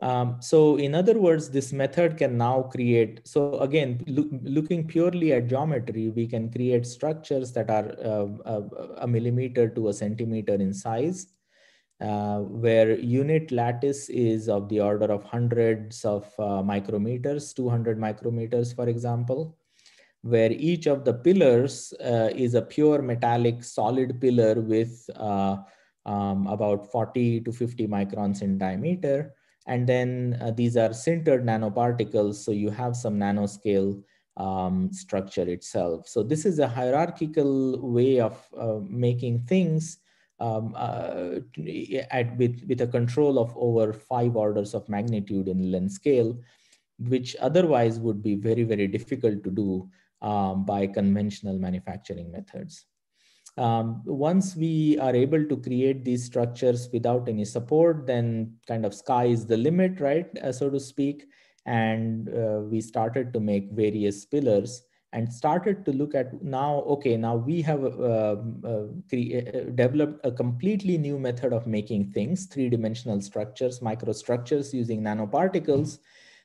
Um, so in other words, this method can now create, so again, look, looking purely at geometry, we can create structures that are uh, a, a, millimeter to a centimeter in size, uh, where unit lattice is of the order of hundreds of uh, micrometers, 200 micrometers, for example, where each of the pillars uh, is a pure metallic solid pillar with uh, um, about 40 to 50 microns in diameter and then uh, these are sintered nanoparticles. So you have some nanoscale um, structure itself. So this is a hierarchical way of uh, making things um, uh, at, with, with a control of over five orders of magnitude in length scale, which otherwise would be very, very difficult to do um, by conventional manufacturing methods. Um, once we are able to create these structures without any support, then kind of sky is the limit, right, uh, so to speak. And uh, we started to make various pillars and started to look at now, okay, now we have uh, uh, uh developed a completely new method of making things, three-dimensional structures, microstructures using nanoparticles.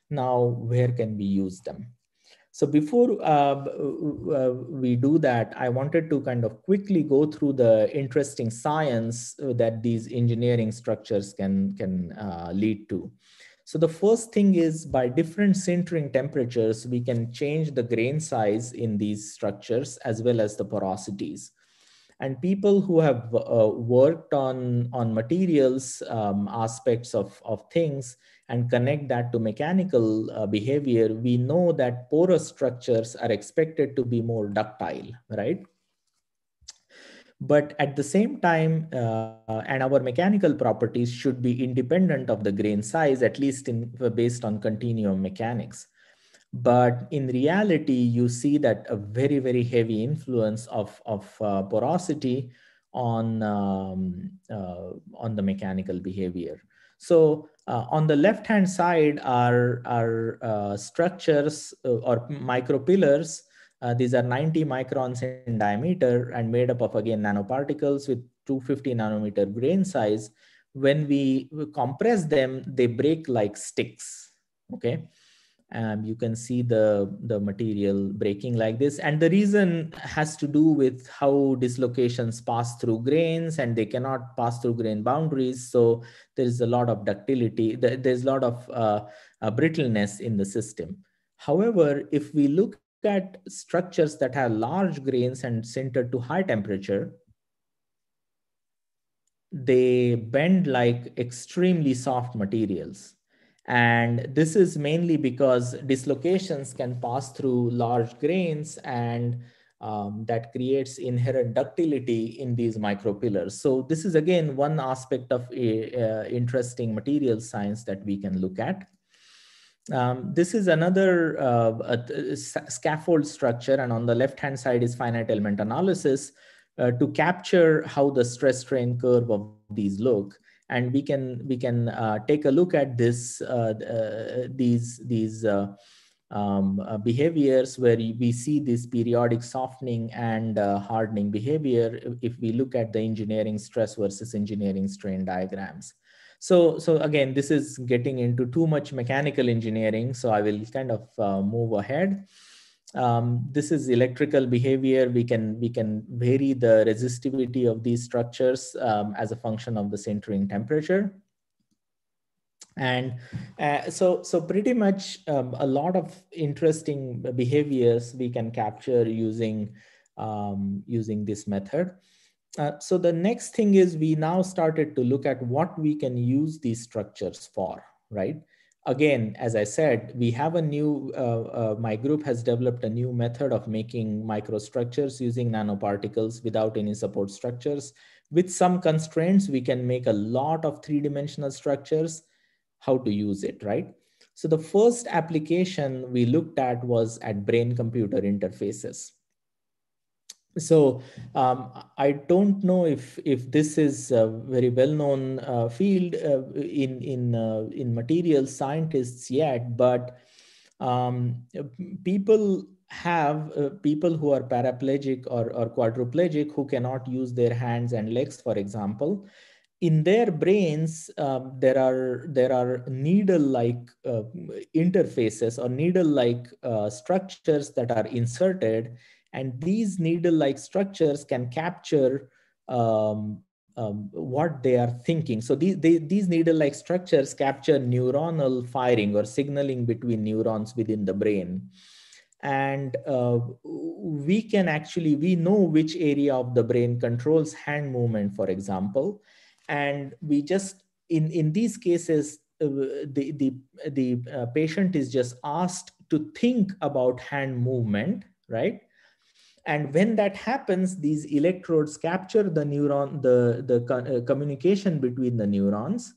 Now, where can we use them? So before uh, uh, we do that, I wanted to kind of quickly go through the interesting science that these engineering structures can, can uh, lead to. So the first thing is by different sintering temperatures, we can change the grain size in these structures as well as the porosities. And people who have uh, worked on, on materials um, aspects of, of things and connect that to mechanical uh, behavior, we know that porous structures are expected to be more ductile, right? But at the same time, uh, and our mechanical properties should be independent of the grain size, at least in, based on continuum mechanics. But in reality, you see that a very, very heavy influence of, of uh, porosity on, um, uh, on the mechanical behavior. So uh, on the left-hand side are, are uh, structures uh, or micropillars. Uh, these are 90 microns in diameter and made up of, again, nanoparticles with 250 nanometer grain size. When we compress them, they break like sticks, okay? Um, you can see the, the material breaking like this. And the reason has to do with how dislocations pass through grains and they cannot pass through grain boundaries. So there is a lot of ductility, there's a lot of uh, uh, brittleness in the system. However, if we look at structures that have large grains and sintered to high temperature, they bend like extremely soft materials and this is mainly because dislocations can pass through large grains and um, that creates inherent ductility in these micropillars. So this is again one aspect of a, a interesting material science that we can look at. Um, this is another uh, scaffold structure and on the left hand side is finite element analysis uh, to capture how the stress strain curve of these look and we can we can uh, take a look at this uh, uh, these these um, uh, behaviors where we see this periodic softening and uh, hardening behavior if we look at the engineering stress versus engineering strain diagrams. So, so again, this is getting into too much mechanical engineering, so I will kind of uh, move ahead um, this is electrical behavior. We can we can vary the resistivity of these structures um, as a function of the sintering temperature. And uh, so, so pretty much um, a lot of interesting behaviors we can capture using um, using this method. Uh, so the next thing is we now started to look at what we can use these structures for, right? Again, as I said, we have a new, uh, uh, my group has developed a new method of making microstructures using nanoparticles without any support structures. With some constraints, we can make a lot of three-dimensional structures, how to use it, right? So the first application we looked at was at brain-computer interfaces so um, I don't know if if this is a very well known uh, field uh, in in uh, in material scientists yet, but um, people have uh, people who are paraplegic or, or quadriplegic who cannot use their hands and legs, for example. In their brains, um, there are there are needle-like uh, interfaces or needle-like uh, structures that are inserted and these needle-like structures can capture um, um, what they are thinking. So these, they, these needle-like structures capture neuronal firing or signaling between neurons within the brain. And uh, we can actually, we know which area of the brain controls hand movement, for example. And we just, in, in these cases, uh, the, the, the uh, patient is just asked to think about hand movement, right? And when that happens, these electrodes capture the neuron, the, the uh, communication between the neurons,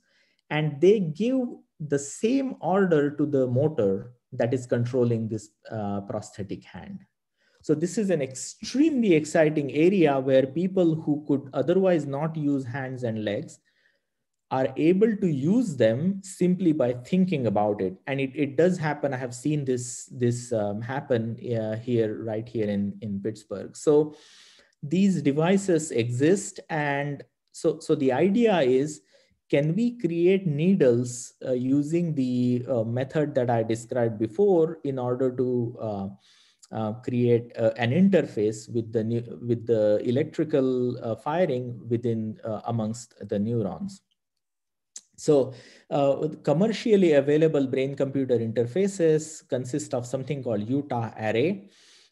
and they give the same order to the motor that is controlling this uh, prosthetic hand. So this is an extremely exciting area where people who could otherwise not use hands and legs are able to use them simply by thinking about it. And it, it does happen. I have seen this this um, happen uh, here right here in in pittsburgh. So these devices exist and so so the idea is can we create needles uh, using the uh, method that i described before in order to uh, uh, create uh, an interface with the new, with the electrical firing within amongst the neurons so uh, commercially available brain computer interfaces consist of something called Utah array.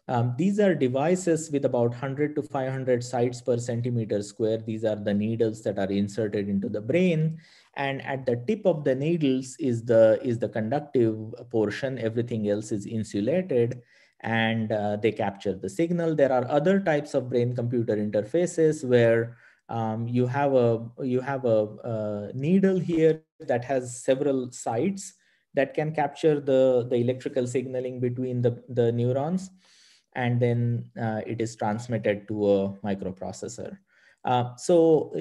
Um, these are devices with about 100 to 500 sites per centimeter square. These are the needles that are inserted into the brain. And at the tip of the needles is the, is the conductive portion. Everything else is insulated and uh, they capture the signal. There are other types of brain computer interfaces where um, you have a you have a, a, needle here that has several sites that can capture the the electrical signaling between the the neurons and then uh, it is transmitted to a microprocessor. Uh, so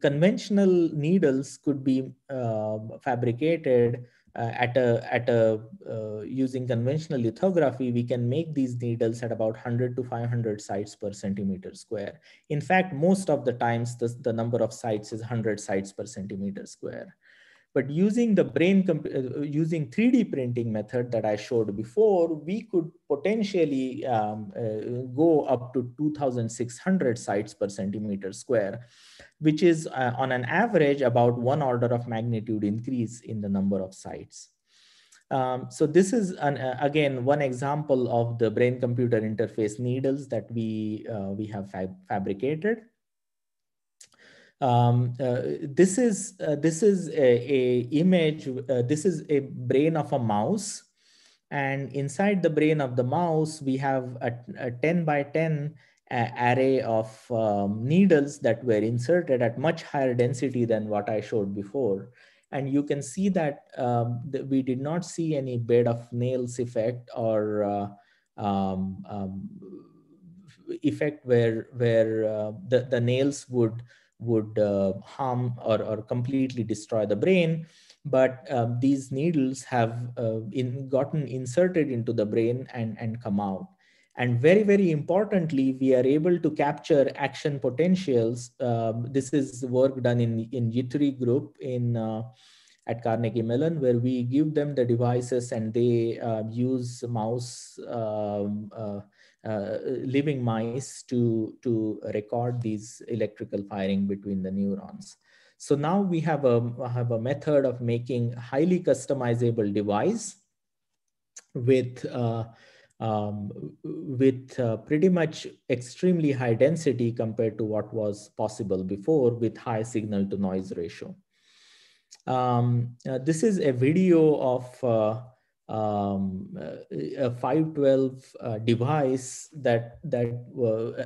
conventional needles could be uh, fabricated uh, at a at a uh, using conventional lithography we can make these needles at about 100 to 500 sites per centimeter square. In fact most of the times the, the number of sites is 100 sites per centimeter square but using the brain, uh, using 3D printing method that I showed before, we could potentially um, uh, go up to 2,600 sites per centimeter square, which is uh, on an average about one order of magnitude increase in the number of sites. Um, so this is an, uh, again one example of the brain-computer interface needles that we uh, we have fab fabricated. Um, uh, this is uh, this is a, a image. Uh, this is a brain of a mouse, and inside the brain of the mouse, we have a, a 10 by 10 uh, array of um, needles that were inserted at much higher density than what I showed before. And you can see that, um, that we did not see any bed of nails effect or uh, um, um, effect where where uh, the, the nails would would uh, harm or, or completely destroy the brain. But um, these needles have uh, in, gotten inserted into the brain and, and come out. And very, very importantly, we are able to capture action potentials. Um, this is work done in, in Yttri group in uh, at Carnegie Mellon, where we give them the devices and they uh, use mouse um, uh, living mice to, to record these electrical firing between the neurons. So now we have a, have a method of making highly customizable device with, uh, um, with uh, pretty much extremely high density compared to what was possible before with high signal to noise ratio. Um, uh, this is a video of uh, um, a 512 uh, device that that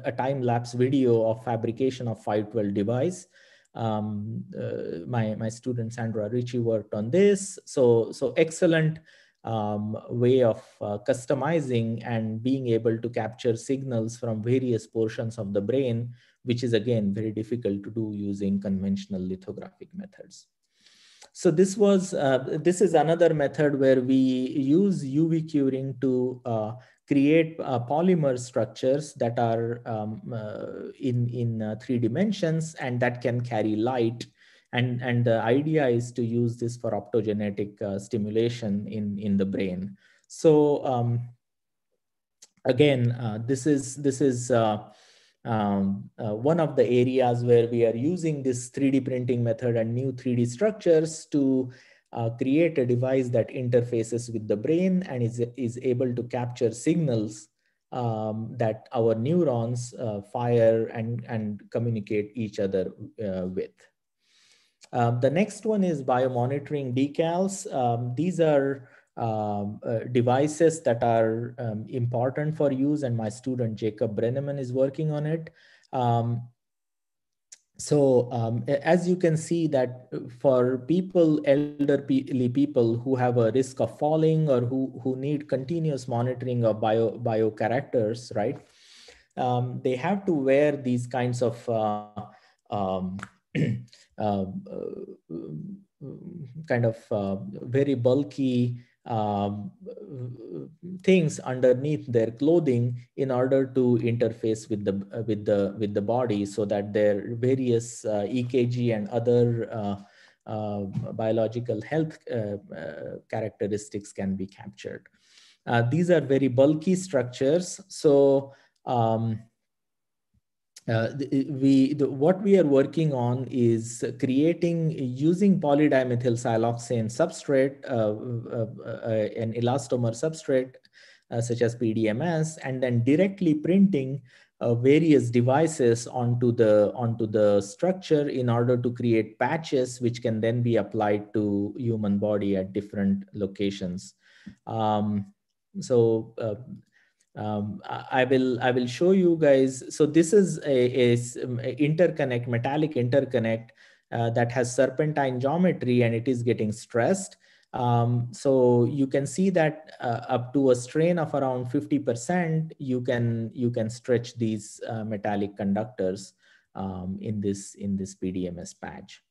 a time lapse video of fabrication of 512 device. Um, uh, my my student Sandra Ricci worked on this. So so excellent um, way of uh, customizing and being able to capture signals from various portions of the brain, which is again very difficult to do using conventional lithographic methods. So this was uh, this is another method where we use UV curing to uh, create uh, polymer structures that are um, uh, in in uh, three dimensions and that can carry light. And and the idea is to use this for optogenetic uh, stimulation in in the brain. So um, again, this is this is um, uh, one of the areas where we are using this 3D printing method and new 3D structures to uh, create a device that interfaces with the brain and is, is able to capture signals um, that our neurons uh, fire and, and communicate each other uh, with. Um, the next one is biomonitoring decals. Um, these are um, uh, devices that are um, important for use and my student Jacob Brenneman is working on it. Um, so um, as you can see that for people, elderly people who have a risk of falling or who, who need continuous monitoring of bio, bio characters, right? Um, they have to wear these kinds of uh, um, uh, uh, kind of uh, very bulky um, things underneath their clothing in order to interface with the uh, with the with the body so that their various uh, EKG and other uh, uh biological health uh, uh, characteristics can be captured. these are very bulky structures. So um, uh, we the, what we are working on is creating using polydimethyl siloxane substrate, uh, uh, uh an elastomer substrate uh, such as PDMS, and then directly printing various devices onto the onto the structure in order to create patches which can then be applied to human body at different locations. Um, so um, I will I will show you guys. So this is a, a, a interconnect, metallic interconnect uh, that has serpentine geometry and it is getting stressed. Um, so you can see that uh, up to a strain of around 50%, you can you can stretch these uh, metallic conductors um, in this in this PDMS patch.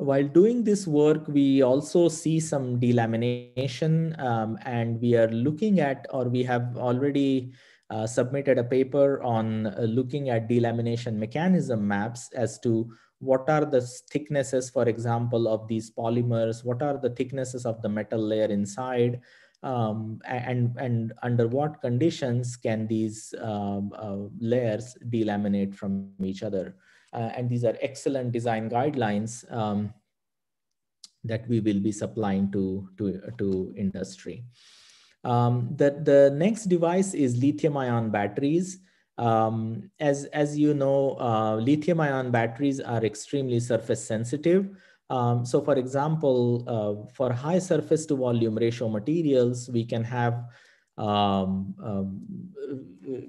While doing this work, we also see some delamination um, and we are looking at, or we have already uh, submitted a paper on uh, looking at delamination mechanism maps as to what are the thicknesses, for example, of these polymers, what are the thicknesses of the metal layer inside, um, and, and under what conditions can these um, uh, layers delaminate from each other. Uh, and these are excellent design guidelines um, that we will be supplying to, to, to industry. Um, the, the next device is lithium ion batteries. Um, as, as you know, uh, lithium ion batteries are extremely surface sensitive. Um, so for example, uh, for high surface to volume ratio materials, we can have um, um,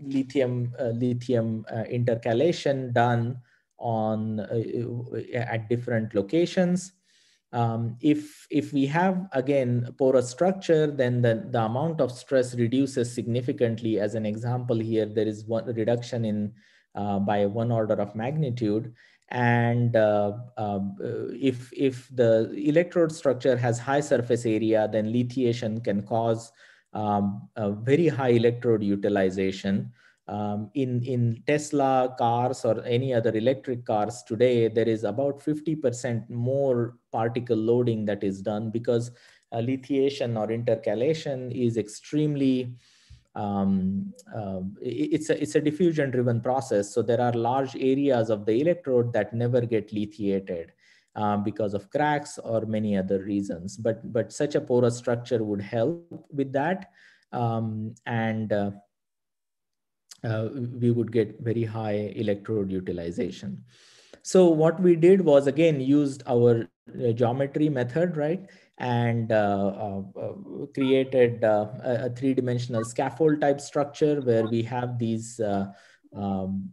lithium, uh, lithium uh, intercalation done on uh, at different locations. Um, if if we have again porous structure, then the, the amount of stress reduces significantly. As an example here, there is one reduction in uh, by one order of magnitude. And uh, um, uh, if if the electrode structure has high surface area, then lithiation can cause um, very high electrode utilization. Um, in, in Tesla cars or any other electric cars today, there is about 50% more particle loading that is done because uh, lithiation or intercalation is extremely um, uh, it's a it's a diffusion driven process. So there are large areas of the electrode that never get lithiated um, because of cracks or many other reasons. But but such a porous structure would help with that. Um, and uh, uh, we would get very high electrode utilization. So what we did was again used our uh, geometry method, right? And uh, uh, uh created uh, a, three-dimensional scaffold type structure where we have these um,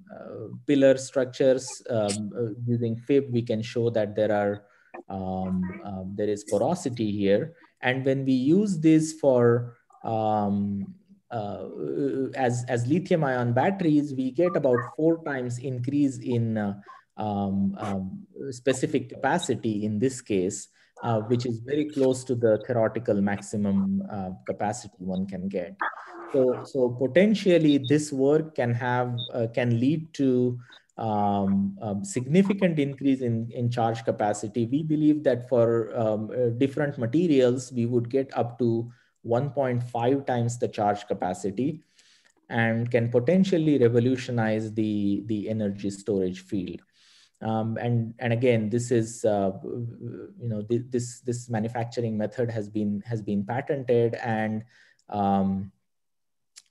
pillar structures um, using FIB. We can show that there are um, um, there is porosity here. And when we use this for um, as, as lithium ion batteries, we get about four times increase in uh, um, um, specific capacity in this case, uh, which is very close to the theoretical maximum uh, capacity one can get. So, so potentially this work can have, uh, can lead to um, um, significant increase in, in charge capacity. We believe that for um, uh, different materials, we would get up to 1.5 times the charge capacity and can potentially revolutionize the, the energy storage field. Um, and and again, this is uh, you know this this manufacturing method has been has been patented, and um,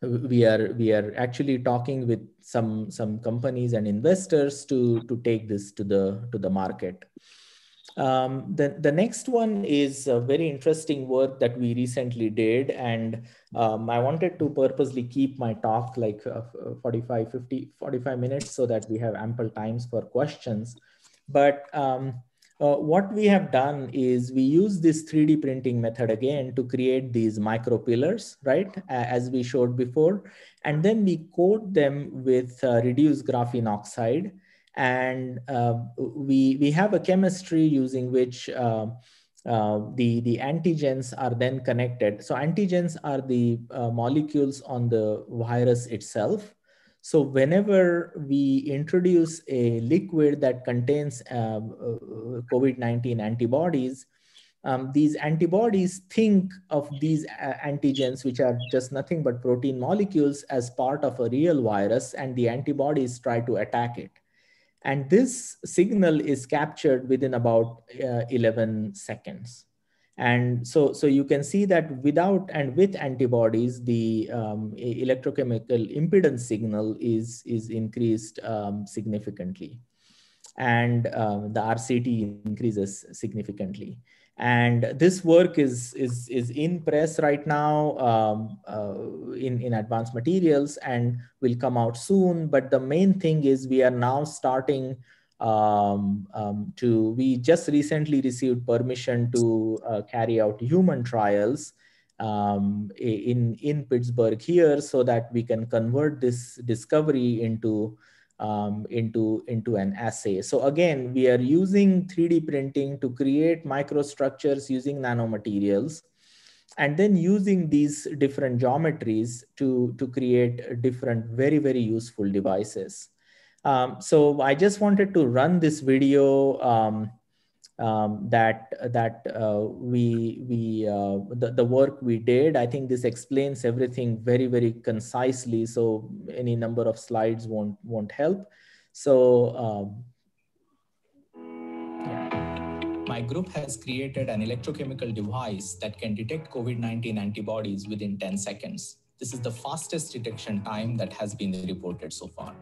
we are we are actually talking with some some companies and investors to to take this to the to the market. Um, the, the next one is a very interesting work that we recently did. And um, I wanted to purposely keep my talk like uh, 45, 50, 45 minutes so that we have ample times for questions. But um, uh, what we have done is we use this 3D printing method again to create these micro pillars, right? as we showed before. And then we coat them with uh, reduced graphene oxide and uh, we we have a chemistry using which uh, uh, the the antigens are then connected. So antigens are the uh, molecules on the virus itself. So whenever we introduce a liquid that contains um, uh, COVID-19 antibodies, um, these antibodies think of these uh, antigens, which are just nothing but protein molecules, as part of a real virus, and the antibodies try to attack it. And this signal is captured within about uh, 11 seconds. And so, so you can see that without and with antibodies, the um, electrochemical impedance signal is, is increased um, significantly. And uh, the RCT increases significantly and this work is is is in press right now um, uh, in in advanced materials and will come out soon. But the main thing is we are now starting um, um, to we just recently received permission to uh, carry out human trials um, in in pittsburgh here so that we can convert this discovery into um, into, into an assay. So again, we are using 3D printing to create microstructures using nanomaterials and then using these different geometries to, to create different very, very useful devices. Um, so I just wanted to run this video um, um, that that uh, we we uh, the, the work we did i think this explains everything very very concisely. So any number of slides won't won't help. So um, my group has created an electrochemical device that can detect covid-19 antibodies within 10 seconds. This is the fastest detection time that has been reported so far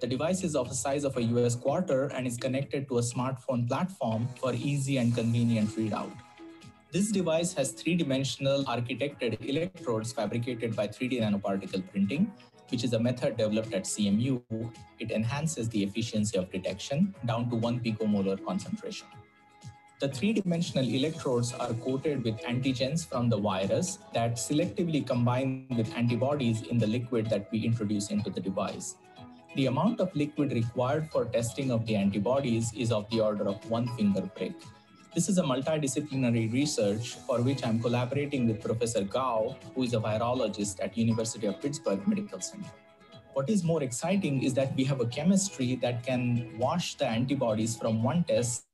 the device is of the size of a US quarter and is connected to a smartphone platform for easy and convenient readout. This device has three-dimensional architected electrodes fabricated by 3D nanoparticle printing, which is a method developed at CMU. It enhances the efficiency of detection down to one picomolar concentration. The three-dimensional electrodes are coated with antigens from the virus that selectively combine with antibodies in the liquid that we introduce into the device. The amount of liquid required for testing of the antibodies is of the order of one finger prick. This is a multidisciplinary research for which I'm collaborating with Professor Gao, who is a virologist at University of Pittsburgh Medical Center. What is more exciting is that we have a chemistry that can wash the antibodies from one test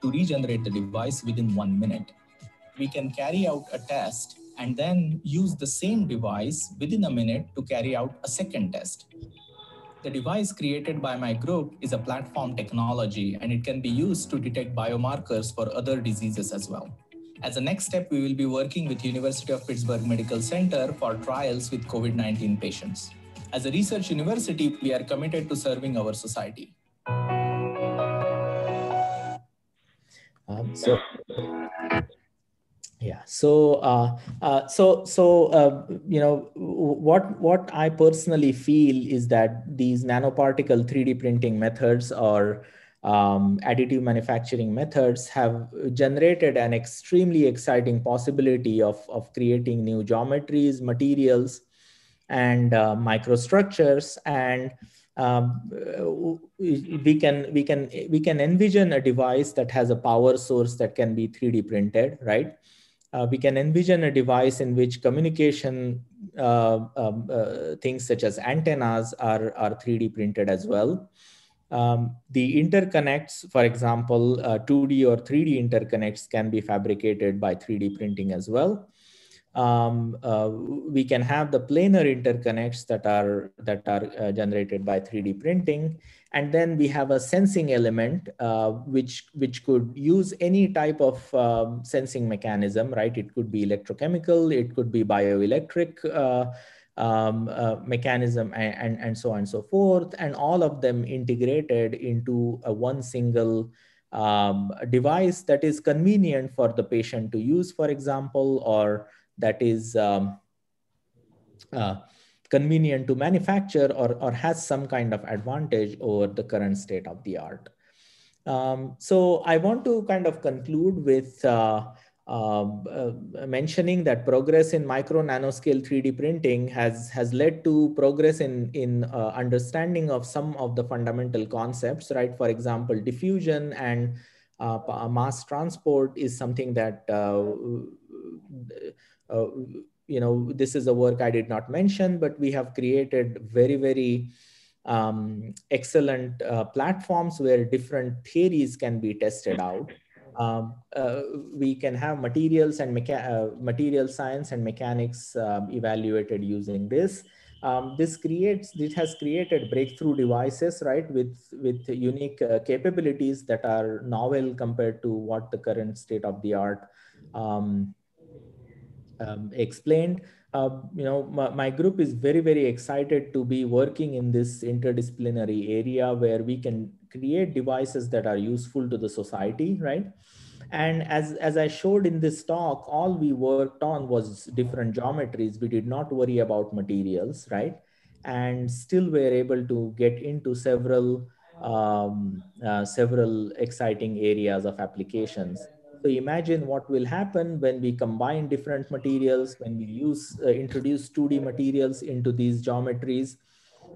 to regenerate the device within one minute. We can carry out a test and then use the same device within a minute to carry out a second test. The device created by my group is a platform technology and it can be used to detect biomarkers for other diseases as well. As a next step, we will be working with University of Pittsburgh Medical Center for trials with COVID-19 patients. As a research university, we are committed to serving our society. Um, so yeah. So uh, uh, so so uh, you know what what i personally feel is that these nanoparticle 3d printing methods or um, additive manufacturing methods have generated an extremely exciting possibility of, of creating new geometries materials and uh, microstructures. And um, we can we can we can envision a device that has a power source that can be 3d printed right uh, we can envision a device in which communication uh, um, uh, things such as antennas are, are 3D printed as well. Um, the interconnects, for example, 2D uh, or 3D interconnects can be fabricated by 3D printing as well. Um, uh, we can have the planar interconnects that are that are uh, generated by 3D printing, and then we have a sensing element uh, which which could use any type of um, sensing mechanism right? It could be electrochemical it could be bioelectric uh, um, uh, mechanism and, and, and so on and so forth. And all of them integrated into a one single um, device that is convenient for the patient to use for example or that is um, uh, convenient to manufacture or, or has some kind of advantage over the current state of the art. Um, so I want to kind of conclude with uh, uh, uh, mentioning that progress in micro nanoscale 3D printing has, has led to progress in, in uh, understanding of some of the fundamental concepts, right? For example, diffusion and uh, mass transport is something that uh, you know, this is a work I did not mention, but we have created very, very um, excellent uh, platforms where different theories can be tested out. Um, uh, we can have materials and mecha uh, material science and mechanics um, evaluated using this. Um, this creates it has created breakthrough devices right with with unique uh, capabilities that are novel compared to what the current state of the art um, um, explained. Uh, you know, my, my, group is very, very excited to be working in this interdisciplinary area where we can create devices that are useful to the society, right? And as, as I showed in this talk, all we worked on was different geometries. We did not worry about materials, right? And still we're able to get into several, um, uh, several exciting areas of applications. So imagine what will happen when we combine different materials, when we use uh, introduce 2D materials into these geometries.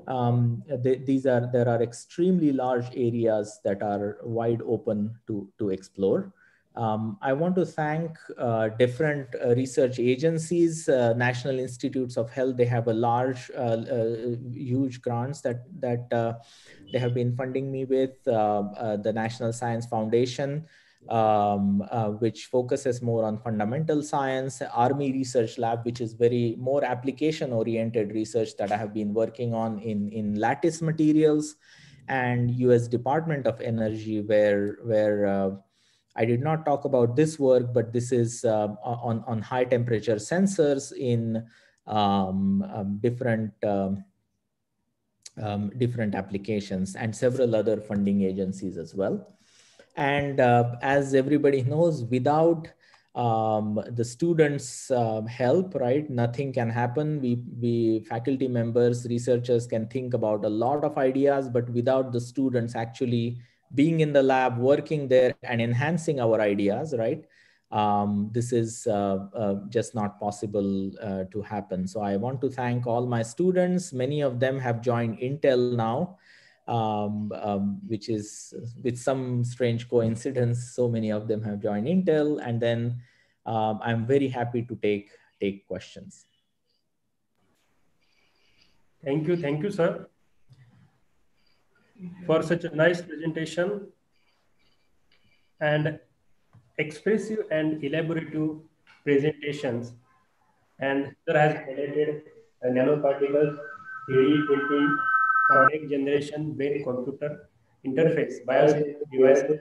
Um, these are there are extremely large areas that are wide open to to explore. Um, I want to thank uh, different uh, research agencies, uh, National Institutes of Health. They have a large, uh, uh, huge grants that that uh, they have been funding me with. the National Science Foundation, um, uh, which focuses more on fundamental science, Army Research Lab, which is very more application oriented research that I have been working on in, in lattice materials and US Department of Energy, where, where uh, I did not talk about this work, but this is uh, on, on high temperature sensors in um, um, different um, um different applications and several other funding agencies as well. And uh, as everybody knows, without um, the students' uh, help, right, nothing can happen. We, we faculty members, researchers can think about a lot of ideas, but without the students actually being in the lab, working there and enhancing our ideas, right, um, this is uh, uh, just not possible uh, to happen. So I want to thank all my students. Many of them have joined Intel now um, um, which is with some strange coincidence, so many of them have joined Intel. And then um, I'm very happy to take, take questions. Thank you. Thank you, sir, for such a nice presentation and expressive and elaborative presentations. And sir has highlighted nanoparticles, 3D printing, for next generation brain computer interface BIOS devices.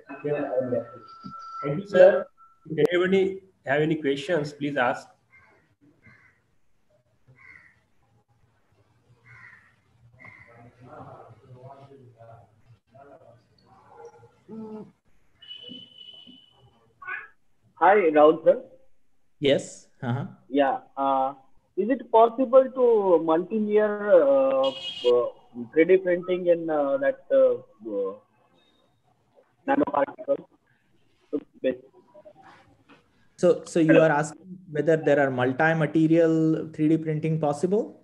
Thank you, sir. If anybody have any questions, please ask. Hi, Rahul sir. Yes. Uh-huh. Yeah. Uh, is it possible to multi-layer uh, uh, 3D printing in uh, that uh, uh, nanoparticles? So, so you are asking whether there are multi-material 3D printing possible?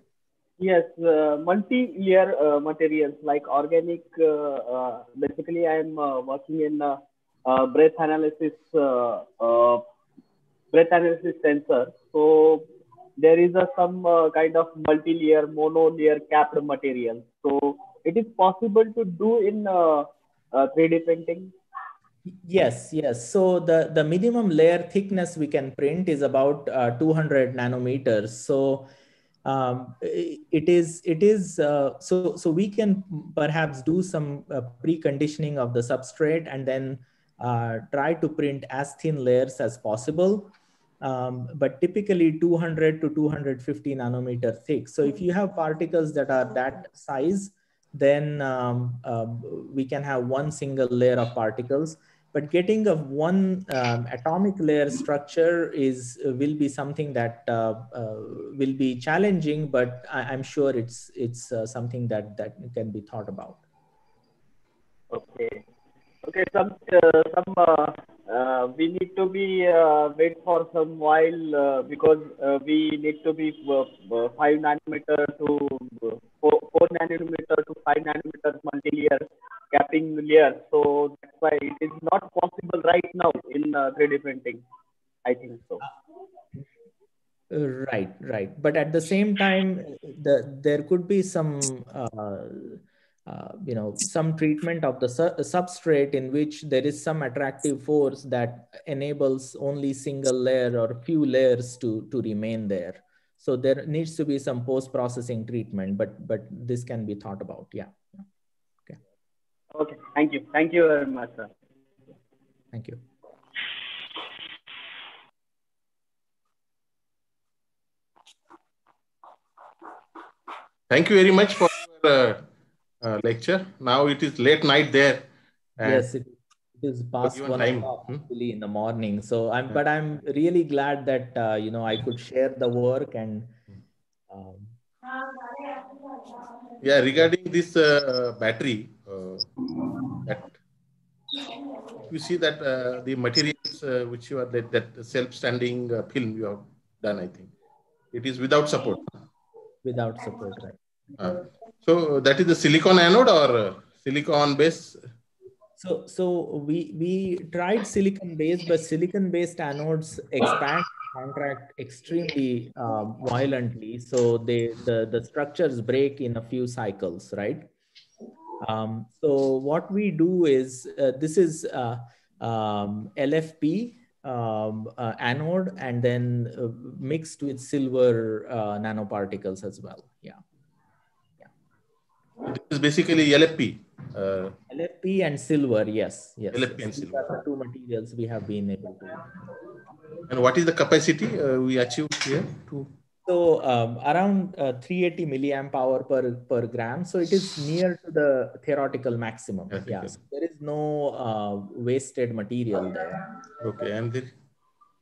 Yes, uh, multi-layer uh, materials like organic. Uh, uh basically, I am uh, working in uh, breath analysis, breath analysis sensor. So there is a some kind of multi-layer, mono-layer capped material. So it is possible to do in 3D printing. Yes, yes. So the the minimum layer thickness we can print is about 200 nanometers. So um, it is it is uh, so so we can perhaps do some uh, preconditioning of the substrate and then uh, try to print as thin layers as possible um, but typically 200 to 250 nanometer thick. So if you have particles that are that size then um, um we can have one single layer of particles. But getting a one um, atomic layer structure is uh, will be something that uh, uh, will be challenging but I, am sure it's it's uh, something that that can be thought about. Okay. Okay some uh, some uh, we need to be wait for some while because we need to be 5 nanometer to 4, 4 nanometer to 5 nanometer multi-layer capping layer. So that's why it is not possible right now in uh, 3D printing. I think so. Uh, right, right. But at the same time, the there could be some, uh, you know, some treatment of the su- substrate in which there is some attractive force that enables only single layer or few layers to to remain there. So there needs to be some post processing treatment, but but this can be thought about. Yeah. Okay, okay thank you. Thank you very much, sir. Thank you. Thank you very much for your uh, uh, lecture. Now it is late night there. Yes, it is past one time. Hmm? in the morning. So I'm, yeah. but I'm really glad that uh, you know I could share the work and. Um... yeah, regarding this uh, battery, uh, that you see that uh, the materials uh, which you are that, that self-standing film you have done, I think it is without support. Without support, right? So that is the silicon anode or silicon base? So, so we we tried silicon based, but silicon based anodes expand contract extremely uh, violently. So they the the structures break in a few cycles, right? Um, so what we do is uh, this is uh, um, LFP um, uh, anode and then uh, mixed with silver uh, nanoparticles as well. This is basically LFP. Uh, LFP and silver, yes, yes. LFP yes. and silver. These are the two materials we have been able to. And what is the capacity we achieved here? To so um, around uh, 380 milliamp hour per, per gram. So it is near to the theoretical maximum. Yeah. So there is no uh, wasted material there. Okay. And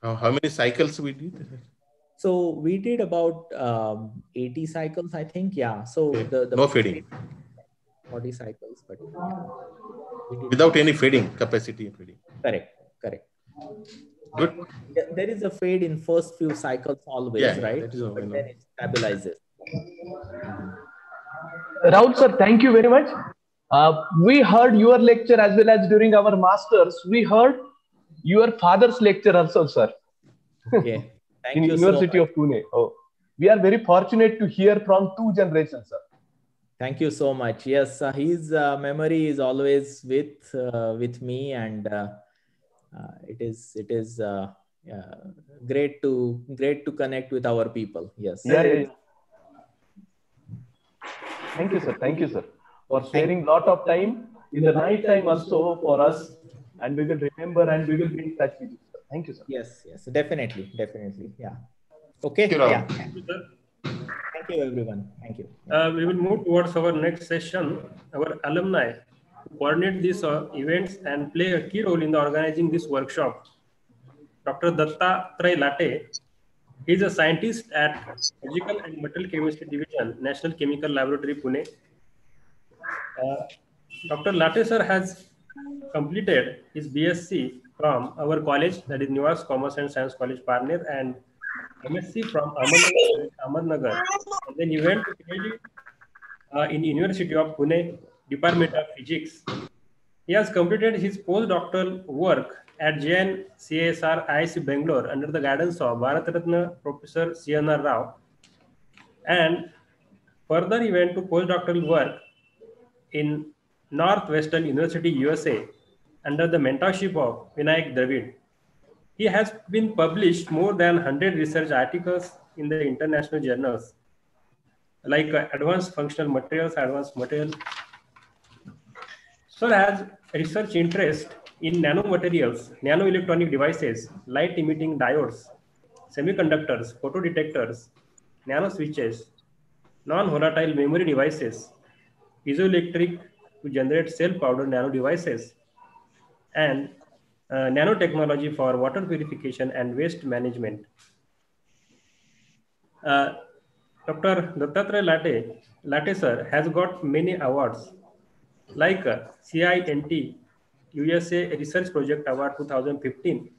uh, how many cycles we did? So we did about um, 80 cycles, I think. Yeah. So okay. the, the no fading. 40 cycles, but yeah. without any fading capacity. Fading. Correct. Correct. Good. There is a fade in first few cycles always, yeah, right? That is but then it stabilizes. Rahul sir, thank you very much. Uh, we heard your lecture as well as during our masters. We heard your father's lecture also, sir. Okay. Thank in University so of Pune. Oh, we are very fortunate to hear from two generations, sir. Thank you so much. Yes, uh, his uh, memory is always with uh, with me, and uh, uh, it is it is uh, great to great to connect with our people. Yes. Yeah, yeah, Thank you, sir. Thank you, sir, for sharing a lot of time in the night time also for us, and we will remember and we will be in touch with you. Sir. Thank you, sir. Yes, yes, definitely, definitely. Yeah. Okay. Thank you, yeah. Thank you, Thank you, everyone. Thank you. Uh, we will move towards our next session. Our alumni coordinate these uh, events and play a key role in the organizing this workshop. Dr. Dattatray Late. He is a scientist at Physical and Material Chemistry Division, National Chemical Laboratory, Pune. Uh, Dr. Late sir has completed his BSc from our college, that is New Arts Commerce and Science College, Parner, and MSc from Ahmednagar. Then he went to PhD uh, in University of Pune, Department of Physics. He has completed his postdoctoral work at JN CSR IISc Bangalore under the guidance of Bharat Ratna Professor C.N.R. Rao. And further, he went to postdoctoral work in Northwestern University, USA, under the mentorship of Vinayak Dravid. He has been published more than 100 research articles in the international journals like uh, Advanced Functional Materials, Advanced Material. Sir has research interest in nanomaterials, nanoelectronic devices, light emitting diodes, semiconductors, photodetectors, nanoswitches, non-volatile memory devices, piezoelectric to generate cell-powder nano devices, and uh, nanotechnology for water purification and waste management. Uh, Dr. Dattatray Late, Late sir has got many awards like uh, CINT USA Research Project Award 2015,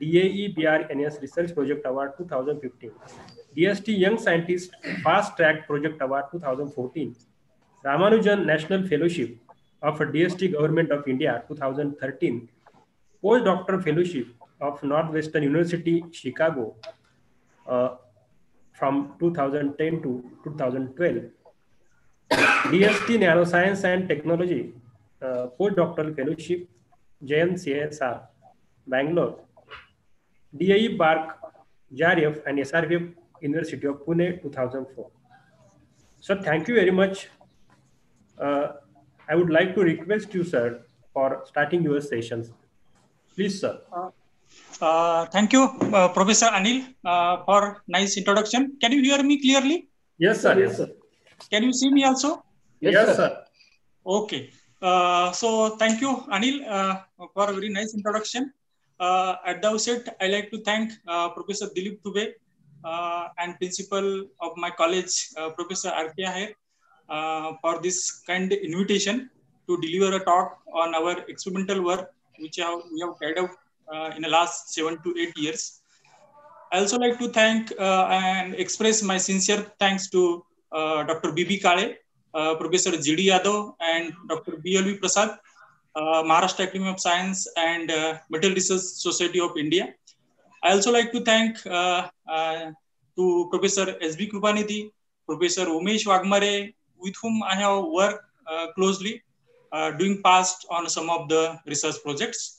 DAE BRNS Research Project Award 2015, DST Young Scientist Fast Track Project Award 2014, Ramanujan National Fellowship of DST Government of India 2013, Postdoctoral Fellowship of Northwestern University, Chicago uh, from 2010 to 2012, DST Nanoscience and Technology uh, Postdoctoral Fellowship, JNCSR, Bangalore, DAE Park, JRF and SRVF University of Pune 2004. So thank you very much. Uh, I would like to request you, sir, for starting your sessions. Please, sir. Uh, uh, thank you, uh, Professor Anil, uh, for nice introduction. Can you hear me clearly? Yes, sir. Yes, sir. Can you see me also? Yes, yes sir. sir. Okay. Uh, so thank you, Anil, uh, for a very nice introduction. Uh, at the outset, I like to thank Professor Dilip Dubey and principal of my college, Professor R.K. Ahir, for this kind invitation to deliver a talk on our experimental work, which we have carried out uh, in the last seven to eight years. I also like to thank uh, and express my sincere thanks to uh, Dr. B.B. Kale, Professor G.D. Yadav, and Dr. B.L.V. Prasad, Maharashtra Academy of Science and Material Research Society of India. I also like to thank to Professor S.B. Krupanidhi, Professor Umesh Waghmare, with whom I have worked closely, doing past on some of the research projects.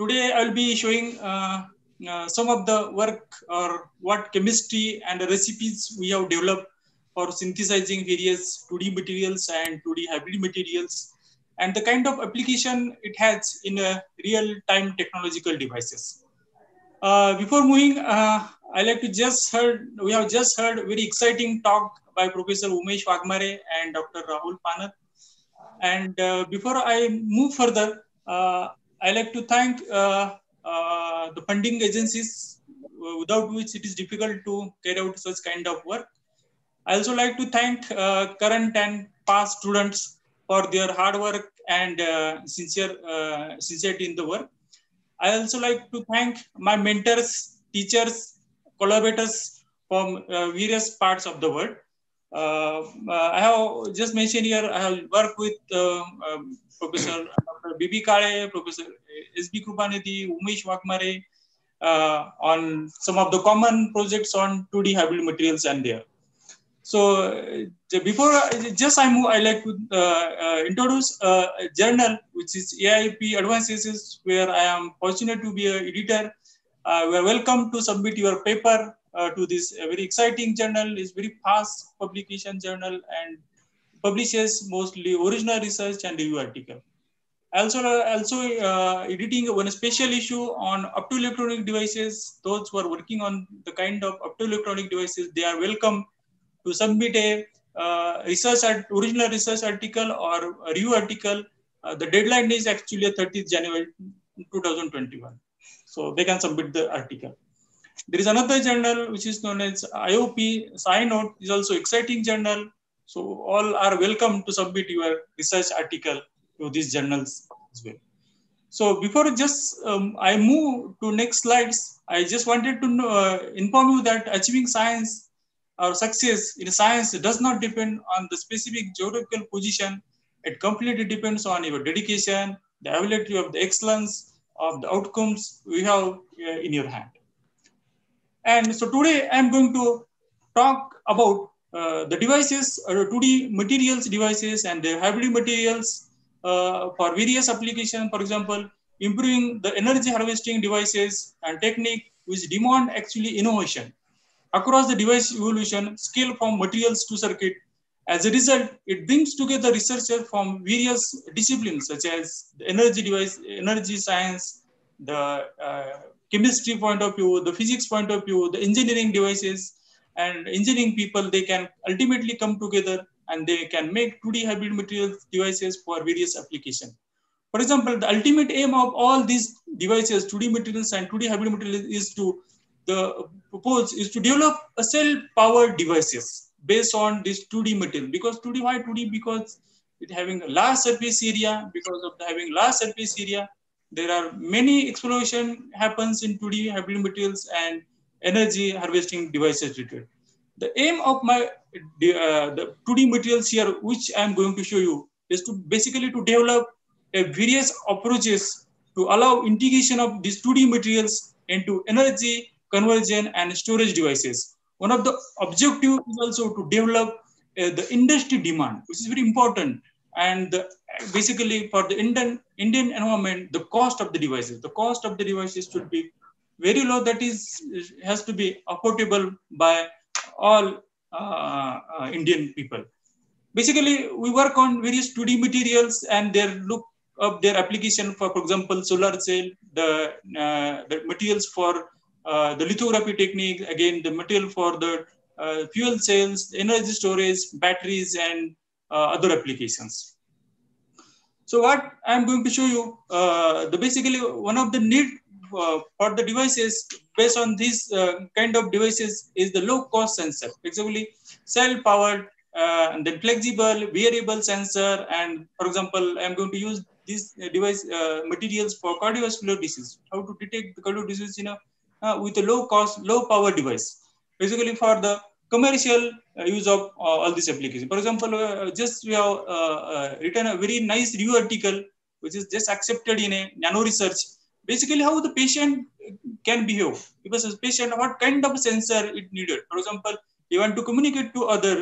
Today, I'll be showing uh, uh, some of the work or what chemistry and recipes we have developed for synthesizing various 2D materials and 2D hybrid materials and the kind of application it has in a real-time technological devices. Uh, before moving, uh, I like to just heard, we have just heard very exciting talk by Professor Umesh Waghmare and Dr. Rahul Panat. And uh, before I move further, I like to thank uh, uh, the funding agencies without which it is difficult to carry out such kind of work. I also like to thank uh, current and past students for their hard work and sincere sincerity in the work. I also like to thank my mentors, teachers, collaborators from various parts of the world. Uh, I have just mentioned here, I have worked with uh, um, Professor Dr. B.B. Kale, Professor S.B. Krupanidhi, Umesh Waghmare uh, on some of the common projects on 2D hybrid materials and there. So before just I move, I like to introduce a journal which is AIP Advanced Thesis, where I am fortunate to be an editor. we are welcome to submit your paper uh, to this very exciting journal. It's very fast publication journal and publishes mostly original research and review article. Also, also uh, editing one special issue on optoelectronic devices. Those who are working on the kind of optoelectronic devices, they are welcome to submit a uh, research original research article or review article. Uh, the deadline is actually 30th January 2021. So they can submit the article. There is another journal which is known as IOP SciNote is also exciting journal. So all are welcome to submit your research article to these journals as well. So before just um, I move to next slides, I just wanted to know, uh, inform you that achieving science or success in science does not depend on the specific geographical position. It completely depends on your dedication, the ability of the excellence of the outcomes we have uh, in your hand. And so today I'm going to talk about uh, the devices, or 2D materials devices and the hybrid materials uh, for various applications. For example, improving the energy harvesting devices and technique which demand actually innovation across the device evolution scale from materials to circuit. As a result, it brings together researchers from various disciplines such as the energy device, energy science, the uh, chemistry point of view, the physics point of view, the engineering devices, and engineering people, they can ultimately come together and they can make 2D hybrid materials devices for various applications. For example, the ultimate aim of all these devices, 2D materials and 2D hybrid materials is to the propose is to develop a cell powered devices based on this 2D material. Because 2D, why 2D? Because it having a large surface area, because of having large surface area, there are many exploration happens in 2D hybrid materials and energy harvesting devices related. The aim of my uh, the 2D materials here, which I'm going to show you, is to basically to develop a various approaches to allow integration of these 2D materials into energy conversion and storage devices. One of the objective is also to develop uh, the industry demand, which is very important. And basically for the Indian, Indian environment, the cost of the devices, the cost of the devices should be very low. That is, has to be affordable by all uh, uh, Indian people. Basically, we work on various 2D materials and their look of their application for, for example, solar cell, the, uh, the materials for uh, the lithography technique, again, the material for the uh, fuel cells, energy storage, batteries, and other applications. So what I'm going to show you, the basically one of the need for the devices based on these kind of devices is the low cost sensor, basically cell powered uh, and then flexible variable sensor and for example i'm going to use these device uh, materials for cardiovascular disease how to detect the cardiovascular disease in a uh, with a low cost, low power device, basically for the commercial uh, use of uh, all these applications. For example, uh, just we have uh, uh, written a very nice review article, which is just accepted in a nano research. Basically, how the patient can behave because the patient, what kind of sensor it needed. For example, you want to communicate to other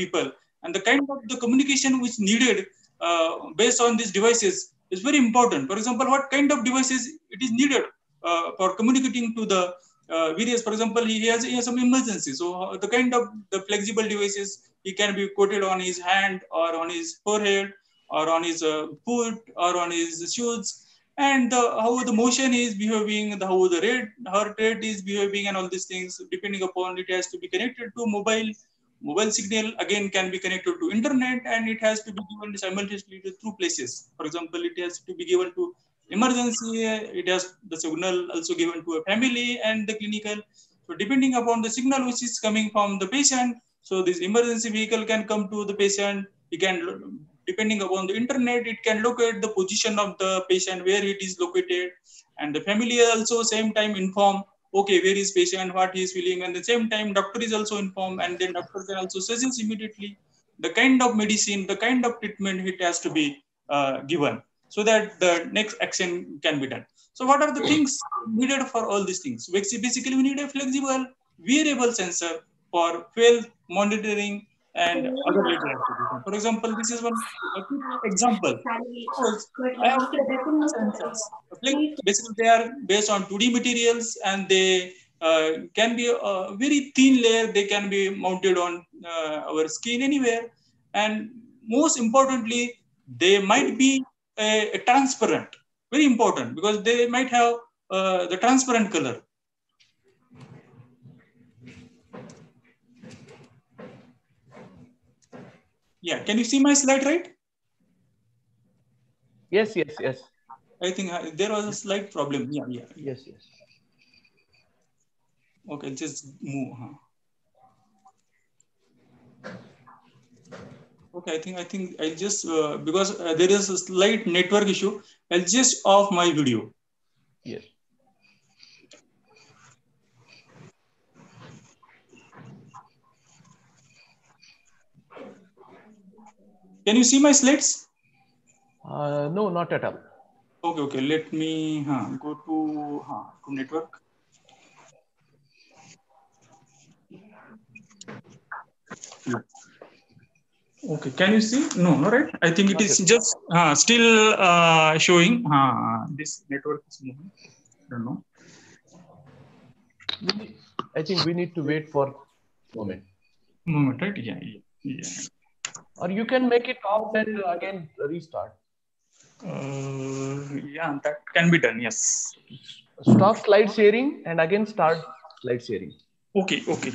people, and the kind of the communication which needed based on these devices is very important. For example, what kind of devices it is needed uh, for communicating to the uh, various, for example, he has, he has some emergency. So uh, the kind of the flexible devices, he can be coated on his hand or on his forehead or on his foot or on his shoes and the, how the motion is behaving, the, how the rate, heart rate is behaving, and all these things. Depending upon it, has to be connected to mobile. Mobile signal again can be connected to internet, and it has to be given simultaneously to two places. For example, it has to be given to emergency, it has the signal also given to a family and the clinical. So depending upon the signal which is coming from the patient, so this emergency vehicle can come to the patient. It can, depending upon the internet, it can locate the position of the patient where it is located, and the family also same time inform. Okay, where is patient, what he is feeling, and the same time doctor is also informed, and then doctor can also suggest immediately the kind of medicine, the kind of treatment it has to be uh, given so that the next action can be done. So what are the things needed for all these things? Basically, we need a flexible, variable sensor for fuel monitoring and other related applications. For example, this is one example. I have sensors. Basically, they are based on 2D materials and they uh, can be a very thin layer. They can be mounted on uh, our skin anywhere. And most importantly, they might be a, a transparent, very important because they might have uh, the transparent color. Yeah, can you see my slide right? Yes, yes, yes. I think uh, there was a slight problem. Yeah, yeah. Yes, yes. Okay, just move. Huh? Okay, I think I think I'll just uh, because uh, there is a slight network issue. I'll just off my video. Yes. Can you see my slides? Uh, no, not at all. Okay, okay. Let me huh, go to huh, to network. Okay, can you see? No, no, right? I think it is just uh, still uh, showing uh, this network is moving. I don't know. I think we need to wait for a moment. Moment, right? Yeah, yeah, yeah. Or you can make it off and again restart. Uh, yeah, that can be done. Yes. Stop slide sharing and again start slide sharing. Okay, okay.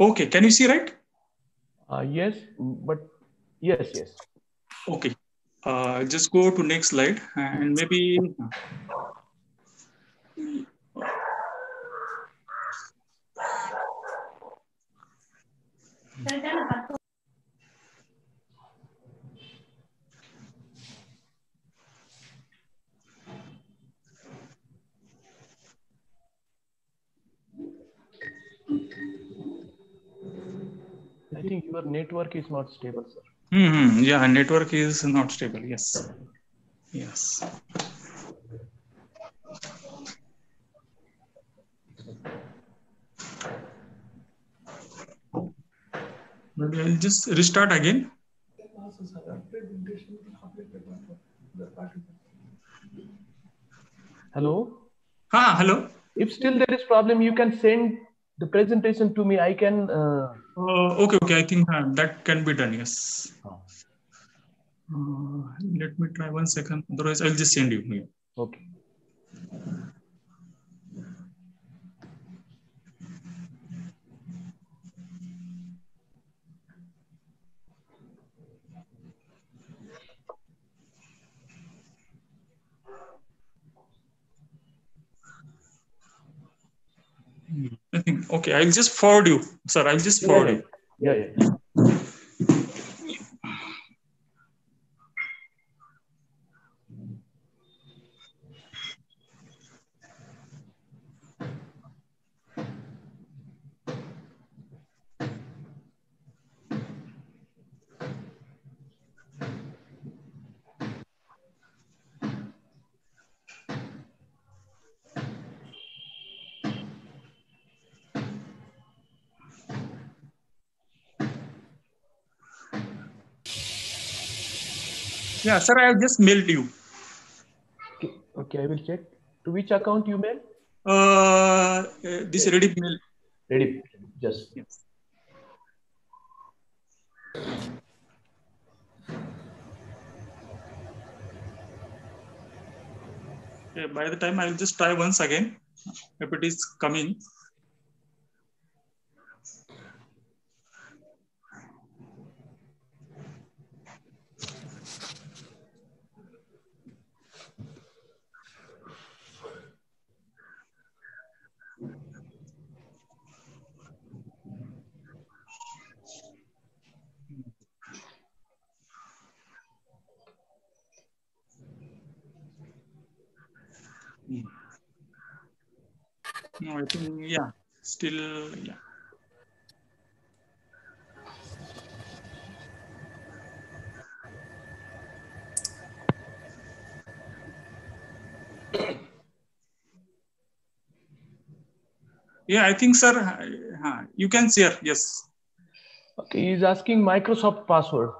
Okay, can you see right? Uh, yes, but yes, yes. Okay, uh, just go to next slide and maybe. Think your network is not stable, sir. Mm-hmm. Yeah, network is not stable. Yes. Yes. Maybe I'll just restart again. Hello? Ah, hello. If still there is problem, you can send the presentation to me. I can. Uh, Uh, okay, okay. I think uh, that can be done. Yes. Uh, let me try one second. Otherwise, I'll just send you. Yeah. okay. I think okay. I'll just forward you, sir. I'll just forward Yeah, you. yeah. yeah. Yeah, sir. I have just mailed you. Okay, okay, I will check. To which account you mail? Uh, uh, this Reddit mail. Ready? Just. Yes. Okay, by the time I'll just try once again if it is coming. No, I think yeah, still yeah. Yeah, I think, sir, uh, you can share. Yes. Okay, he's asking Microsoft password.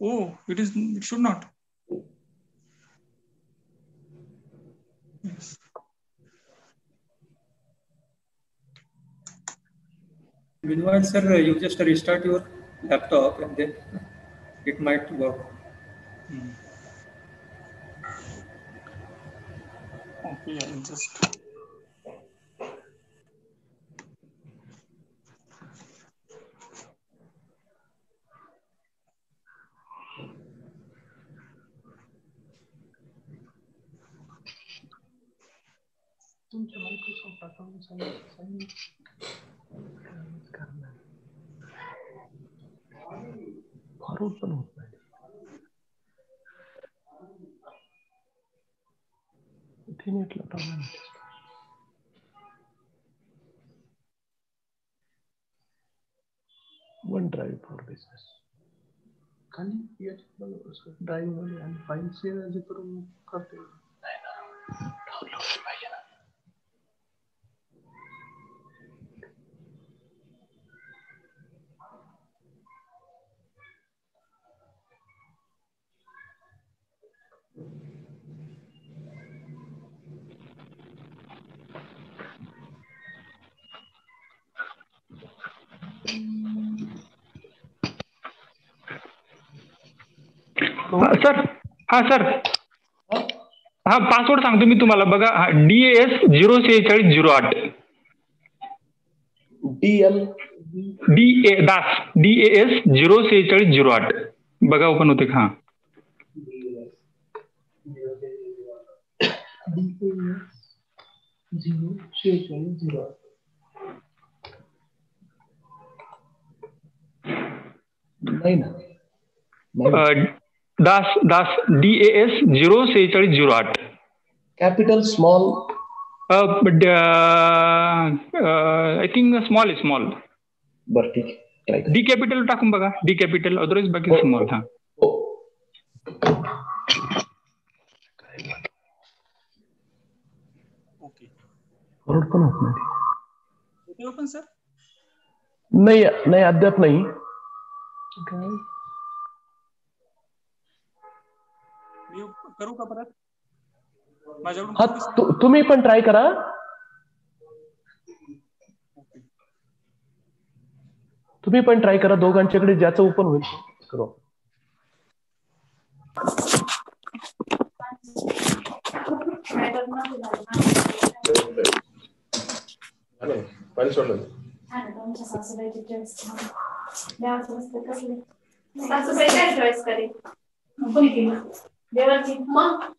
Oh, it is. It should not. Meanwhile, sir, uh, you just restart your laptop and then it might work. Hmm. Okay, I'll just. Thank you. भार उत्पन्न होता है one drive for business खाली ये drive वाले and file से ऐसे करो करते हैं डाउनलोड में सर हा सर. हा पासवर्ड सांगतो मी तुम्हाला. बघा डी एस झिरो सेहेचाळीस झिरो आठ. D L D A Das. D A S zero सेहेचाळीस झिरो आठ. बघा ओपन होते का? हा. झिरो शेहेचाळीस झिरो नाही ना। Das Das D A S zero सेहेचाळीस झिरो आठ। Capital small I think small आहे स्मॉल बरं ठीक डी कॅपिटल टाकून बघा। डी कॅपिटल अदरवाईज बाकी स्मॉल हा. फॉरवर्ड पण होत नाही नहीं sir. नाही। नाही करू का परत माझ्याकडून हा तु- तुम्ही पण ट्राय करा। तुम्ही पण ट्राय करा दोघांच्याकडे ज्याचं ओपन होईल करू। पाणी सोडलं Domnul să se vede ce Ia să vă Ca să vedeți voi scări. Nu pune timp. De la timp, mă?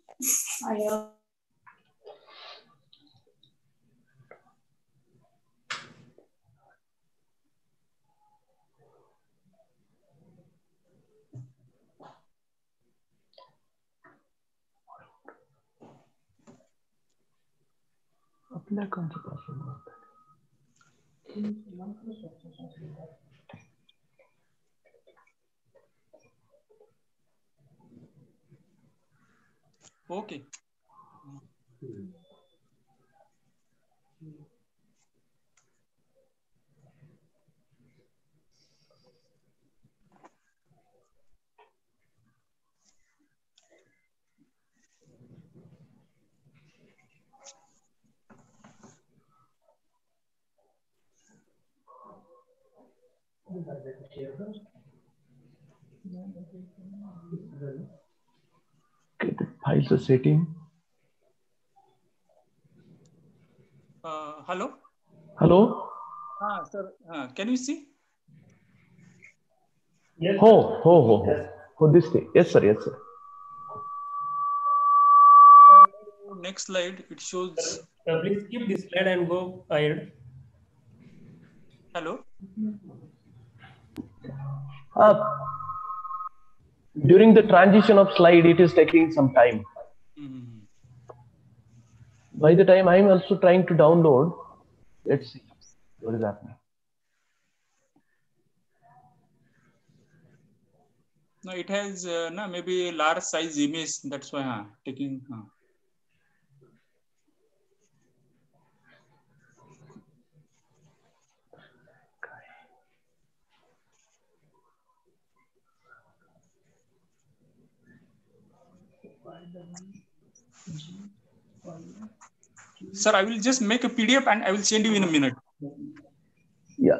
Ok. Okay, the files are setting. Uh, hello? Hello? Ah, sir, uh, can you see? Yes. Oh, oh, oh, oh. For this thing. Yes, sir. Yes, sir. Next slide. It shows. Sir, please keep this slide and go ahead. Hello during the transition of slide it is taking some time by the time i'm also trying to download let's see what is happening No, it has uh, no maybe large size image. That's why huh, taking. Huh. Sir, I will just make a PDF and I will send you in a minute. Yeah.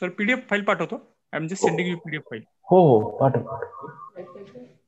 Sir PDF file पाठवतो. I am just sending you PDF file हो हो. पाठव.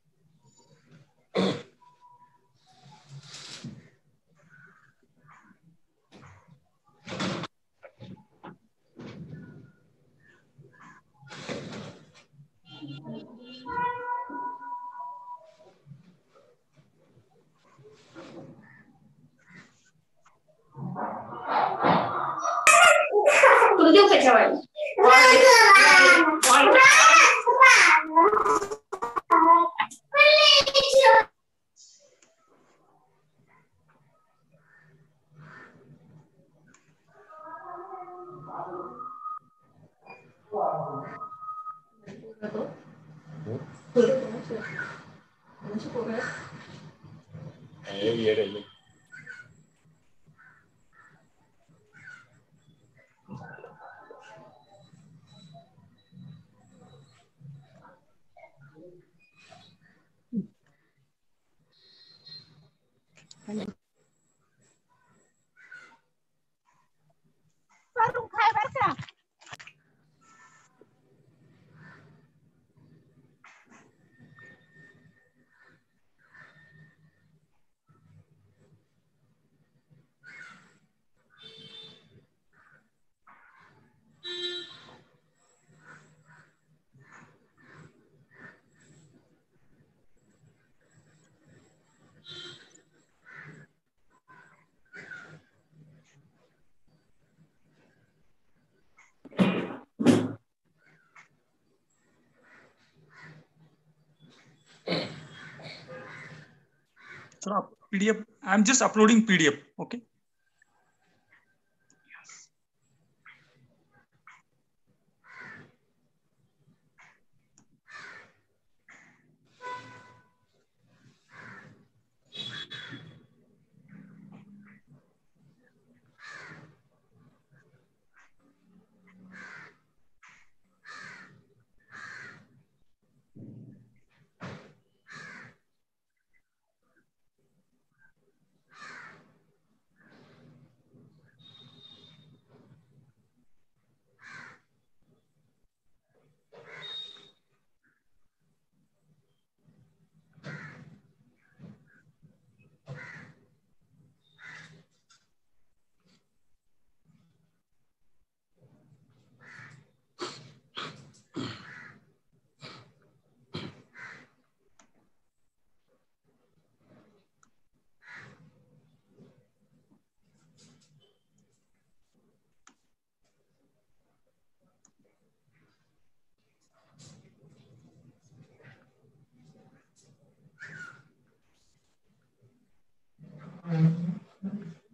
Sir, PDF. I'm just uploading PDF. Okay.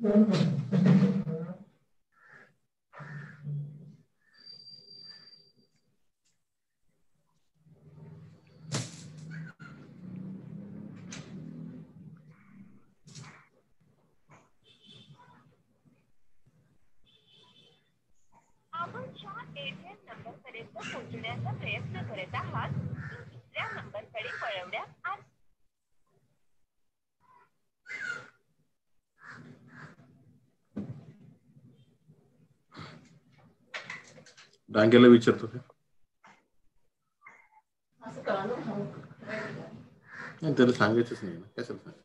आपण चार ATM number पर्यंत पोहोचण्याचा प्रयत्न करत आहात डांग्याला विचारतो त्याला सांगायचंच नाही ना कशाला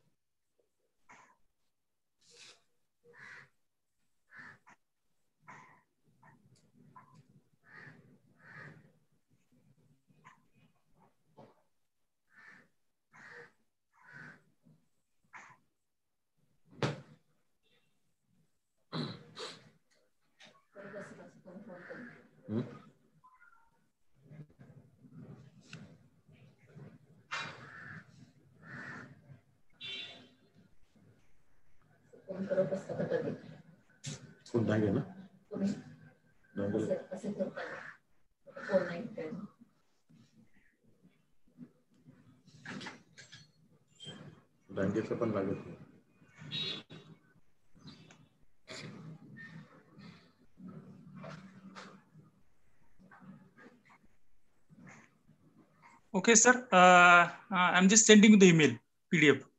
Okay, sir. Uh, uh, I'm just sending the email PDF.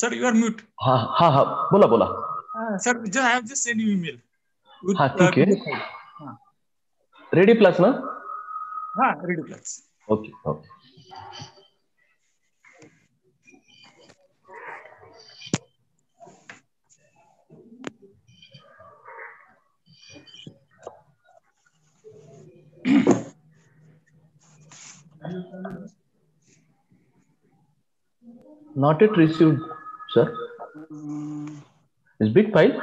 Sir you are mute हाँ हाँ हाँ बोला बोला। हाँ। सर जो I have just send you email हाँ ठीक है। रेडी प्लस ना? हाँ ready plus okay okay not yet received. Sir. Is big file?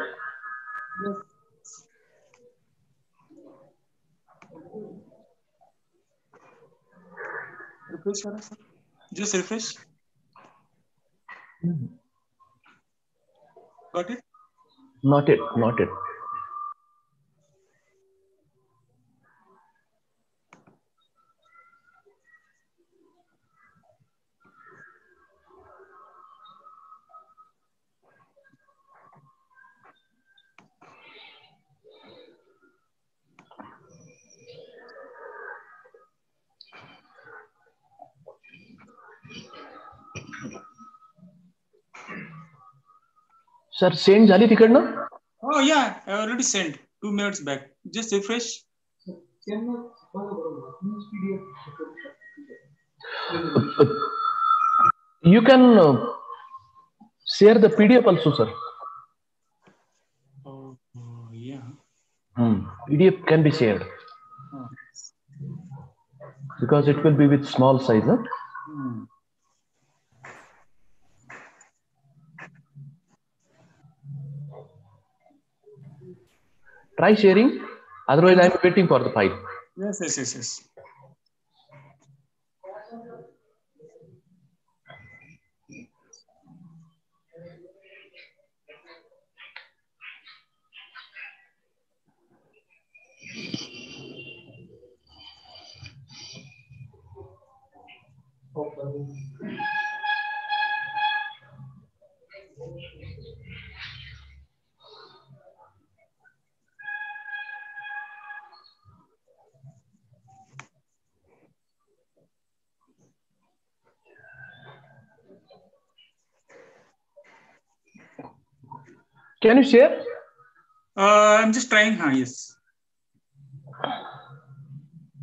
Refresh करा, sir. Just refresh. Got it? Not it not yet. Sir send झाली तिकडनं Oh yeah, I already sent two minutes back. Just refresh. You can uh, share the PDF also, sir. Oh, yeah. Hmm. PDF can be shared Oh. because it Try sharing. Otherwise, I'm waiting for the file. Yes, yes, yes, yes. Can you share? Uh, I'm just trying. Huh, yes.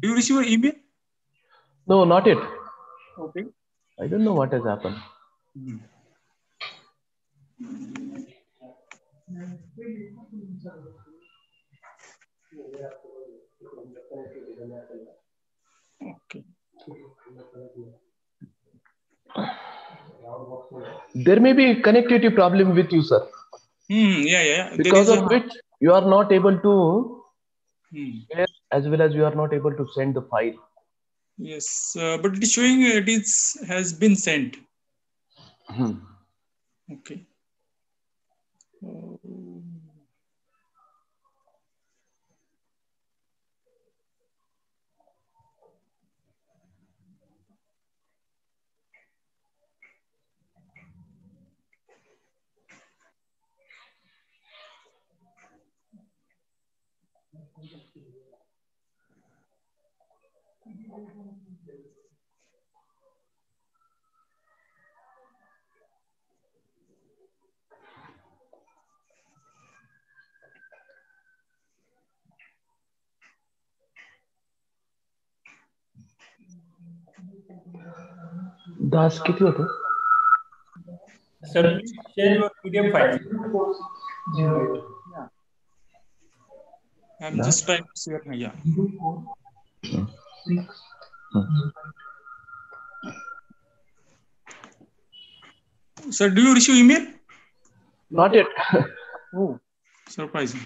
Do you receive your email? No, not yet. Okay. I don't know what has happened. Hmm. Okay. there may be connectivity problem with you, sir, Hmm, yeah, yeah. There because of a, which you are not able to Hmm. share as well as you are not able to send the file. Yes, uh, but it is showing it is has been sent. Okay. Uh, दास किती होतं Sir, please share your PDF file. I'm just trying to share. Yeah. Sir, do you receive email? Not yet. Oh, surprising.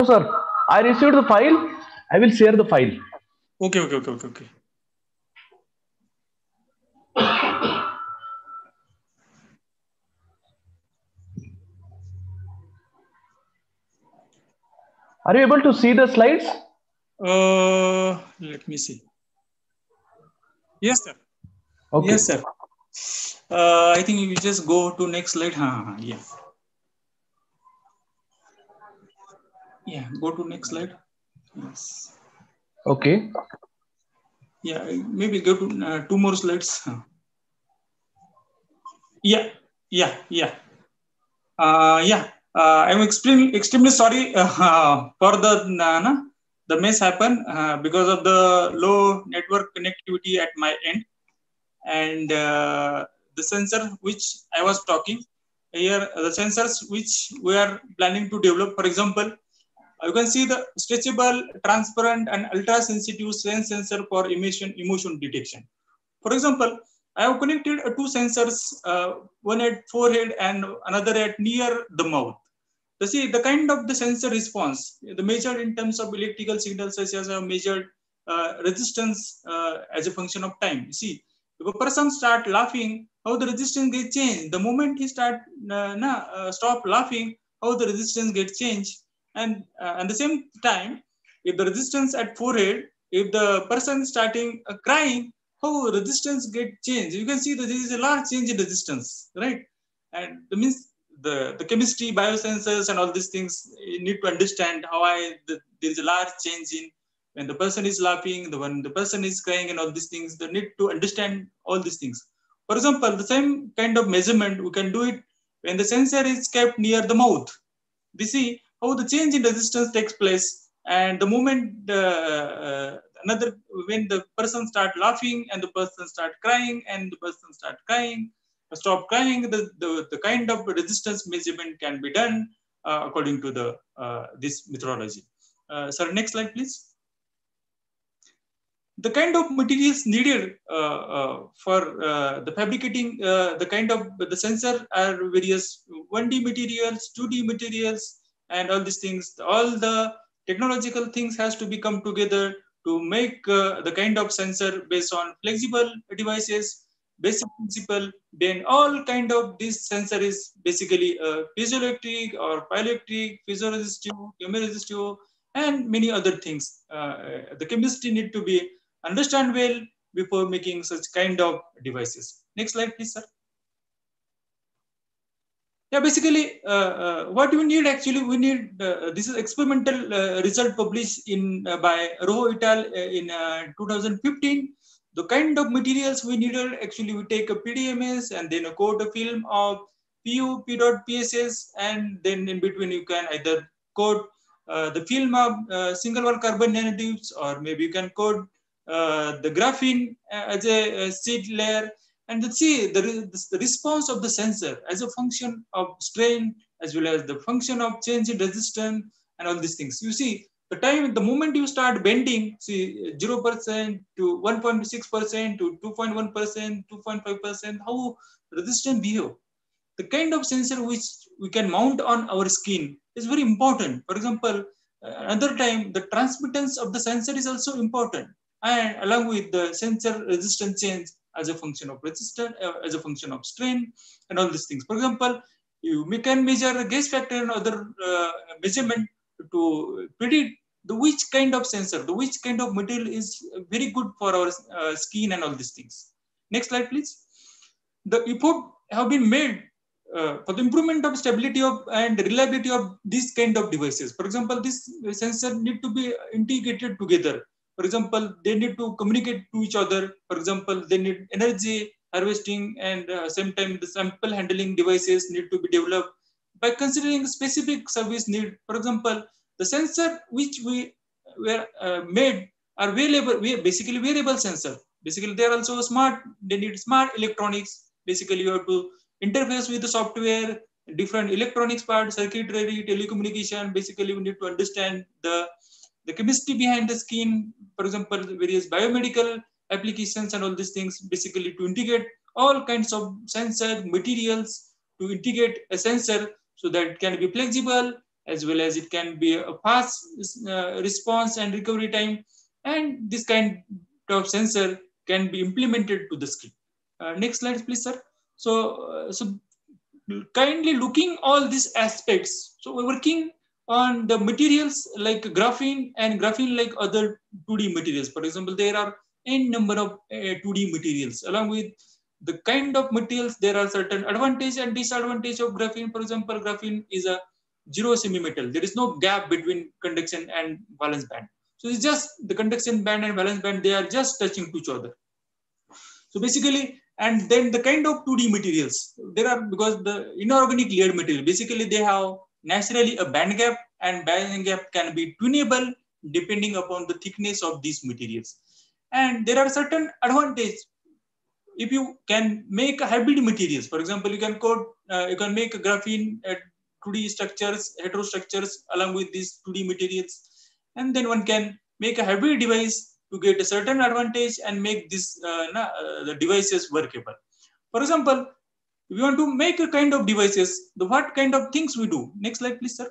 No, sir. I received the file. I will share the file. Okay, okay, okay, okay, okay. Are you able to see the slides? Uh, let me see. Yes, sir. Okay. Yes, sir. Uh, I think you just go to next slide. Ha, yeah. Yeah, go to next slide. Yes. Okay. Yeah, maybe go to uh, two more slides. Yeah, yeah, yeah. Uh, yeah, uh, I'm extremely extremely sorry uh, for the the mess happen uh, because of the low network connectivity at my end, and uh, the sensor which I was talking here, the sensors which we are planning to develop. For example, you can see the stretchable, transparent, and ultra-sensitive sense sensor for emission emotion detection. For example, I have connected uh, two sensors, uh, one at forehead and another at near the mouth. You see the kind of the sensor response, the measured in terms of electrical signals such as a measured uh, resistance uh, as a function of time. You see, if a person start laughing, how the resistance gets changed. The moment he start uh, stop laughing, how the resistance gets changed. And uh, at the same time, if the resistance at forehead, if the person starting uh, crying, how resistance get changed. You can see that there is a large change in resistance, right? And that means the, the chemistry, biosensors, and all these things, you need to understand how I the, there is a large change in when the person is laughing, the when the person is crying, and all these things. They need to understand all these things. For example, the same kind of measurement we can do it when the sensor is kept near the mouth. We see how the change in resistance takes place, and the moment uh, another when the person start laughing and the person start crying and the person start crying stop crying the, the, the kind of resistance measurement can be done uh, according to the uh, this methodology. Uh, sir next slide please. The kind of materials needed uh, uh, for uh, the fabricating the kind of the sensor are various 1d materials 2d materials and all these things all the technological things has to be come together to make uh, the kind of sensor based on flexible devices, basic principle, then all kind of this sensor is basically uh, piezoelectric or piezoelectric, piezoresistive, chemoresistive, and many other things. Uh, the chemistry need to be understand well before making such kind of devices. Next slide, please, sir. Yeah, basically, uh, uh, what we need actually, we need, uh, this is experimental uh, result published in uh, by Rojo et al. in 2015. The kind of materials we needed, actually, we take a PDMS and then a coat a film of PU, PEDOT PSS, and then in between you can either coat the film of single wall carbon nanotubes, or maybe you can coat the graphene as a, a seed layer and let's see the, the response of the sensor as a function of strain as well as the function of change in resistance and all these things. You see, the time, the moment you start bending, see 0% to 1.6% to 2.1%, 2.5%, how resistance behave. The kind of sensor which we can mount on our skin is very important. For example, another time, the transmittance of the sensor is also important. And along with the sensor resistance change, as a function of resistance, uh, as a function of strain, and all these things. For example, you can measure the gauge factor and other uh, measurement to predict the which kind of sensor, the which kind of material is very good for our uh, skin and all these things. Next slide, please. The effort have been made uh, for the improvement of stability of and reliability of these kind of devices. For example, this sensor need to be integrated together for example, they need to communicate to each other. For example, they need energy harvesting and uh, same time the sample handling devices need to be developed by considering specific service need. For example, the sensor which we were uh, made are wearable, basically wearable sensor. Basically, they are also smart. They need smart electronics. Basically, you have to interface with the software, different electronics part, circuitry, telecommunication. Basically, we need to understand the the chemistry behind the skin, for example, various biomedical applications and all these things, basically to integrate all kinds of sensor materials to integrate a sensor so that it can be flexible as well as it can be a fast uh, response and recovery time. And this kind of sensor can be implemented to the skin. Uh, next slide, please, sir. So, uh, so kindly looking all these aspects. So we're working on the materials like graphene and graphene like other 2D materials. For example, there are n number of uh, 2D materials along with the kind of materials there are certain advantage and disadvantage of graphene. For example, graphene is a zero semi-metal. There is no gap between conduction and valence band. So it's just the conduction band and valence band, they are just touching to each other. So basically, and then the kind of 2D materials, there are because the inorganic layered material, basically they have naturally a band gap and band gap can be tunable depending upon the thickness of these materials. And there are certain advantages if you can make a hybrid materials. For example, you can code, uh, you can make graphene at 2D structures, heterostructures along with these 2D materials. And then one can make a hybrid device to get a certain advantage and make this uh, uh, the devices workable. For example, you want to make a kind of devices, the what kind of things we do? Next slide, please, sir.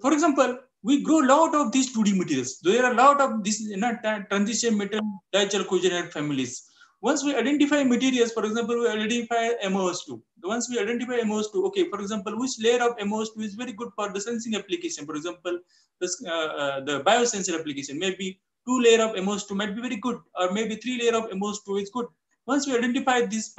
For example, we grow a lot of these 2D materials. There are a lot of these you know, transition metal dichalcogenide cogenerated families. Once we identify materials, for example, we identify MOS2. Once we identify MOS2, okay, for example, which layer of MOS2 is very good for the sensing application? For example, this, uh, uh, the biosensor application, maybe two layer of MOS2 might be very good, or maybe three layer of MOS2 is good. Once we identify this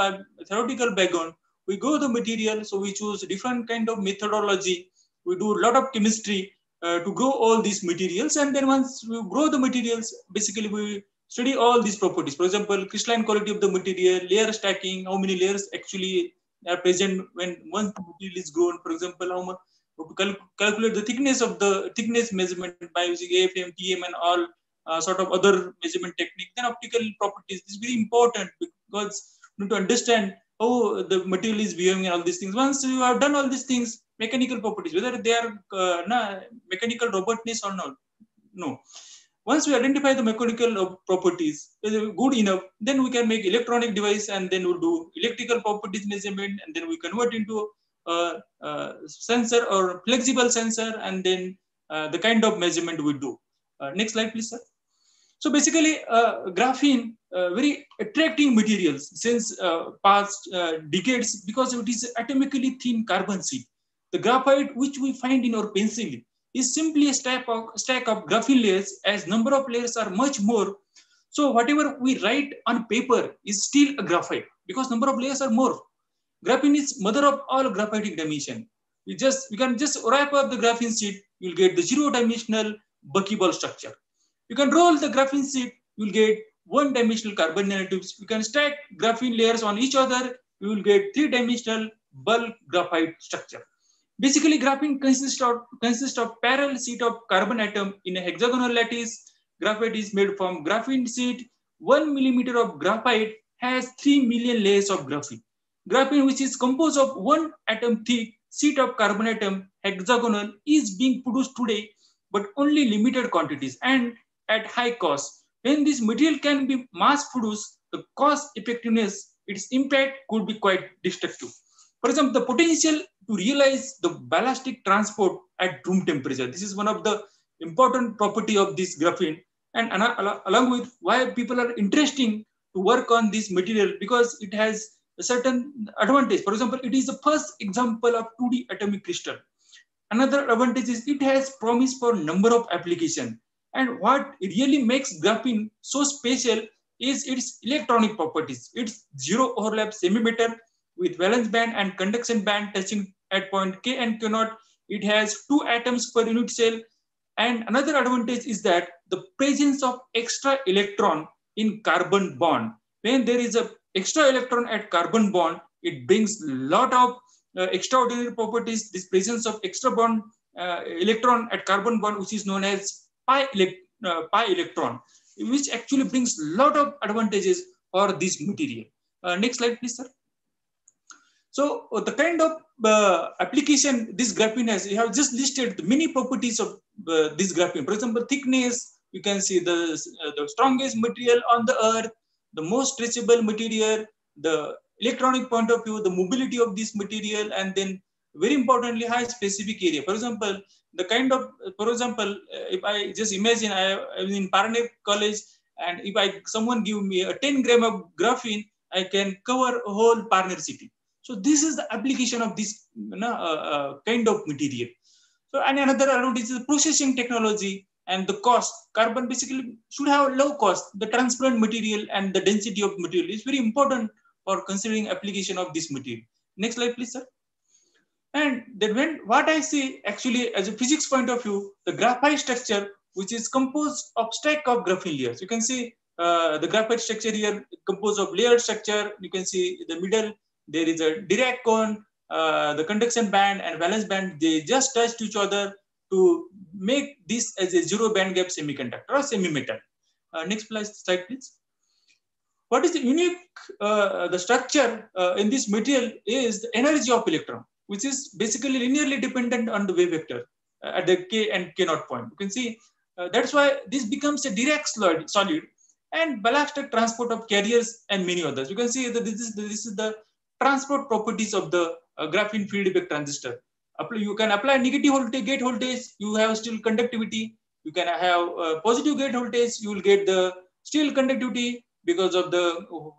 theoretical background, we go the material. So we choose different kind of methodology. We do a lot of chemistry uh, to grow all these materials. And then once we grow the materials, basically we study all these properties. For example, crystalline quality of the material, layer stacking, how many layers actually are present when one material is grown. For example, how much cal calculate the thickness of the thickness measurement by using AFM, TEM, and all uh, sort of other measurement technique. Then optical properties this is very important because you need to understand how the material is behaving and all these things. Once you have done all these things, mechanical properties, whether they are uh, na, mechanical robustness or not, no. Once we identify the mechanical properties good enough, then we can make electronic device and then we'll do electrical properties measurement and then we convert into a, a sensor or flexible sensor and then uh, the kind of measurement we do. Uh, next slide, please, sir. So basically, uh, graphene, uh, very attracting materials since uh, past uh, decades because it is atomically thin carbon sheet. The graphite which we find in our pencil is simply a stack of, stack of graphene layers as number of layers are much more. So whatever we write on paper is still a graphite because number of layers are more. Graphene is mother of all graphitic dimension. We just we can just wrap up the graphene sheet, you'll get the zero dimensional buckyball structure. You can roll the graphene sheet, you'll get one dimensional carbon nanotubes. You can stack graphene layers on each other, you will get three dimensional bulk graphite structure. Basically, graphene consists of, consists of parallel sheet of carbon atom in a hexagonal lattice. Graphite is made from graphene sheet. One millimeter of graphite has 3 million layers of graphene. Graphene, which is composed of one atom thick sheet of carbon atom, hexagonal, is being produced today, but only limited quantities and at high cost. When this material can be mass produced, the cost effectiveness, its impact could be quite destructive. For example, the potential to realize the ballistic transport at room temperature. This is one of the important property of this graphene. And along with why people are interesting to work on this material because it has a certain advantage. For example, it is the first example of 2D atomic crystal. Another advantage is it has promise for number of application. And what really makes graphene so special is its electronic properties. It's zero overlap semi-metal with valence band and conduction band touching at point K and K naught. It has two atoms per unit cell. And another advantage is that the presence of extra electron in carbon bond. When there is a extra electron at carbon bond, it brings a lot of uh, extraordinary properties. This presence of extra bond uh, electron at carbon bond, which is known as pi, uh, pi electron, which actually brings a lot of advantages for this material. Uh, next slide, please, sir. So uh, the kind of uh, application this graphene has, you have just listed many properties of uh, this graphene. For example, thickness, you can see the, uh, the strongest material on the earth, the most stretchable material, the electronic point of view, the mobility of this material, and then very importantly, high specific area. For example, the kind of, for example, if I just imagine I am in Parner College, and if I someone give me a 10 gram of graphene, I can cover a whole Parner city. So this is the application of this you know, uh, uh, kind of material. So and another advantage is the processing technology and the cost. Carbon basically should have low cost. The transparent material and the density of material is very important for considering application of this material. Next slide, please, sir. And then when what I see actually as a physics point of view, the graphite structure, which is composed of stack of graphene layers. You can see uh, the graphite structure here composed of layered structure. You can see the middle there is a Dirac cone, uh, the conduction band and valence band, they just touch each other to make this as a zero band gap semiconductor or semi-metal. Uh, next slide, please. What is the unique, uh, the structure uh, in this material is the energy of electron, which is basically linearly dependent on the wave vector uh, at the K and K naught point. You can see uh, that's why this becomes a Dirac solid, and ballistic transport of carriers and many others. You can see that this is, this is the transport properties of the uh, graphene field effect transistor. You can apply negative voltage, gate voltage, you have still conductivity. You can have uh, positive gate voltage, you will get the still conductivity because of the uh,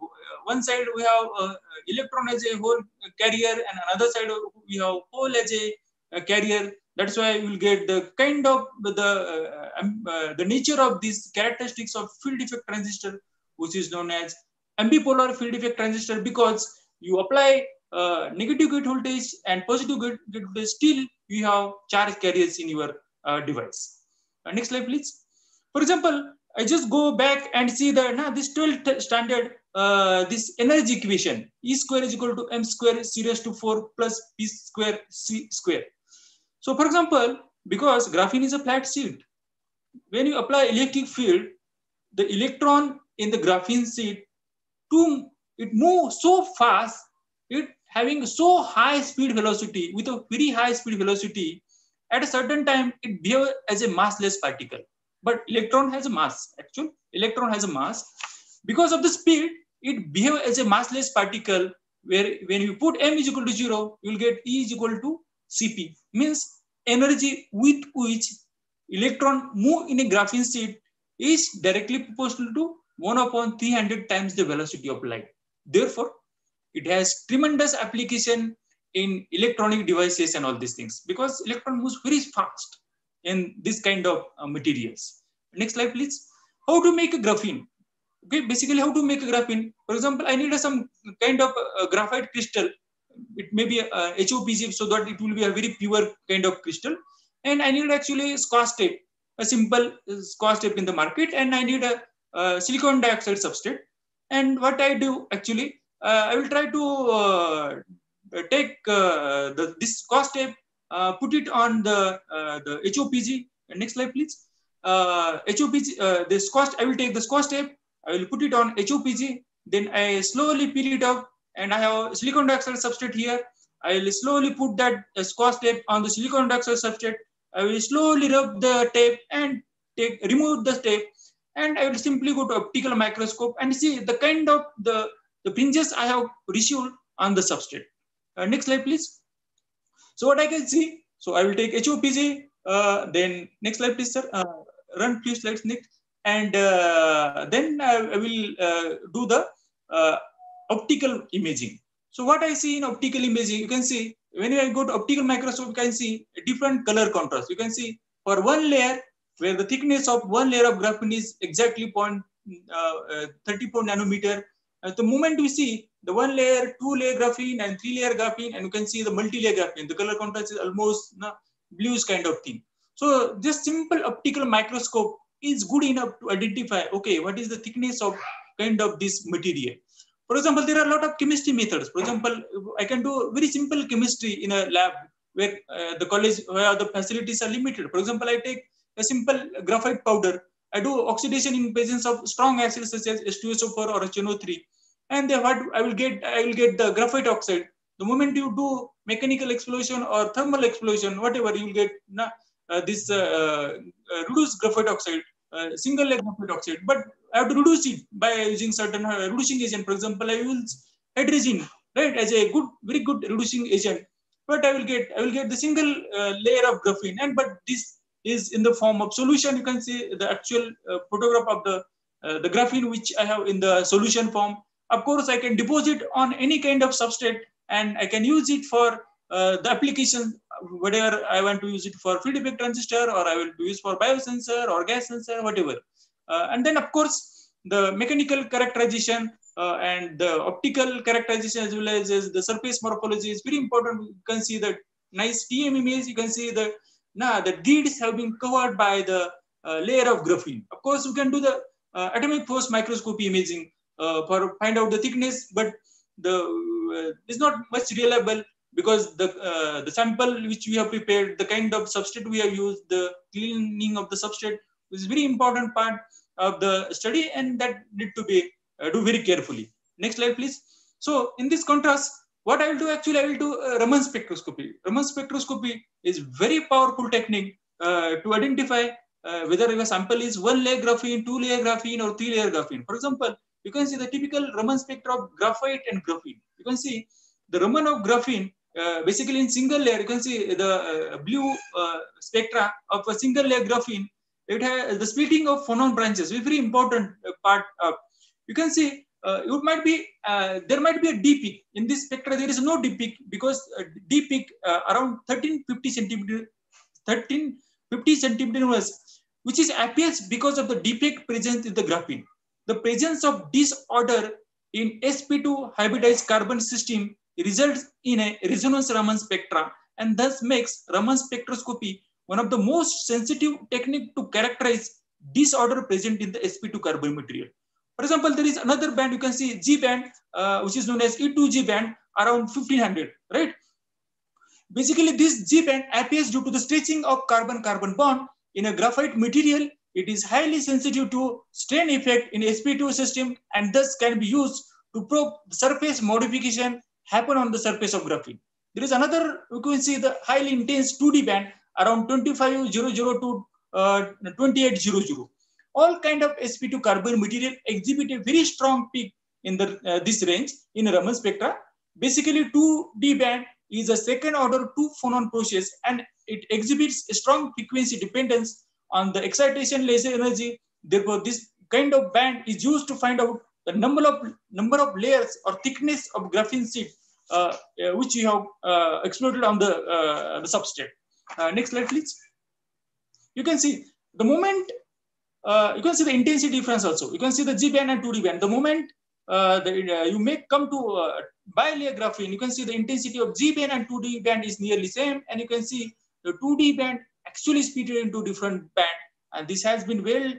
one side we have uh, electron as a whole carrier and another side we have hole as a, a carrier. That's why you will get the kind of the uh, um, uh, the nature of these characteristics of field effect transistor, which is known as ambipolar field effect transistor because you apply uh, negative gate voltage and positive gate, voltage, still you have charge carriers in your uh, device. Uh, next slide, please. For example, I just go back and see that now this 12th standard, uh, this energy equation, E square is equal to M square C raised to 4 plus P square C square. So for example, because graphene is a flat sheet, when you apply electric field, the electron in the graphene sheet, to, it moves so fast, it having so high speed velocity with a very high speed velocity, at a certain time, it behaves as a massless particle. But electron has a mass, actually. Electron has a mass. Because of the speed, it behaves as a massless particle where when you put m is equal to 0, you will get E is equal to Cp. Means energy with which electron move in a graphene sheet is directly proportional to 1 upon 300 times the velocity of light. Therefore, it has tremendous application in electronic devices and all these things because electron moves very fast in this kind of uh, materials. Next slide, please. How to make a graphene? Okay, basically how to make a graphene. For example, I need a, some kind of uh, graphite crystal. It may be a, a HOPG so that it will be a very pure kind of crystal. And I need actually scotch tape, a simple scotch tape in the market. And I need a, a silicon dioxide substrate. And what I do actually, uh, I will try to uh, take uh, the, this scotch tape, uh, put it on the, uh, the HOPG. Next slide, please. HOPG, the scotch, I will take the scotch tape, I will put it on HOPG, then I slowly peel it off and I have a silicon dioxide substrate here. I will slowly put that scotch tape on the silicon dioxide substrate. I will slowly rub the tape and take remove the tape and I will simply go to optical microscope and see the kind of the, the fringes I have received on the substrate. Uh, next slide, please. So what I can see, so I will take HOPG, uh, then next slide, please, sir. Uh, run few slides next. And uh, then I, will uh, do the uh, optical imaging. So what I see in optical imaging, you can see when I go to optical microscope, you can see different color contrast. You can see for one layer, where the thickness of one layer of graphene is exactly point, uh, 34 nanometer. At the moment we see the one layer, two layer graphene and three layer graphene, and you can see the multi-layer graphene. The color contrast is almost you know, bluish kind of thing. So this simple optical microscope is good enough to identify, okay, what is the thickness of kind of this material. For example, there are a lot of chemistry methods. For example, I can do very simple chemistry in a lab where uh, the college, where the facilities are limited. For example, I take a simple graphite powder. I do oxidation in presence of strong acids such as H2SO4 or HNO3. And then what I will get, I will get the graphite oxide. The moment you do mechanical explosion or thermal explosion, whatever, you will get this uh, uh, reduced graphite oxide, uh, single layer graphite oxide. But I have to reduce it by using certain uh, reducing agent. For example, I use hydrogen, right, as a good, very good reducing agent. But I will get, I will get the single uh, layer of graphene. And but this is in the form of solution. You can see the actual photograph of the the graphene which I have in the solution form. Of course, I can deposit on any kind of substrate and I can use it for uh, the application, whatever I want to use it for field effect transistor or I will use for biosensor or gas sensor, whatever. Uh, and then of course, the mechanical characterization uh, and the optical characterization as well as, as, the surface morphology is very important. You can see the nice TEM image. You can see the now the grids have been covered by the layer of graphene. Of course, you can do the atomic force microscopy imaging for find out the thickness, but the uh, is not much reliable because the uh, the sample which we have prepared, the kind of substrate we have used, the cleaning of the substrate is very important part of the study, and that need to be uh, do very carefully. Next slide, please. So in this contrast, what I will do actually, I will do uh, Raman spectroscopy. Raman spectroscopy is very powerful technique uh, to identify uh, whether your sample is one layer graphene, two layer graphene, or three layer graphene. For example, you can see the typical Raman spectra of graphite and graphene. You can see the Raman of graphene, basically in single layer, you can see the uh, blue uh, spectra of a single layer graphene. It has the splitting of phonon branches, very important part of. You can see uh, it might be uh, there might be a d peak in this spectra. There is no d peak because uh, d peak around 1350 centimeter, 1350 centimeter centimeters, which is appears because of the d peak present in the graphene the presence of disorder in sp2 hybridized carbon system results in a resonance Raman spectra and thus makes Raman spectroscopy one of the most sensitive technique to characterize disorder present in the sp2 carbon material. For example, there is another band, you can see G band, uh, which is known as E2G band around 1500, right? Basically, this G band appears due to the stretching of carbon-carbon bond in a graphite material. It is highly sensitive to strain effect in sp2 system and thus can be used to probe surface modification happen on the surface of graphene. There is another, you can see the highly intense 2D band around 2500 to uh, 2800. All kind of sp2 carbon material exhibit a very strong peak in the uh, this range in Raman spectra. Basically, 2D band is a second order two phonon process and it exhibits a strong frequency dependence on the excitation laser energy. Therefore, this kind of band is used to find out the number of number of layers or thickness of graphene sheet uh, uh, which you have uh, exploited on the, uh, the substrate. Uh, next slide, please. You can see the moment, you can see the intensity difference also. You can see the G band and 2D band. The moment the, you may come to bilayer graphene, you can see the intensity of G band and 2D band is nearly same. And you can see the 2D band actually split into different band. And this has been well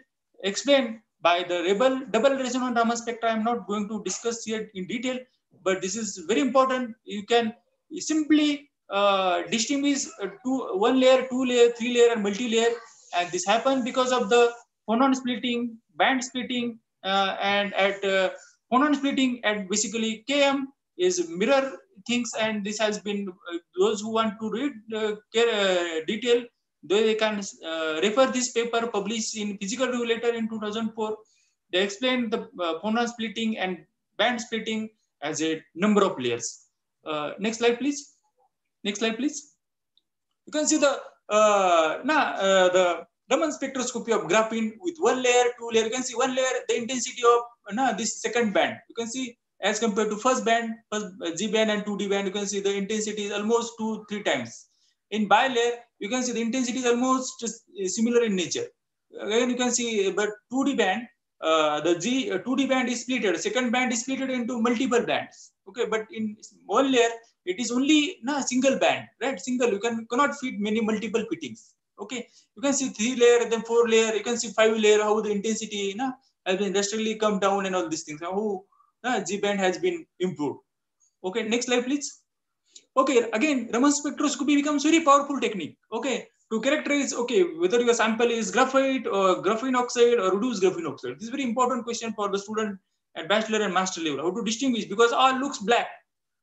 explained by the rebel double resonant Raman spectra. I'm not going to discuss here in detail, but this is very important. You can simply uh, distinguish uh, two, one layer, two layer, three layer, and multi-layer. And this happened because of the phonon splitting, band splitting, uh, and at uh, phonon splitting at basically KM is mirror things. And this has been, uh, those who want to read uh, care, detail, they can refer this paper published in Physical Regulator in 2004. They explain the phonon splitting and band splitting as a number of layers. next slide, please. Next slide, please. You can see the uh, nah, uh, the Raman spectroscopy of graphene with one layer, two layer. You can see one layer, the intensity of nah, this second band. You can see as compared to first band, first G band and 2D band, you can see the intensity is almost two, three times. In bilayer, you can see the intensity is almost similar in nature. Again, you can see, but 2D band, uh, the G uh, 2D band is splitted. Second band is splitted into multiple bands. Okay, but in one layer, it is only na single band, right? Single. You can cannot fit many multiple fittings. Okay, you can see three layer, then four layer. You can see five layer. How the intensity na has been industrially come down and all these things. How na, G band has been improved. Okay, next slide, please. Okay, again, Raman spectroscopy becomes very powerful technique. Okay, to characterize, okay, whether your sample is graphite or graphene oxide or reduced graphene oxide. This is very important question for the student at bachelor and master level, how to distinguish because all looks black.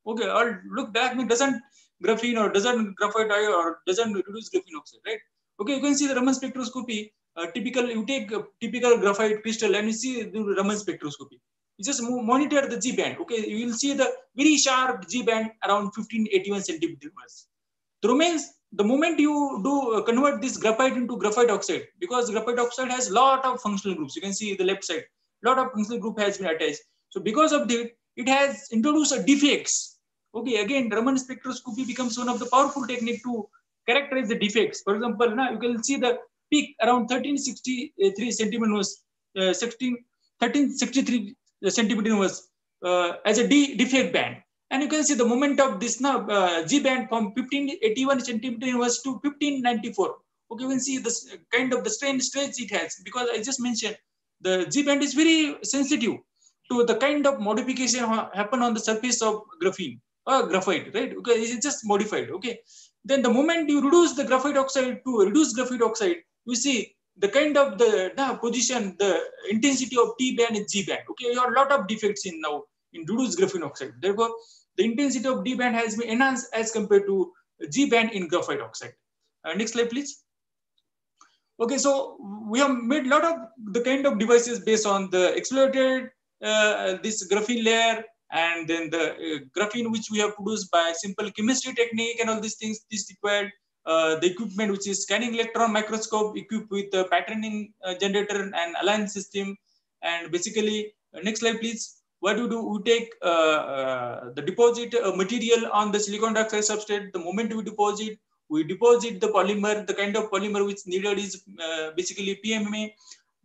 Okay, all look black means doesn't graphene or doesn't graphite or doesn't reduce graphene oxide, right? Okay, you can see the Raman spectroscopy. Uh, typical, you take typical graphite crystal and you see the Raman spectroscopy. You just monitor the G band. Okay, you will see the very sharp G band around 1581 centimeters. The remains the moment you do uh, convert this graphite into graphite oxide, because graphite oxide has a lot of functional groups. You can see the left side, lot of functional group has been attached. So because of that, it has introduced a defects. Okay, again, Raman spectroscopy becomes one of the powerful technique to characterize the defects. For example, now you can see the peak around 1363 centimeters, uh, 16, 1363 centimeters uh, as a D defect band. And you can see the moment of this now uh, G band from 1581 centimeter inverse to 1594. Okay, you can see this kind of the strain stretch it has because I just mentioned the G band is very sensitive to the kind of modification ha happen on the surface of graphene or graphite, right? Okay, it's just modified. Okay, then the moment you reduce the graphite oxide to reduce graphite oxide, you see the kind of the, the position, the intensity of D band and G band. Okay, you have a lot of defects in now in reduced graphene oxide. Therefore, the intensity of D band has been enhanced as compared to G band in graphite oxide. Uh, next slide, please. Okay, so we have made a lot of the kind of devices based on the exploited uh, this graphene layer and then the uh, graphene which we have produced by simple chemistry technique and all these things this required uh, the equipment which is scanning electron microscope equipped with the patterning uh, generator and align system. And basically uh, next slide please. What do we do? We take uh, the deposit material on the silicon dioxide substrate. The moment we deposit we deposit the polymer. The kind of polymer which needed is basically pmma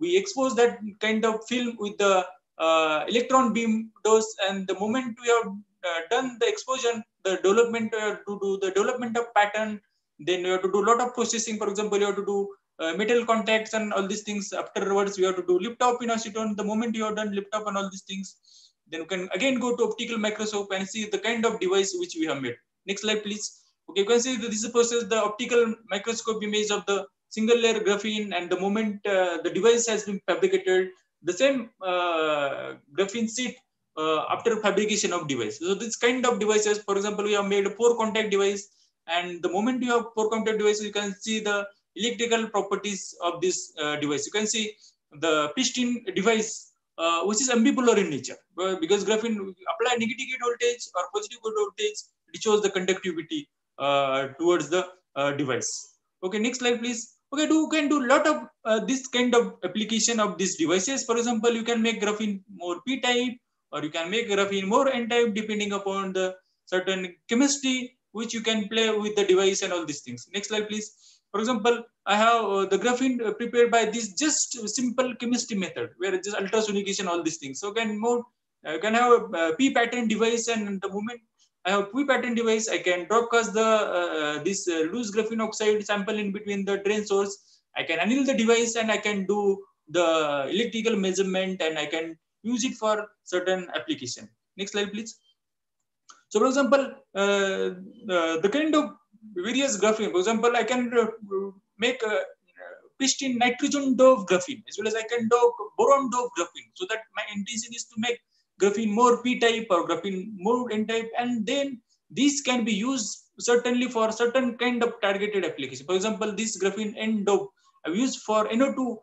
we expose that kind of film with the uh, electron beam dose. And the moment we have uh, done the exposure, the development uh, to do the development of pattern, then you have to do a lot of processing. For example, you have to do uh, metal contacts and all these things. Afterwards, you have to do lift off in acetone. The moment you have done lift off and all these things, then you can again go to optical microscope and see the kind of device which we have made. Next slide, please. Okay, you can see this is process, the optical microscope image of the single layer graphene and the moment uh, the device has been fabricated, the same uh, graphene sheet uh, after fabrication of device. So this kind of devices, for example, we have made a four contact device and the moment you have four contact devices, you can see the electrical properties of this uh, device. You can see the piston device, uh, which is ambipolar in nature because graphene apply negative gate voltage or positive gate voltage, it shows the conductivity uh, towards the uh, device. Okay, next slide, please. Okay, do you can do lot of uh, this kind of application of these devices. For example, you can make graphene more p-type, or you can make graphene more n-type, depending upon the certain chemistry which you can play with the device and all these things. Next slide, please. For example, I have uh, the graphene prepared by this just simple chemistry method, where just ultrasonication, all these things. So can more, uh, can have a p pattern device, and the moment I have p pattern device, I can broadcast the uh, this uh, loose graphene oxide sample in between the drain source. I can anneal the device, and I can do the electrical measurement, and I can use it for certain application. Next slide, please. So, for example, uh, the kind of various graphene. For example, I can make a piston nitrogen doped graphene as well as I can do boron doped graphene. So that my intention is to make graphene more p-type or graphene more n-type, and then these can be used certainly for certain kind of targeted application. For example, this graphene n-dope I've used for NO2 uh,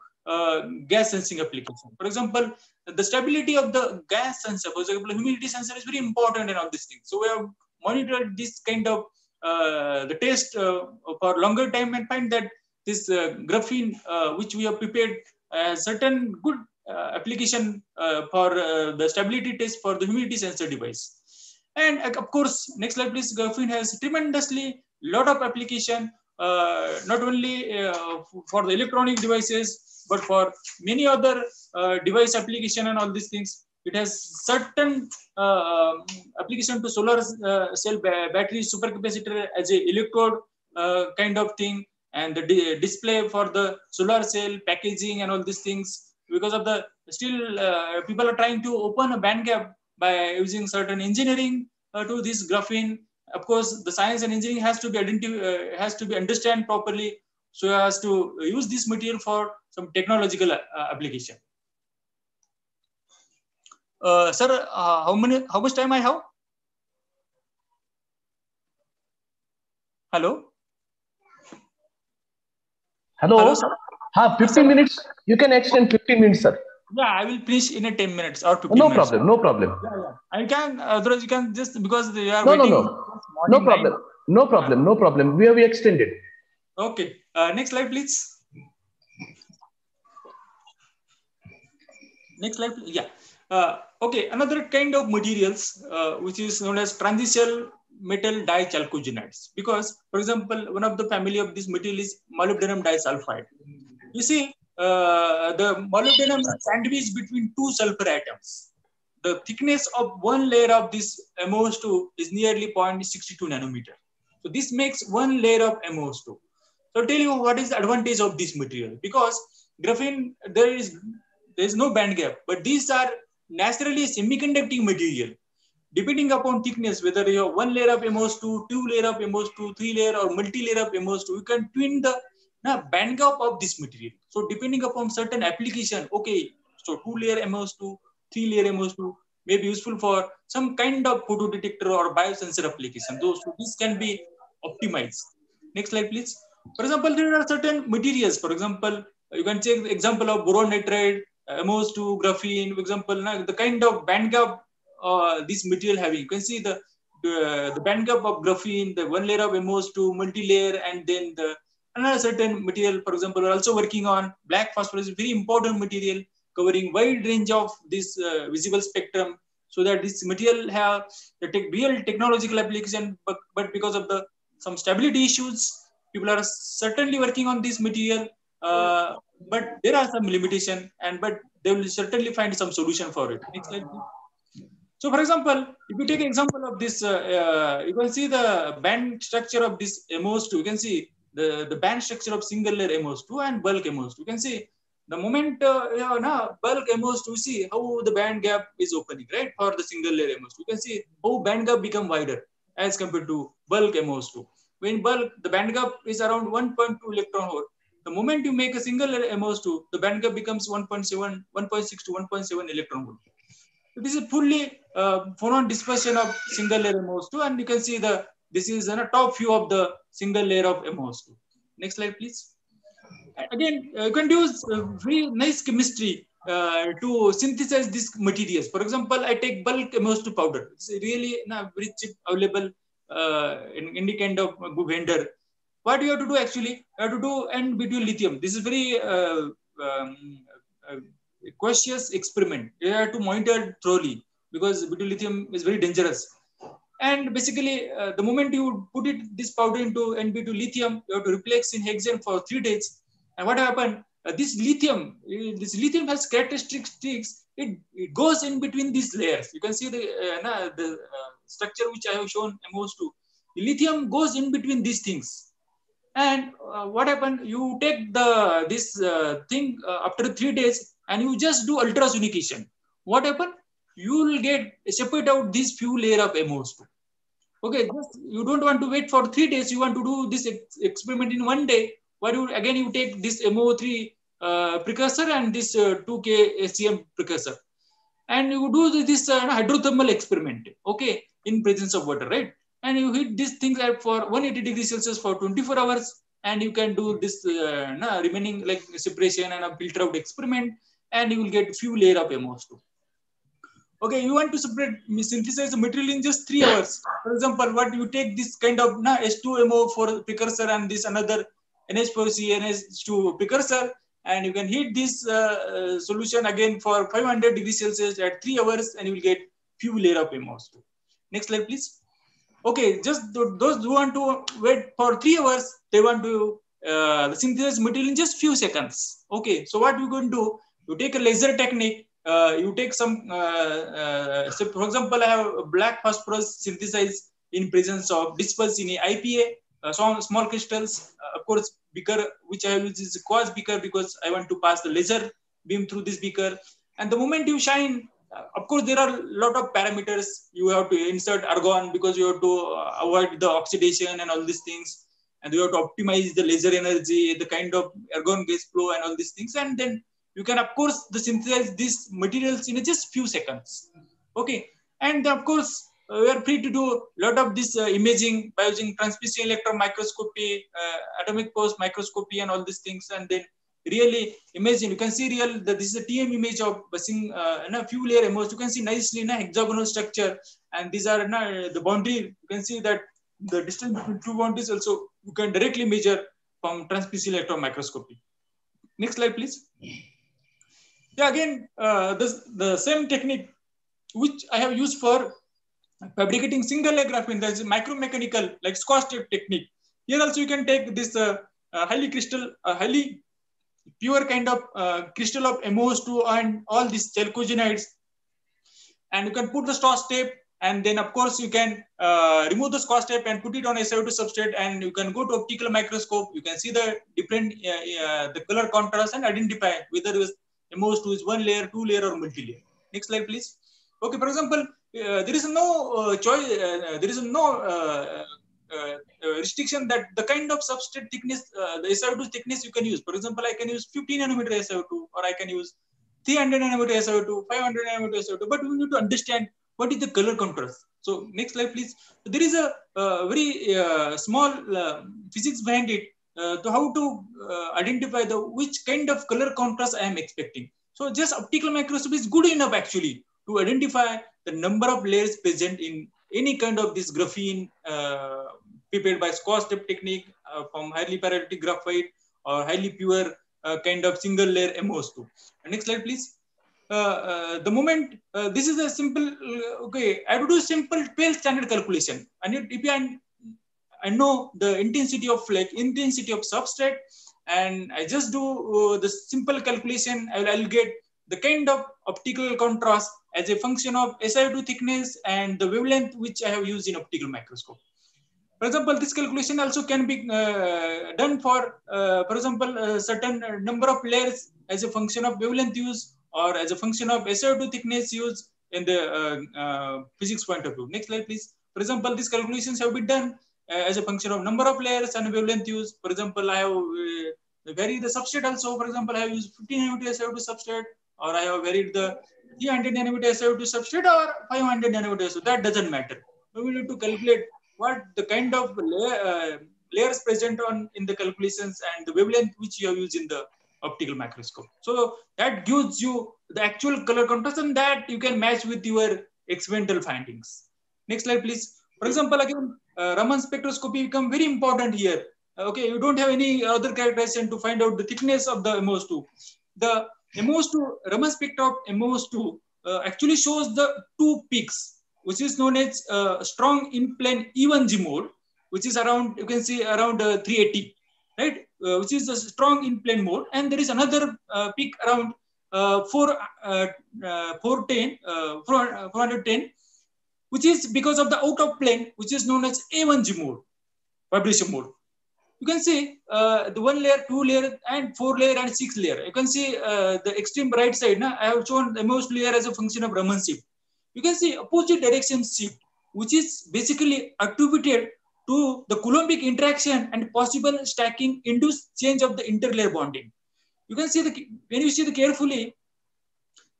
gas sensing application. For example, the stability of the gas sensor, for example, humidity sensor is very important in all these things. So we have monitored this kind of uh, the test uh, for longer time and find that this uh, graphene, uh, which we have prepared, a certain good uh, application uh, for uh, the stability test for the humidity sensor device. And of course, next slide please, graphene has tremendously lot of application, not only for the electronic devices, but for many other device application and all these things. It has certain uh, application to solar uh, cell ba battery supercapacitor as a electrode uh, kind of thing and the di display for the solar cell packaging and all these things because of the still uh, people are trying to open a band gap by using certain engineering uh, to this graphene of course the science and engineering has to be identified uh, has to be understand properly so as to use this material for some technological application uh, sir, uh, how many? How much time I have? Hello. Hello. Hello, sir. Ha, 15 minutes. You can extend 15 minutes, sir. Yeah, I will finish in a 10 minutes or 15 No minutes. problem. No problem. Yeah, yeah. I can, otherwise you can just, because they are No, no, waiting. no. since No problem. No problem. No problem. We have extended. Okay. Uh, next slide, please. Next slide, please. Yeah. Uh, okay. Another kind of materials, uh, which is known as transitional metal dichalcogenides. Because, for example, one of the family of this material is molybdenum disulfide. You see, uh, the molybdenum is sandwiched between two sulfur atoms. The thickness of one layer of this MOS2 is nearly 0.62 nanometer. So this makes one layer of MOS2. So tell you what is the advantage of this material because graphene there is there is no band gap, but these are naturally semiconducting material. Depending upon thickness, whether you have one layer of MOS2, two layer of MOS2, three layer or multi-layer of MOS2, you can twin the na, band gap of this material. So depending upon certain application, okay, so two layer MOS2, three layer MOS2 may be useful for some kind of photo detector or biosensor application. Those so this can be optimized. Next slide, please. For example, there are certain materials. For example, you can take the example of boron nitride, MOS2, graphene. For example, the kind of band gap uh, this material having. You can see the the, the band gap of graphene, the one layer of MOS2, multi-layer, and then the another certain material. For example, we're also working on black phosphorus, very important material covering wide range of this uh, visible spectrum so that this material have the real technological application but, but because of the some stability issues people are certainly working on this material uh, but there are some limitation and but they will certainly find some solution for it Next slide. So for example, if you take an example of this, uh, uh, you can see the band structure of this MOS2. You can see the, the band structure of single layer MOS2 and bulk MOS2. You can see the moment uh, you know, bulk MOS2, see how the band gap is opening, right? For the single layer MOS2. You can see how band gap become wider as compared to bulk MOS2. When bulk, the band gap is around 1.2 electron volt. The moment you make a single layer MOS2, the band gap becomes 1.7, 1.6 to 1.7 electron volt. So this is fully uh, phonon dispersion of single layer MOS2, and you can see the this is a top view of the single layer of MOS2. Next slide, please. Again, uh, you can use uh, very nice chemistry uh, to synthesize these materials. For example, I take bulk MOS2 powder. It's really na, very cheap, available uh, in any kind of vendor. What you have to do actually, you have to do N butyl lithium. This is very uh, um, uh, cautious experiment. You have to monitor thoroughly because butyl lithium is very dangerous. And basically, uh, the moment you put it this powder into Nb2 lithium, you have to replace in hexane for three days. And what happened? Uh, this lithium, uh, this lithium has characteristics. It, it goes in between these layers. You can see the uh, the structure which I have shown MOS2. Lithium goes in between these things. And uh, what happened? You take the this thing after three days, and you just do ultrasonication. What happened? You will get separate out this few layer of MOS2. Okay, just you don't want to wait for three days. You want to do this ex experiment in one day. What you again you take this MO3 uh, precursor and this uh, 2K SCM precursor, and you do this uh, hydrothermal experiment. Okay, in presence of water, right? And you heat these things at for 180 degrees Celsius for 24 hours, and you can do this uh, remaining like separation and a filter out experiment, and you will get few layer of MOS2 okay you want to separate synthesize the material in just three hours for example what you take this kind of na, h2mo for precursor and this another nh4c nh2 precursor and you can heat this uh, uh, solution again for 500 degrees celsius at three hours and you will get few layer of MOS2. Next slide please okay just th those who want to wait for three hours they want to uh, synthesize material in just few seconds okay so what you going to do you take a laser technique uh, you take some, uh, uh, so for example, I have black phosphorus synthesized in presence of dispersed in IPA, some small crystals. of course, beaker, which I use is quartz beaker because I want to pass the laser beam through this beaker. And the moment you shine, of course, there are a lot of parameters. You have to insert argon because you have to avoid the oxidation and all these things. And you have to optimize the laser energy, the kind of argon gas flow and all these things. And then you can of course the synthesize these materials in just few seconds okay and of course uh, we are free to do a lot of this uh, imaging by using transmission electron microscopy uh, atomic force microscopy and all these things and then really imagine you can see real that this is a tm image of basing uh, in a few layer MOS. you can see nicely in a hexagonal structure and these are the boundary you can see that the distance between two boundaries also you can directly measure from transmission electron microscopy next slide please yeah, again, uh, this, the same technique which I have used for fabricating single layer graphene, there's micromechanical like Scotch tape technique. Here also you can take this uh, uh, highly crystal, uh, highly pure kind of uh, crystal of MOS2 and all these chalcogenides. And you can put the Scotch tape and then of course you can uh, remove the Scotch tape and put it on a SiO2 substrate and you can go to optical microscope. You can see the different, the color contrast and identify whether it was MOS2 is one layer, two layer, or multi-layer. Next slide, please. Okay, for example, uh, there is no uh, choice, uh, there is no uh, uh, uh, restriction that the kind of substrate thickness, the SiO2 thickness you can use. For example, I can use 50 nanometer SiO2, or I can use 300 nanometer SiO2, 500 nanometer SiO2, but we need to understand what is the color contrast. So next slide, please. So there is a very small physics behind it uh, to how to uh, identify the which kind of color contrast I am expecting. So just optical microscope is good enough actually to identify the number of layers present in any kind of this graphene uh, prepared by Scotch tape technique uh, from highly pyrolytic graphite or highly pure uh, kind of single layer MOS2. Next slide, please. Uh, the moment this is a simple okay, I would do simple 12 standard calculation. And if you I know the intensity of like intensity of substrate and I just do uh, the simple calculation. I'll, I'll, get the kind of optical contrast as a function of SiO2 thickness and the wavelength which I have used in optical microscope. For example, this calculation also can be uh, done for, uh, for example, certain number of layers as a function of wavelength use or as a function of SiO2 thickness used in the uh, uh, physics point of view. Next slide, please. For example, these calculations have been done uh, as a function of number of layers and wavelength use. For example, I have uh, varied the substrate also. For example, I have used 15 nanometer SiO2 substrate or I have varied the 300 nanometer SiO2 substrate or 500 nanometer. So that doesn't matter. We need to calculate what the kind of uh, layers present on in the calculations and the wavelength which you have used in the optical microscope. So that gives you the actual color contrast and that you can match with your experimental findings. Next slide, please. For example, again, uh, Raman spectroscopy become very important here. Okay, you don't have any other characterization to find out the thickness of the MOS2. The MOS2, Raman spectra of MOS2 uh, actually shows the two peaks which is known as uh, strong in plane E1G mode, which is around, you can see around uh, 380, right? Uh, which is a strong in plane mode. And there is another uh, peak around uh, 4, 410, 410, which is because of the out of plane, which is known as A1G mode, vibration mode. You can see the one layer, two layer, and four layer, and six layer. You can see the extreme right side. Now, I have shown the most layer as a function of Raman shift you can see opposite direction shift, which is basically attributed to the Coulombic interaction and possible stacking induced change of the interlayer bonding. You can see the when you see the carefully,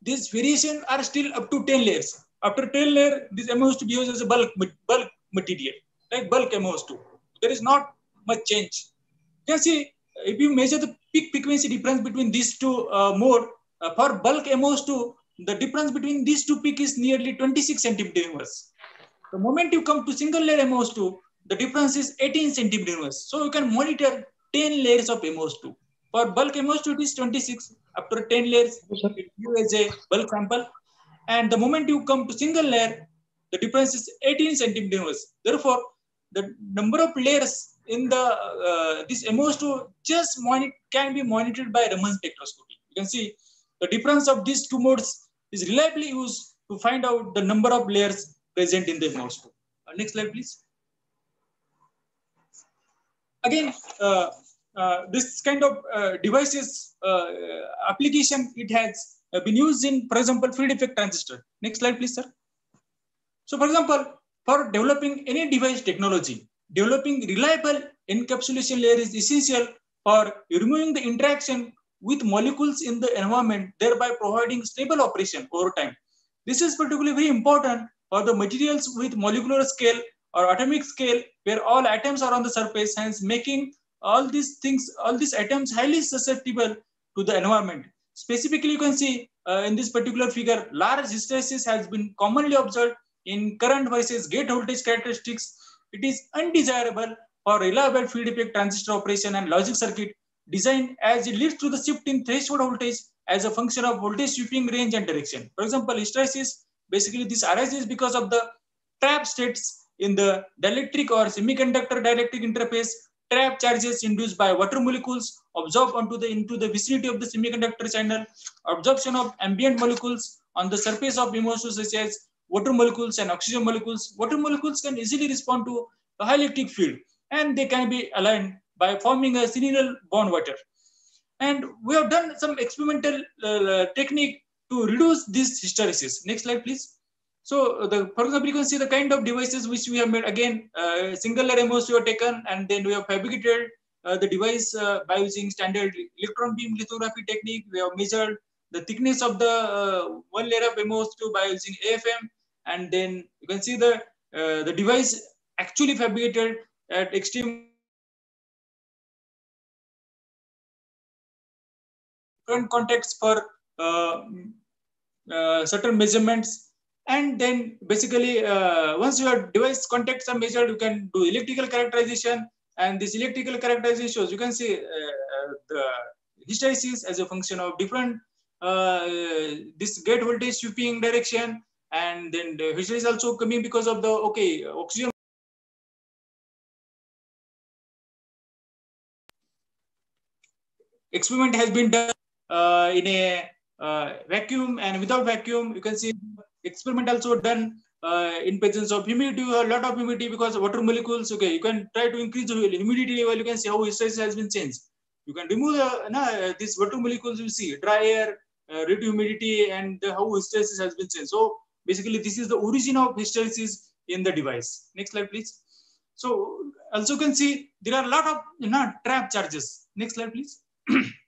these variations are still up to 10 layers. After 10 layer, this MOS2 behaves as a bulk, bulk material, like bulk MOS2. There is not much change. You can see if you measure the peak frequency difference between these two uh, mode, uh, for bulk MOS2, the difference between these two peaks is nearly 26 centimeter inverse. The moment you come to single layer MOS2, the difference is 18 centimeter inverse. So you can monitor 10 layers of MOS2. For bulk MOS2, it is 26. After 10 layers, it gives a bulk sample. And the moment you come to single layer, the difference is 18 centimeter inverse. Therefore, the number of layers in the uh, this MOS2 just can be monitored by Raman spectroscopy. You can see the difference of these two modes is reliably used to find out the number of layers present in the MOS2. Uh, next slide, please. Again, uh, uh, this kind of uh, devices uh, application, it has been used in, for example, field effect transistor. Next slide, please, sir. So, for example, for developing any device technology, developing reliable encapsulation layer is essential for removing the interaction with molecules in the environment, thereby providing stable operation over time. This is particularly very important for the materials with molecular scale or atomic scale, where all atoms are on the surface, hence making all these things, all these atoms highly susceptible to the environment. Specifically, you can see uh, in this particular figure, large hysteresis has been commonly observed in current versus gate voltage characteristics. It is undesirable for reliable field effect transistor operation and logic circuit designed as it leads to the shift in threshold voltage as a function of voltage sweeping range and direction. For example, hysteresis, basically this arises because of the trap states in the dielectric or semiconductor dielectric interface trap charges induced by water molecules absorbed onto the into the vicinity of the semiconductor channel, absorption of ambient molecules on the surface of MOS2 such as water molecules and oxygen molecules. Water molecules can easily respond to a high electric field and they can be aligned by forming a cineral bond water. And we have done some experimental uh, technique to reduce this hysteresis. Next slide, please. So, the, for example, you can see the kind of devices which we have made. Again, uh, single layer MOS we have taken, and then we have fabricated uh, the device uh, by using standard electron beam lithography technique. We have measured the thickness of the uh, one layer of MOS2 by using AFM, and then you can see the uh, the device actually fabricated at extreme different contexts for uh, uh, certain measurements. And then basically, uh, once your device contacts are measured, you can do electrical characterization. And this electrical characterization shows, you can see the hysteresis as a function of different this gate voltage sweeping direction. And then the hysteresis also coming because of the, okay, oxygen experiment has been done uh, in a uh, vacuum and without vacuum. You can see experiment also done uh, in presence of humidity, a lot of humidity because water molecules. Okay, you can try to increase the humidity level. You can see how hysteresis has been changed. You can remove the, no, these water molecules. You see dry air, uh, humidity, and how hysteresis has been changed. So basically, this is the origin of hysteresis in the device. Next slide, please. So also you can see there are a lot of you know, trap charges. Next slide, please.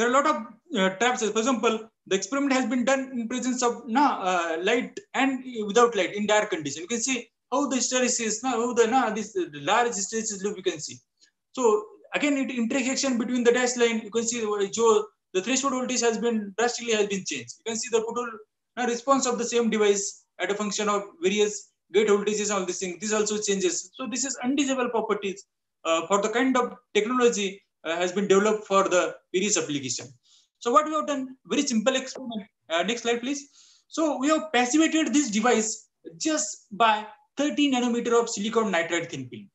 there are a lot of uh, traps. For example, the experiment has been done in presence of na, uh, light and without light in dark condition. You can see how the hysteresis, na, how the na, this uh, large hysteresis loop you can see. So again, it intersection between the dash line, you can see Joe, the threshold voltage has been drastically has been changed. You can see the total na, response of the same device at a function of various gate voltages, all these things. This also changes. So this is undesirable properties uh, for the kind of technology uh, has been developed for the various application. So what we have done, very simple experiment. Uh, next slide, please. So we have passivated this device just by 30 nanometer of silicon nitride thin film.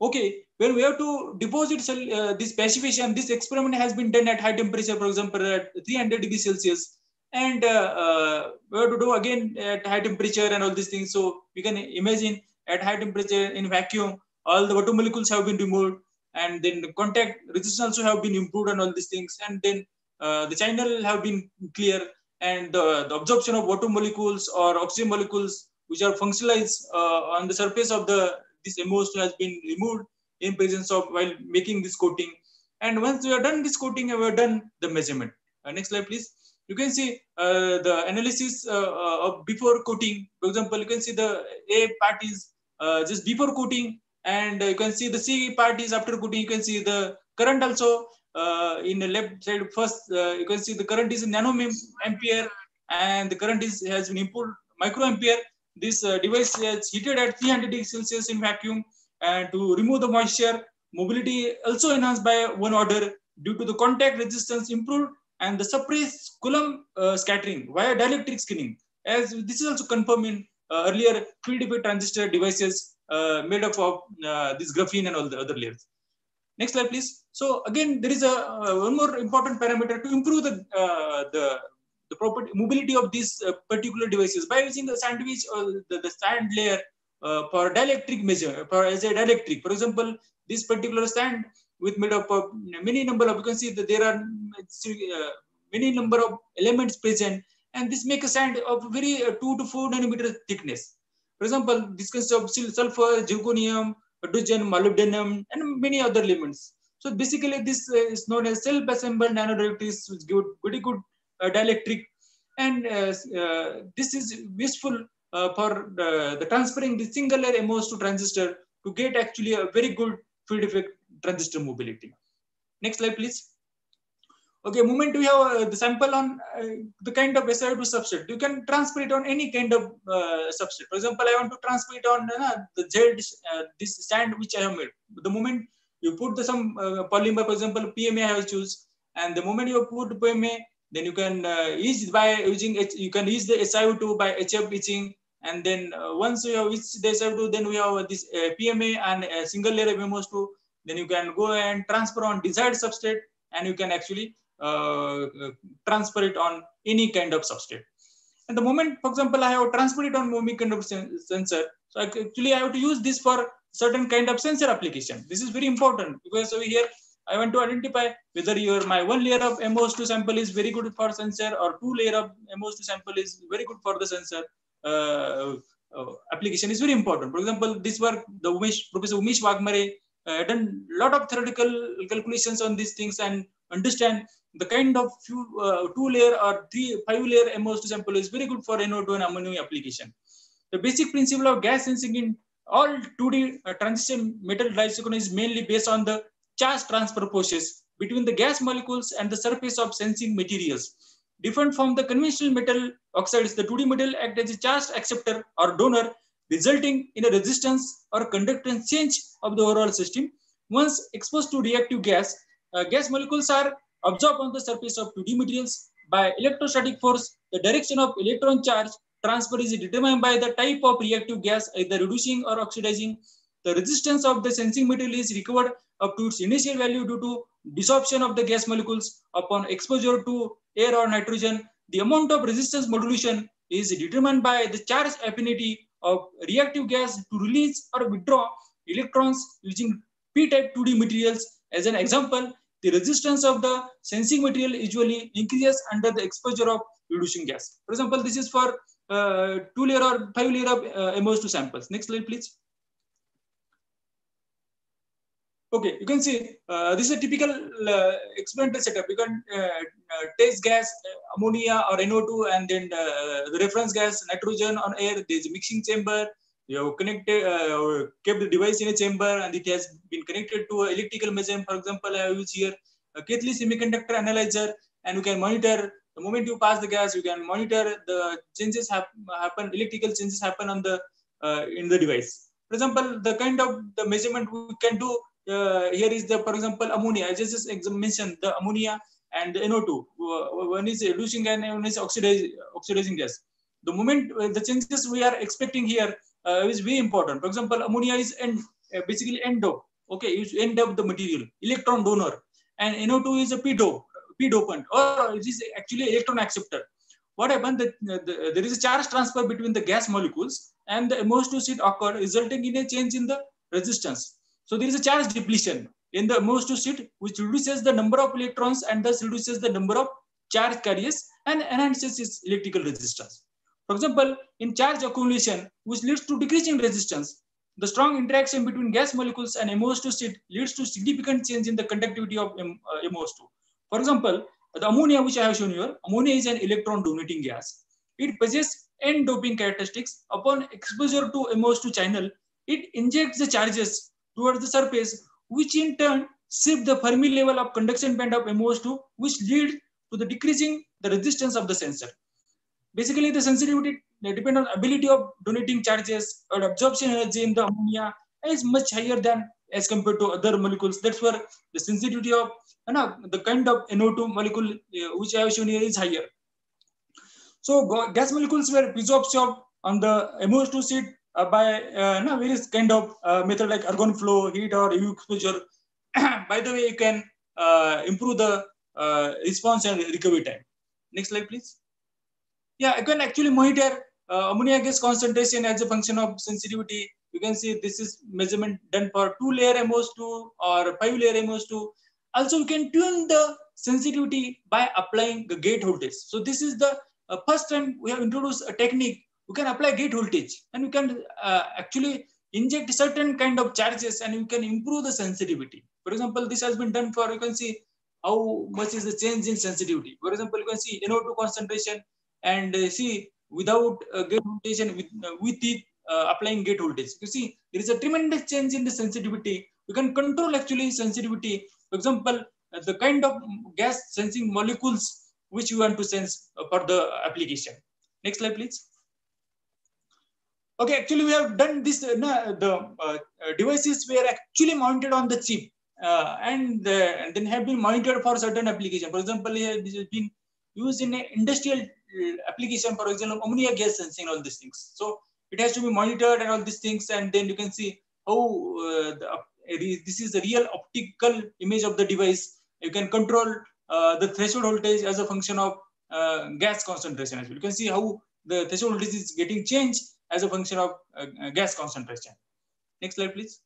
Okay, when we have to deposit uh, this passivation, this experiment has been done at high temperature, for example, at 300 degrees Celsius. And uh, uh, we have to do again at high temperature and all these things. So we can imagine at high temperature in vacuum, all the water molecules have been removed and then the contact resistance also have been improved and all these things. And then uh, the channel have been clear and uh, the absorption of water molecules or oxygen molecules which are functionalized uh, on the surface of the this MOS2 has been removed in presence of while making this coating. And once we are done this coating, we have done the measurement. Uh, next slide, please. You can see uh, the analysis uh, of before coating. For example, you can see the A part is just before coating, and you can see the C part is after coating. You can see the current also uh, in the left side first uh, you can see the current is nano ampere and the current is has been improved microampere this uh, device is heated at 300 degrees celsius in vacuum and to remove the moisture mobility also enhanced by one order due to the contact resistance improved and the suppressed coulomb uh, scattering via dielectric screening as this is also confirmed in uh, earlier effect transistor devices made up of this graphene and all the other layers Next slide, please. So again, there is a uh, one more important parameter to improve the uh, the the property mobility of these uh, particular devices by using the sandwich or the, the sand layer uh, for dielectric measure for as a dielectric. For example, this particular sand with made up of many number of you can see that there are uh, many number of elements present, and this make a sand of very uh, two to four nanometer thickness. For example, consists of sulfur, zirconium, hydrogen, molybdenum, and many other elements. So basically, this uh, is known as self-assembled nanodielectrics, which give very good uh, dielectric, and uh, uh this is useful for the transferring the single layer MOS2 transistor to get actually a very good field effect transistor mobility. Next slide, please. Okay, moment we have uh, the sample on uh, the kind of SiO2 substrate, you can transfer it on any kind of uh, substrate. For example, I want to transfer it on uh, the gel, uh, this sand which I have made. The moment you put the some uh, polymer, for example, PMA I have choose, and the moment you put PMA, then you can ease by using it, you can use the SiO2 by HF etching. And then once you have reached the SiO2, then we have this PMA and a single layer of MOS2. Then you can go and transfer on desired substrate, and you can actually uh, transfer it on any kind of substrate. And the moment, for example, I have transferred it on any kind of sensor, so actually I have to use this for certain kind of sensor application. This is very important because over here I want to identify whether your my one layer of MOS2 sample is very good for sensor or two layer of MOS2 sample is very good for the sensor. Uh, uh, application is very important. For example, this work, the Umesh, Professor Umesh Waghmare uh, done a lot of theoretical calculations on these things and understand the kind of few, uh, two layer or three, five layer MOS2 sample is very good for NO2 and ammonia application. The basic principle of gas sensing in all 2D uh, transition metal dichalcogenide is mainly based on the charge transfer process between the gas molecules and the surface of sensing materials. Different from the conventional metal oxides, the 2D metal act as a charge acceptor or donor, resulting in a resistance or conductance change of the overall system. Once exposed to reactive gas, uh, gas molecules are absorbed on the surface of 2D materials by electrostatic force. The direction of electron charge transfer is determined by the type of reactive gas, either reducing or oxidizing. The resistance of the sensing material is recovered up to its initial value due to desorption of the gas molecules upon exposure to air or nitrogen. The amount of resistance modulation is determined by the charge affinity of reactive gas to release or withdraw electrons using p-type 2D materials. As an example, the resistance of the sensing material usually increases under the exposure of reducing gas. For example, this is for uh, two layer or five layer of uh, MOS2 samples. Next slide, please. Okay, you can see uh, this is a typical uh, experimental setup. You can uh, uh, test gas, uh, ammonia or NO2, and then the reference gas, nitrogen on air. There's a mixing chamber. You have connected, uh, kept the device in a chamber, and it has been connected to an electrical mechanism. For example, I use here a Keithley semiconductor analyzer, and you can monitor the moment you pass the gas. You can monitor the changes hap happen, electrical changes happen on the uh, in the device. For example, the kind of the measurement we can do uh, here is the, for example, ammonia. I just mentioned the ammonia and the NO2. One is reducing gas and one is oxidizing, oxidizing gas. The moment uh, the changes we are expecting here uh, is very important. For example, ammonia is end, uh, basically end dope. Okay, you end up the material, electron donor, and NO2 is a p dope, p or it is actually electron acceptor. What happened that uh, the, there is a charge transfer between the gas molecules and the MOS2 sheet occurred, resulting in a change in the resistance. So there is a charge depletion in the MOS2 sheet, which reduces the number of electrons and thus reduces the number of charge carriers and enhances its electrical resistance. For example, in charge accumulation, which leads to decreasing resistance, the strong interaction between gas molecules and MOS2 sheet leads to significant change in the conductivity of uh, MOS2. For example, the ammonia, which I have shown here, ammonia is an electron donating gas. It possesses N doping characteristics. Upon exposure to MOS2 channel, it injects the charges towards the surface, which in turn shift the Fermi level of conduction band of MOS2, which leads to the decreasing the resistance of the sensor. Basically, the sensitivity depend on ability of donating charges or absorption energy in the ammonia is much higher than as compared to other molecules. That's where the sensitivity of you know, the kind of NO2 molecule uh, which I have shown here is higher. So gas molecules were resorption on the MOS2 sheet uh, by uh, no, various kind of uh, method like argon flow, heat or UV exposure. by the way, you can uh, improve the uh, response and recovery time. Next slide, please. Yeah, you can actually monitor uh, ammonia gas concentration as a function of sensitivity. You can see this is measurement done for two layer MOS2 or five layer MOS2. Also, you can tune the sensitivity by applying the gate voltage. So this is the uh, first time we have introduced a technique. We can apply gate voltage and we can uh, actually inject certain kind of charges and you can improve the sensitivity. For example, this has been done for, you can see how much is the change in sensitivity. For example, you can see NO2 concentration and uh, see without uh, gate voltage and with, uh, with it uh, applying gate voltage. You see, there is a tremendous change in the sensitivity. You can control actually sensitivity. For example, uh, the kind of gas sensing molecules which you want to sense uh, for the application. Next slide, please. Okay, actually we have done this, uh, the devices were actually mounted on the chip and, and then have been monitored for certain application. For example, this has been used in industrial application, for example, ammonia gas sensing, all these things. So it has to be monitored and all these things, and then you can see how uh, the, this is the real optical image of the device. You can control uh, the threshold voltage as a function of uh, gas concentration as well. You can see how the threshold voltage is getting changed as a function of gas concentration. Next slide, please.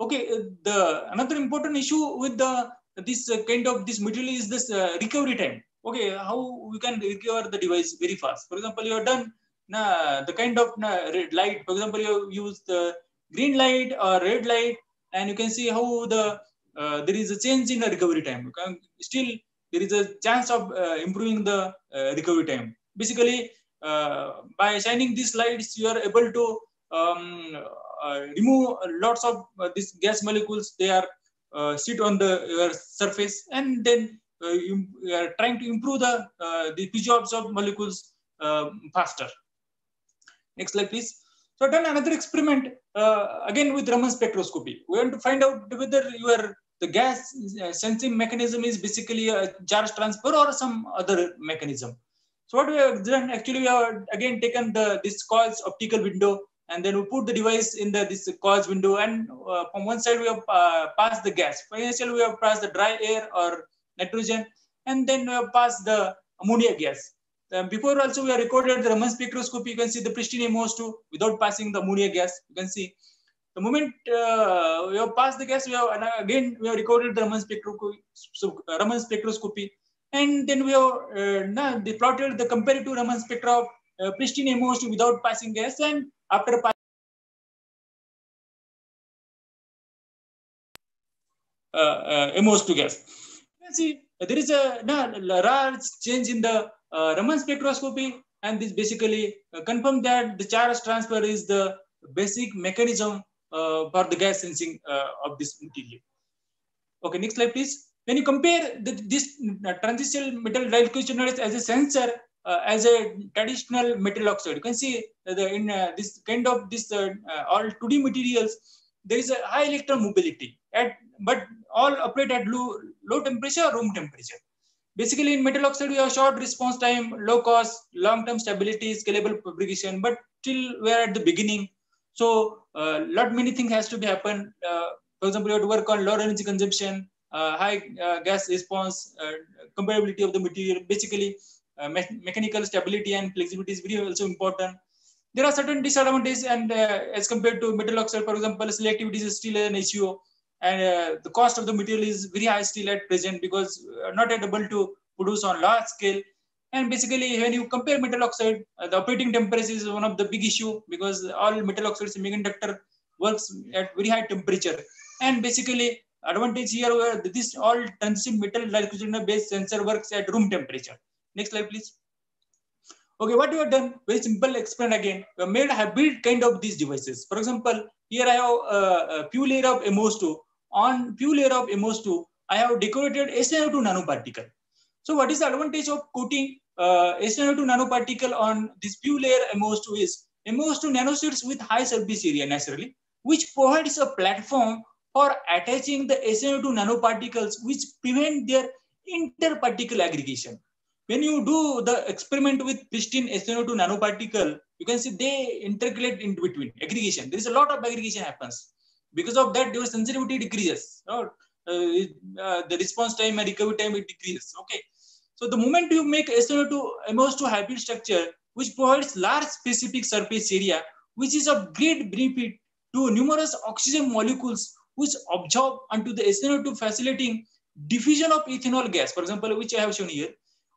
Okay, the another important issue with the this kind of this material is this recovery time okay, how we can recover the device very fast. For example, you have done nah, the kind of red light. For example, you use the green light or red light, and you can see how the uh, there is a change in the recovery time. Still there is a chance of uh, improving the uh, recovery time. Basically, by shining these lights, you are able to um, remove lots of these gas molecules. They are sit on the your surface, and then uh, are trying to improve the uh, the of molecules uh, faster. Next slide, please. So I've done another experiment again with Raman spectroscopy. We want to find out whether your the gas sensing mechanism is basically a charge transfer or some other mechanism. So what we have done, actually, we have again taken the this quartz optical window and then we put the device in the this quartz window and uh, from one side we have uh, passed the gas initially we have passed the dry air or nitrogen and then we have passed the ammonia gas. Uh, before also we have recorded the Raman spectroscopy you can see the pristine MOS2 without passing the ammonia gas. You can see. The moment uh, we have passed the gas we have again we have recorded the Raman spectroscopy, so, Raman spectroscopy. And then we have uh, now they plotted the comparative Raman spectra of uh, pristine MOS2 without passing gas and after uh, uh, MOS2 gas. See there is a large change in the uh, Raman spectroscopy, and this basically uh, confirm that the charge transfer is the basic mechanism uh, for the gas sensing uh, of this material. Okay, next slide, please. When you compare the, this uh, transitional metal dielectric as a sensor uh, as a traditional metal oxide. You can see the, in this kind of this all 2D materials, there is a high electron mobility, at, but all operate at low, low temperature room temperature. Basically, in metal oxide, we have short response time, low cost, long-term stability, scalable fabrication, but still we are at the beginning. So, uh, lot many things has to be happen. Uh, for example, you have to work on low energy consumption, uh, high gas response, compatibility of the material. Basically, uh, me mechanical stability and flexibility is very also important. There are certain disadvantages and uh, as compared to metal oxide, for example, selectivity is still an issue and uh, the cost of the material is very high still at present because not able to produce on large scale. And basically, when you compare metal oxide, uh, the operating temperature is one of the big issue because all metal oxide semiconductor works at very high temperature. And basically, advantage here where this all transition metal based sensor works at room temperature. Next slide, please. Okay, what we have done, very simple explain again. We have made a hybrid kind of these devices. For example, here I have a, a few layer of MOS2. On few layer of MOS2, I have decorated SiO2 nanoparticle. So what is the advantage of coating uh, SiO2 nanoparticle on this few layer MOS2 is MOS2 nanosheets with high surface area naturally, which provides a platform for attaching the SiO2 nanoparticles which prevent their interparticle aggregation when you do the experiment with pristine SiO2 nanoparticle, you can see they intercalate in between aggregation. There is a lot of aggregation happens. Because of that, your sensitivity decreases. Uh, uh, the response time and recovery time it decreases. Okay. So the moment you make SiO2 MOS2 hybrid structure, which provides large specific surface area, which is of great benefit to numerous oxygen molecules which absorb onto the SiO2 facilitating diffusion of ethanol gas, for example, which I have shown here,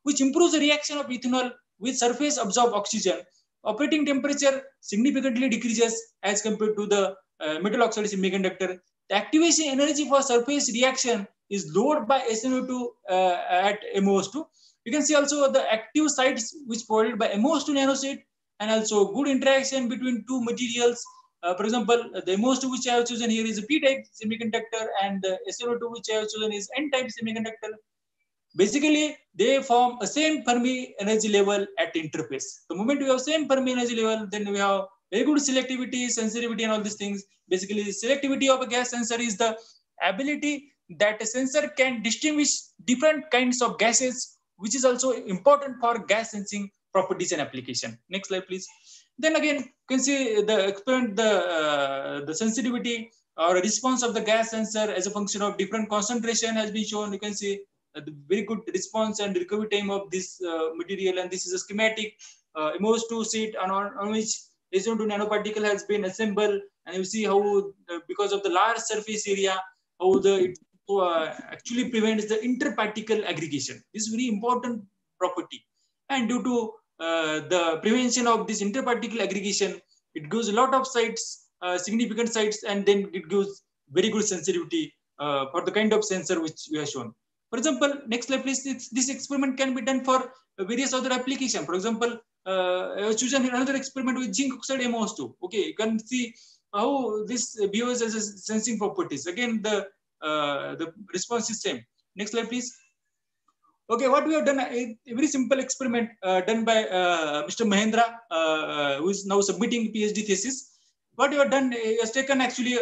which improves the reaction of ethanol with surface absorbed oxygen. Operating temperature significantly decreases as compared to the uh, metal oxide semiconductor. The activation energy for surface reaction is lowered by SNO2 uh, at MOS2. You can see also the active sites which provided by MOS2 nanoset and also good interaction between two materials. Uh, for example, the MOS2 which I have chosen here is a P-type semiconductor and the SiO2 which I have chosen is N-type semiconductor. Basically, they form a same Fermi energy level at interface. The moment we have same Fermi energy level, then we have very good selectivity, sensitivity, and all these things. Basically, selectivity of a gas sensor is the ability that a sensor can distinguish different kinds of gases, which is also important for gas sensing properties and application. Next slide, please. Then again, you can see the experiment, the, uh, the sensitivity or response of the gas sensor as a function of different concentration has been shown. You can see the very good response and recovery time of this uh, material. And this is a schematic uh, MOS2 sheet on, on which SiO2 nanoparticle has been assembled. And you see how, uh, because of the large surface area, how the it uh, actually prevents the interparticle aggregation. This is very important property. And due to uh, the prevention of this interparticle aggregation, it gives a lot of sites, uh, significant sites, and then it gives very good sensitivity for the kind of sensor which we have shown. For example, next slide, please. This experiment can be done for various other applications. For example, uh, choose another experiment with zinc oxide MOS2. Okay, you can see how this behaves as a sensing properties. Again, the uh, the response is same. Next slide, please. Okay, what we have done, a, a very simple experiment uh, done by uh, Mr. Mahendra, uh, uh, who is now submitting PhD thesis. What we have done is taken actually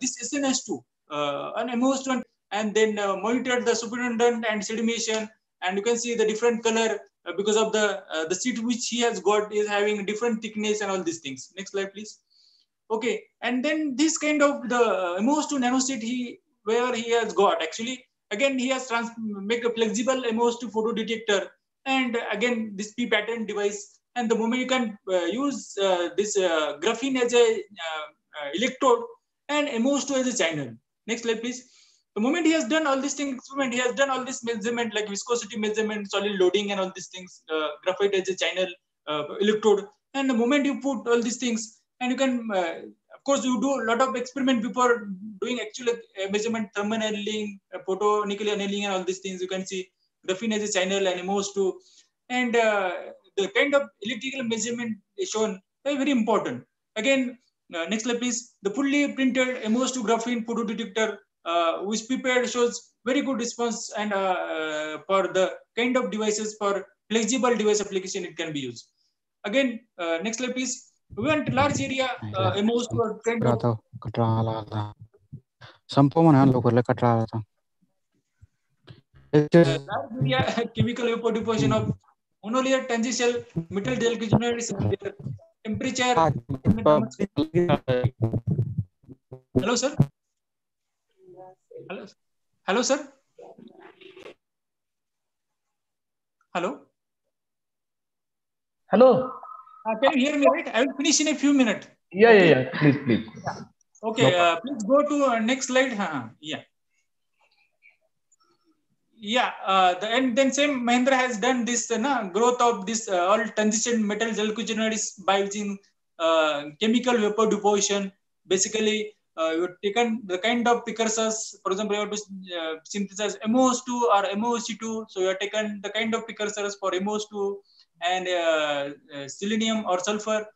this SNS2, an MOS2 and then uh, monitor the supernatant and sedimation. And you can see the different color because of the uh, the seed which he has got is having different thickness and all these things. Next slide, please. Okay, and then this kind of the MOS2 nanosheet he where he has got actually again he has trans make a flexible MOS2 photo detector and again this p pattern device and the moment you can uh, use uh, this uh, graphene as a uh, uh, electrode and MOS2 as a channel. Next slide, please. The moment he has done all these things, he has done all this measurement like viscosity measurement, solid loading, and all these things, uh, graphite as a channel, electrode. And the moment you put all these things, and you can, of course, you do a lot of experiment before doing actual measurement, thermal annealing, photonic annealing, and all these things. You can see graphene as a channel and MOS2, and the kind of electrical measurement is shown very, very important. Again, uh, next slide, please. The fully printed MOS2 graphene photo detector, uh, which prepared shows very good response and uh, uh, for the kind of devices for flexible device application it can be used. Again, uh, next slide, please. We want large area uh, MOS2 kind of संपूर्ण लोकरले कटरा था large area chemical evaporation of monolayer tangential metal gel temperature. Hello, sir. Hello, hello, sir. Hello. Hello. Uh, can you hear me? Right. I will finish in a few minutes. Yeah, yeah, yeah. Please, please. Yeah. Okay. Uh, please go to uh, next slide. Uh, yeah yeah uh, the, and then same Mahendra has done this uh, na, growth of this uh, all transition metal glycosides by using uh, chemical vapor deposition basically uh, you've taken the kind of precursors for example you have to uh, synthesize MOS2 or MOSC2 so you have taken the kind of precursors for MOS2 and selenium or sulfur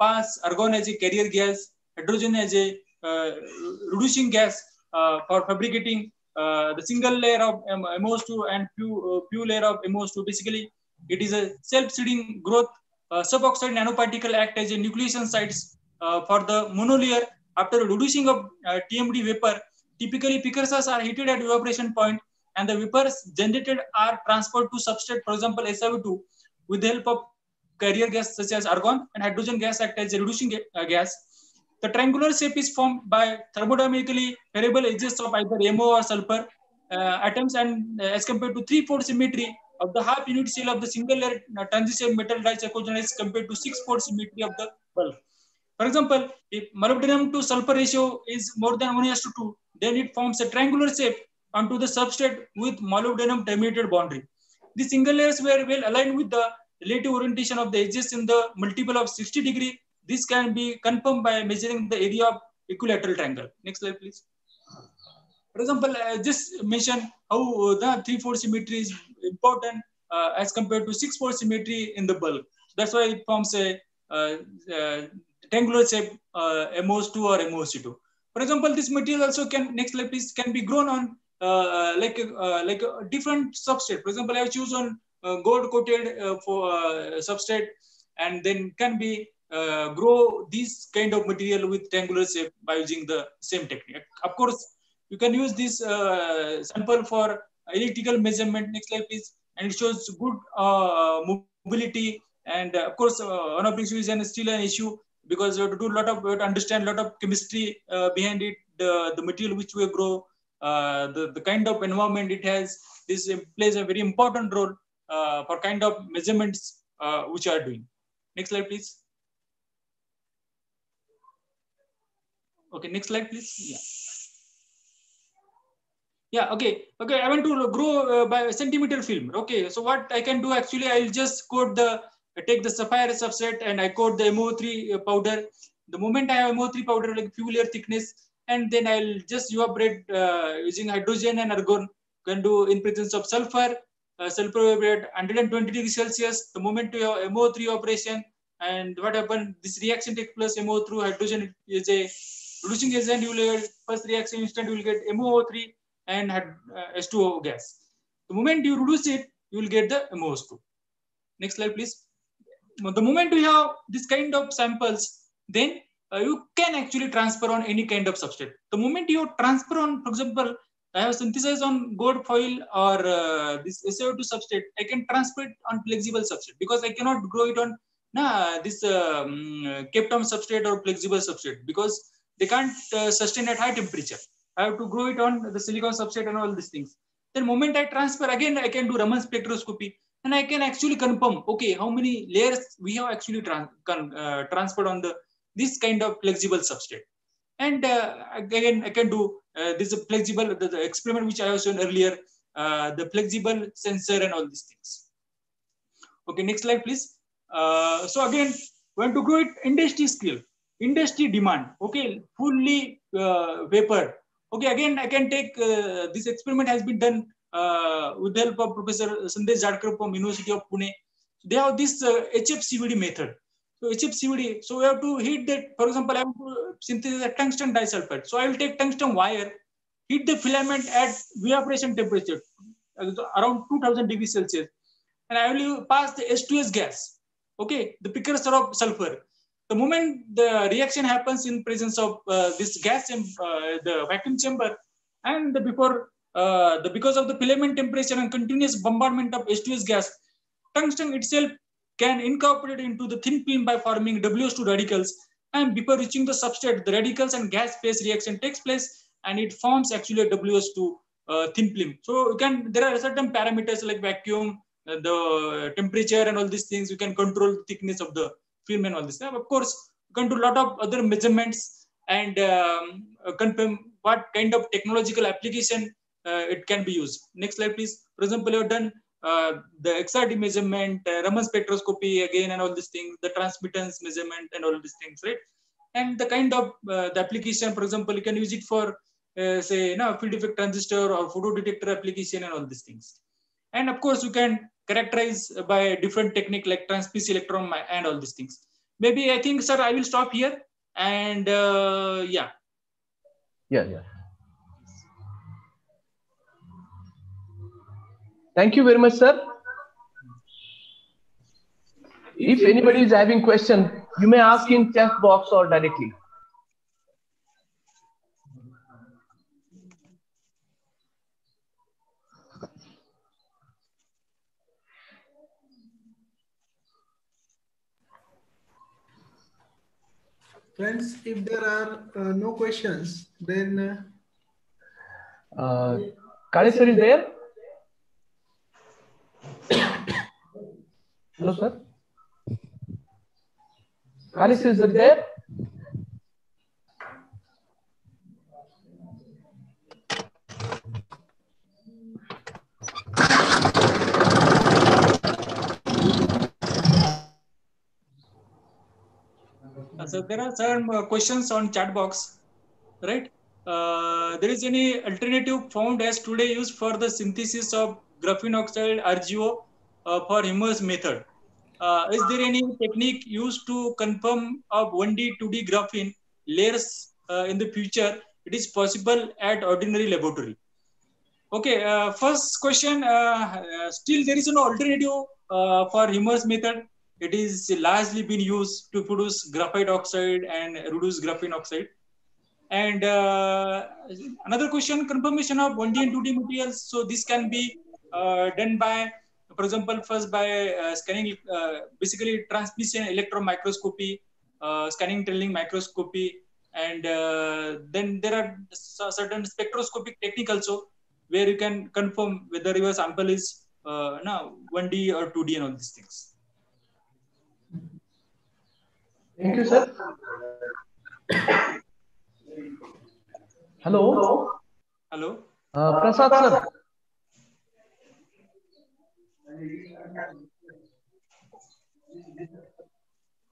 pass argon as a carrier gas hydrogen as a reducing gas for fabricating uh, the single layer of MOS2 and few, uh, few layer of MOS2. Basically, it is a self-seeding growth. Uh, suboxide nanoparticle act as a nucleation sites uh, for the monolayer. After reducing of uh, TMD vapor, typically precursors are heated at evaporation point and the vapors generated are transferred to substrate, for example, SiO2, with the help of carrier gas such as argon and hydrogen gas act as a reducing gas the triangular shape is formed by thermodynamically variable edges of either MO or sulfur uh, atoms and uh, as compared to 3-4 symmetry of the half unit cell of the single layer uh, transition metal dichalcogenides compared to 6-4 symmetry of the bulk. For example, if molybdenum to sulfur ratio is more than 1 to 2, then it forms a triangular shape onto the substrate with molybdenum terminated boundary. The single layers were well aligned with the relative orientation of the edges in the multiple of 60 degree this can be confirmed by measuring the area of equilateral triangle. Next slide, please. For example, I just mentioned how the 3-4 symmetry is important uh, as compared to 6-4 symmetry in the bulk. That's why it forms a uh, uh, rectangular shape uh, MOS2 or MOSC2. For example, this material also can, next slide please, can be grown on uh, like, uh, like a different substrate. For example, I choose on gold coated for substrate and then can be uh, grow this kind of material with triangular shape by using the same technique. Of course, you can use this uh, sample for electrical measurement. Next slide, please. And it shows good uh, mobility. And uh, of course, uh, one of is still an issue because you have to do a lot of, understand a lot of chemistry uh, behind it, the, the material which we grow, the, the kind of environment it has. This plays a very important role for kind of measurements which are doing. Next slide, please. Okay, next slide, please. Yeah. Yeah, okay. Okay, I want to grow uh, by centimeter film. Okay, so what I can do actually, I'll just coat the, take the sapphire substrate and I coat the MO3 uh, powder. The moment I have MO3 powder, like few layer thickness, and then I'll just evaporate uh, using hydrogen and argon. Can do in presence of sulfur, uh, sulfur evaporate 120 degrees Celsius. The moment you have MO3 operation, and what happened, this reaction takes place MO3 hydrogen is a reducing agent, you will first reaction instant, you will get MOO3 and uh, H2O gas. The moment you reduce it, you will get the MOS2. Next slide, please. The moment we have this kind of samples, then uh, you can actually transfer on any kind of substrate. The moment you transfer on, for example, I have synthesized on gold foil or uh, this SiO2 substrate, I can transfer it on flexible substrate because I cannot grow it on na this um, Cape substrate or flexible substrate because they can't uh, sustain at high temperature. I have to grow it on the silicon substrate and all these things. Then moment I transfer again, I can do Raman spectroscopy and I can actually confirm, okay, how many layers we have actually trans uh, transferred on the this kind of flexible substrate. And uh, again, I can do uh, this flexible, the, the, experiment which I was shown earlier, uh, the flexible sensor and all these things. Okay, next slide, please. Uh, so again, when to grow it, industry skill, industry demand, okay, fully uh, vapor. Okay, again, I can take, this experiment has been done with the help of Professor Sandesh Jadkar from University of Pune. They have this HFCVD method. So HFCVD, so we have to heat that, for example, I have to synthesize a tungsten disulfide. So I will take tungsten wire, heat the filament at evaporation temperature, around 2000 degrees Celsius. And I will pass the H2S gas, okay, the precursor of sulfur. The moment the reaction happens in presence of uh, this gas in uh, the vacuum chamber, and before uh, the because of the filament temperature and continuous bombardment of H2S gas, tungsten itself can incorporate into the thin film by forming WS2 radicals. And before reaching the substrate, the radicals and gas phase reaction takes place and it forms actually a WS2 uh, thin film. So you can, there are certain parameters like vacuum, uh, the temperature and all these things. You can control the thickness of the film and all this. Of course, you can do a lot of other measurements and um, confirm what kind of technological application it can be used. Next slide, please. For example, you've done uh, the XRD measurement, uh, Raman spectroscopy again, and all these things, the transmittance measurement and all these things, right? And the kind of uh, the application, for example, you can use it for uh, say, you know, field effect transistor or photo detector application and all these things. And of course, you can characterize by different technique like transpiece electron and all these things. Maybe I think, sir, I will stop here. And uh, yeah. Yeah, yeah. Thank you very much, sir. If anybody is having question, you may ask in chat box or directly. Friends, if there are uh, no questions, then. Uh, uh, Kale sir is there? Hello, sir. Kale sir is there? so there are some uh, questions on chat box, right? Uh, there is any alternative found as today used for the synthesis of graphene oxide RGO uh, for Himmer's method? Uh, is there any technique used to confirm of 1D, 2D graphene layers uh, in the future? It is possible at ordinary laboratory. Okay, uh, first question, still there is no alternative for Hummer's method it is largely been used to produce graphite oxide and reduce graphene oxide. And uh, another question, confirmation of 1D and 2D materials. So this can be uh, done by, for example, first by uh, scanning, basically transmission electron microscopy, scanning tunneling microscopy, and then there are certain spectroscopic technique also where you can confirm whether your sample is uh, no, 1D or 2D and all these things. Thank you, sir. Hello. Hello. Uh, Prasad, sir.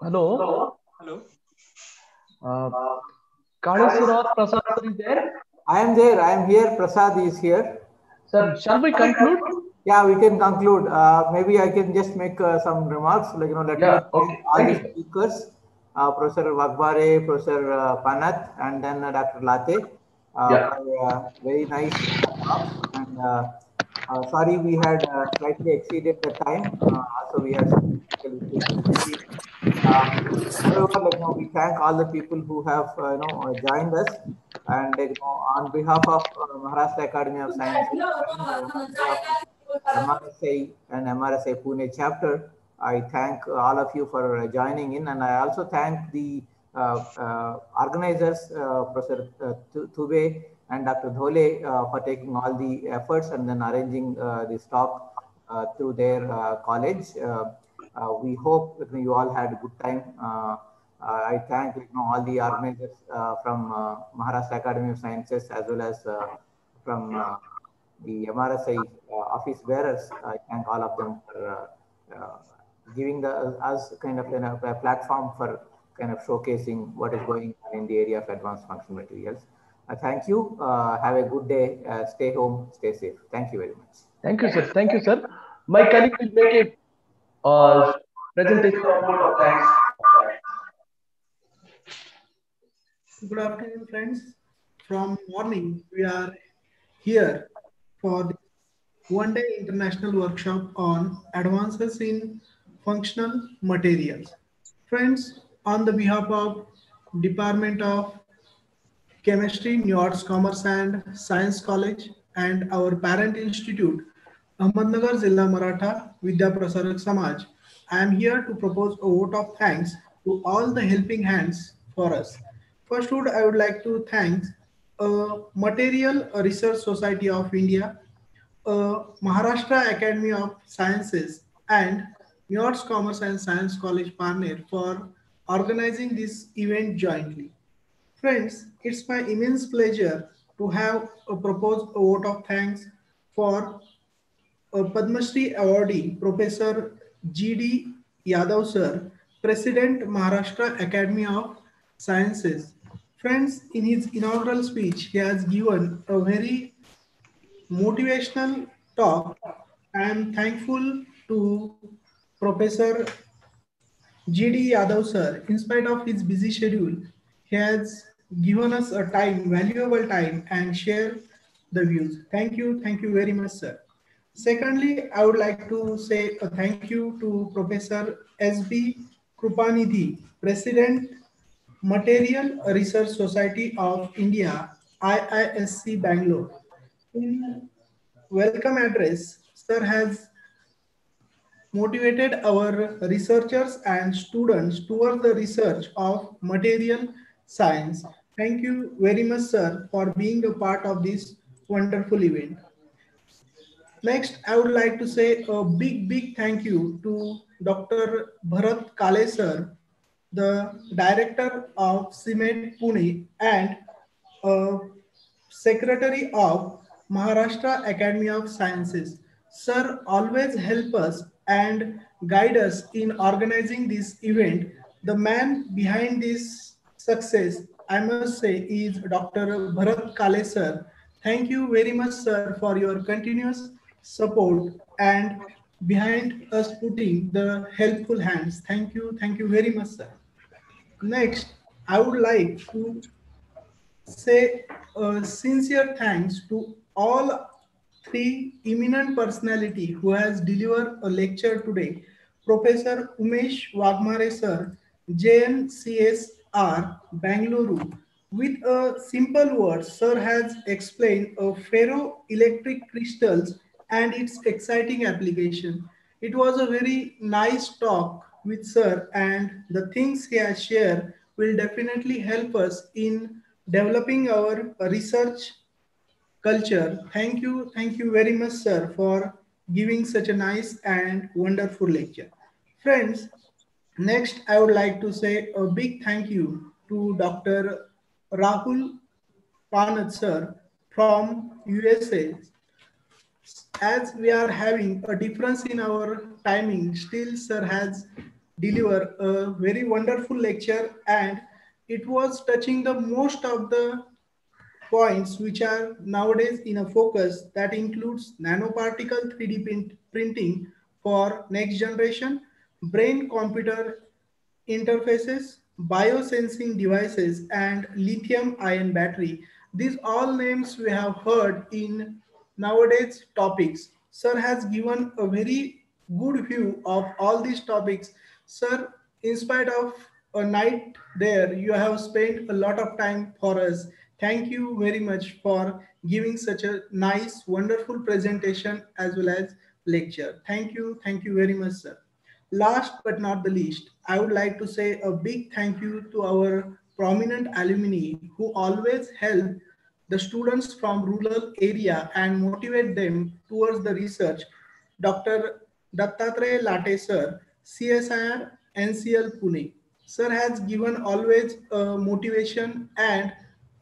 Hello. Hello. Uh, Kale sir or Prasad sir is there? I am there. I am here. Prasad is here. Sir, shall we conclude? Yeah, we can conclude. Uh, maybe I can just make uh, some remarks. Like you know, let Yeah, me okay. all the speakers, uh, Professor Waghmare, Professor uh, Panat, and then uh, Dr. Late. Uh, Yeah. for, uh, very nice talks. And uh, sorry, we had uh, slightly exceeded the time. Uh, also, we had some technical know, we thank all the people who have uh, you know uh, joined us, and you know, on behalf of uh, Maharashtra Academy of behalf MRSI and MRSI Pune chapter, I thank all of you for joining in, and I also thank the organizers, Professor Thube and Dr. Dhole, uh, for taking all the efforts and then arranging uh, this talk uh, through their college. we hope you all had a good time. I thank you know, all the organizers from Maharashtra Academy of Sciences as well as from the MRSI office bearers. I thank all of them for giving the, us kind of you know, a platform for kind of showcasing what is going on in the area of advanced functional materials. Uh, thank you. Uh, have a good day. Uh, stay home. Stay safe. Thank you very much. Thank you, sir. Thank you, sir. My colleague will make a uh, presentation. Good afternoon, friends. From morning, we are here for the one-day international workshop on advances in functional materials. Friends, on the behalf of Department of Chemistry, New Arts, Commerce and Science College and our parent institute, Ahmednagar Zilla Maratha Vidya Prasarak Samaj, I am here to propose a vote of thanks to all the helping hands for us. First, would I would like to thank uh, Material Research Society of India, uh, Maharashtra Academy of Sciences, and New Arts Commerce and Science College Parner for organizing this event jointly. Friends, it's my immense pleasure to have a proposed vote of thanks for a Padma Shri awardee, Professor G.D. Yadav sir, President Maharashtra Academy of Sciences. Friends, in his inaugural speech, he has given a very motivational talk. I am thankful to Professor G.D. Yadav sir, in spite of his busy schedule, he has given us a time, valuable time and share the views. Thank you. Thank you very much, sir. Secondly, I would like to say a thank you to Professor S.B. Krupanidhi, President, Material Research Society of India, IISC Bangalore. In welcome address, sir has motivated our researchers and students towards the research of material science. Thank you very much, sir, for being a part of this wonderful event. Next, I would like to say a big, big thank you to Dr. Bharat Kale, sir, the director of CMET Pune and uh, secretary of Maharashtra Academy of Sciences. Sir always help us and guide us in organizing this event. The man behind this success, I must say, is Dr. Bharat Kale sir. Thank you very much, sir, for your continuous support and behind us putting the helpful hands. Thank you. Thank you very much, sir. Next, I would like to say a sincere thanks to all three eminent personality who has delivered a lecture today. Professor Umesh Wagmare sir, JNCASR, Bangalore. With a simple word, sir has explained a ferroelectric crystals and its exciting application. It was a very nice talk with sir and the things he has shared will definitely help us in developing our research culture. Thank you. Thank you very much, sir, for giving such a nice and wonderful lecture. Friends, next I would like to say a big thank you to Dr. Rahul Panat, sir, from USA. As we are having a difference in our timing, still sir has delivered a very wonderful lecture and it was touching the most of the points which are nowadays in a focus that includes nanoparticle 3D print, printing for next generation, brain computer interfaces, biosensing devices, and lithium ion battery. These all names we have heard in nowadays topics. Sir has given a very good view of all these topics. Sir, in spite of a night there, you have spent a lot of time for us Thank you very much for giving such a nice, wonderful presentation as well as lecture. Thank you. Thank you very much, sir. Last but not the least, I would like to say a big thank you to our prominent alumni who always help the students from rural area and motivate them towards the research. Dr. Dattatreya Late sir, CSIR NCL Pune. Sir has given always a motivation and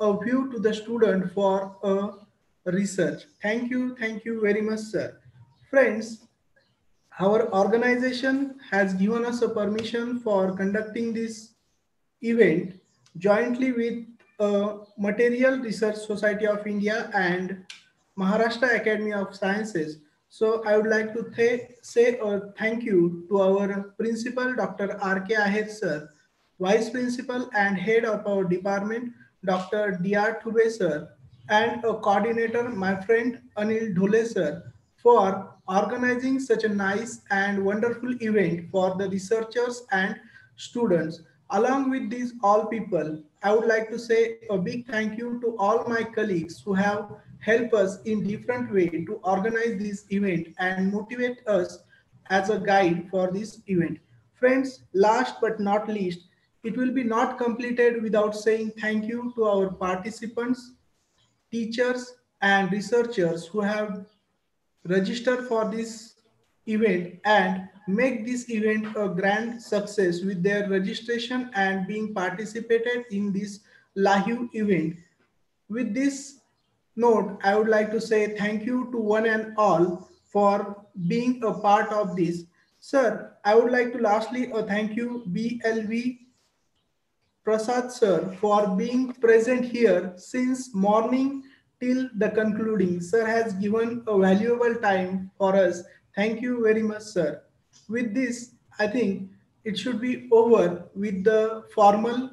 a view to the student for a research. Thank you. Thank you very much, sir. Friends, our organization has given us a permission for conducting this event jointly with uh, Material Research Society of India and Maharashtra Academy of Sciences. So I would like to th say a thank you to our principal, Dr. R.K. Ahir sir, vice principal and head of our department, Dr. D.R. Thube sir, and a coordinator, my friend Anil Dhole sir, for organizing such a nice and wonderful event for the researchers and students. Along with these all people, I would like to say a big thank you to all my colleagues who have helped us in different way to organize this event and motivate us as a guide for this event. Friends, last but not least, it will be not completed without saying thank you to our participants, teachers and researchers who have registered for this event and make this event a grand success with their registration and being participated in this LAHU event. With this note, I would like to say thank you to one and all for being a part of this. Sir, I would like to lastly thank you BLV Prasad sir for being present here since morning till the concluding. Sir has given a valuable time for us. Thank you very much, sir. With this, I think it should be over with the formal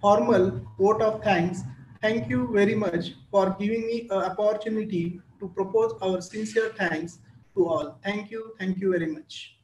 formal vote of thanks. Thank you very much for giving me an opportunity to propose our sincere thanks to all. Thank you. Thank you very much.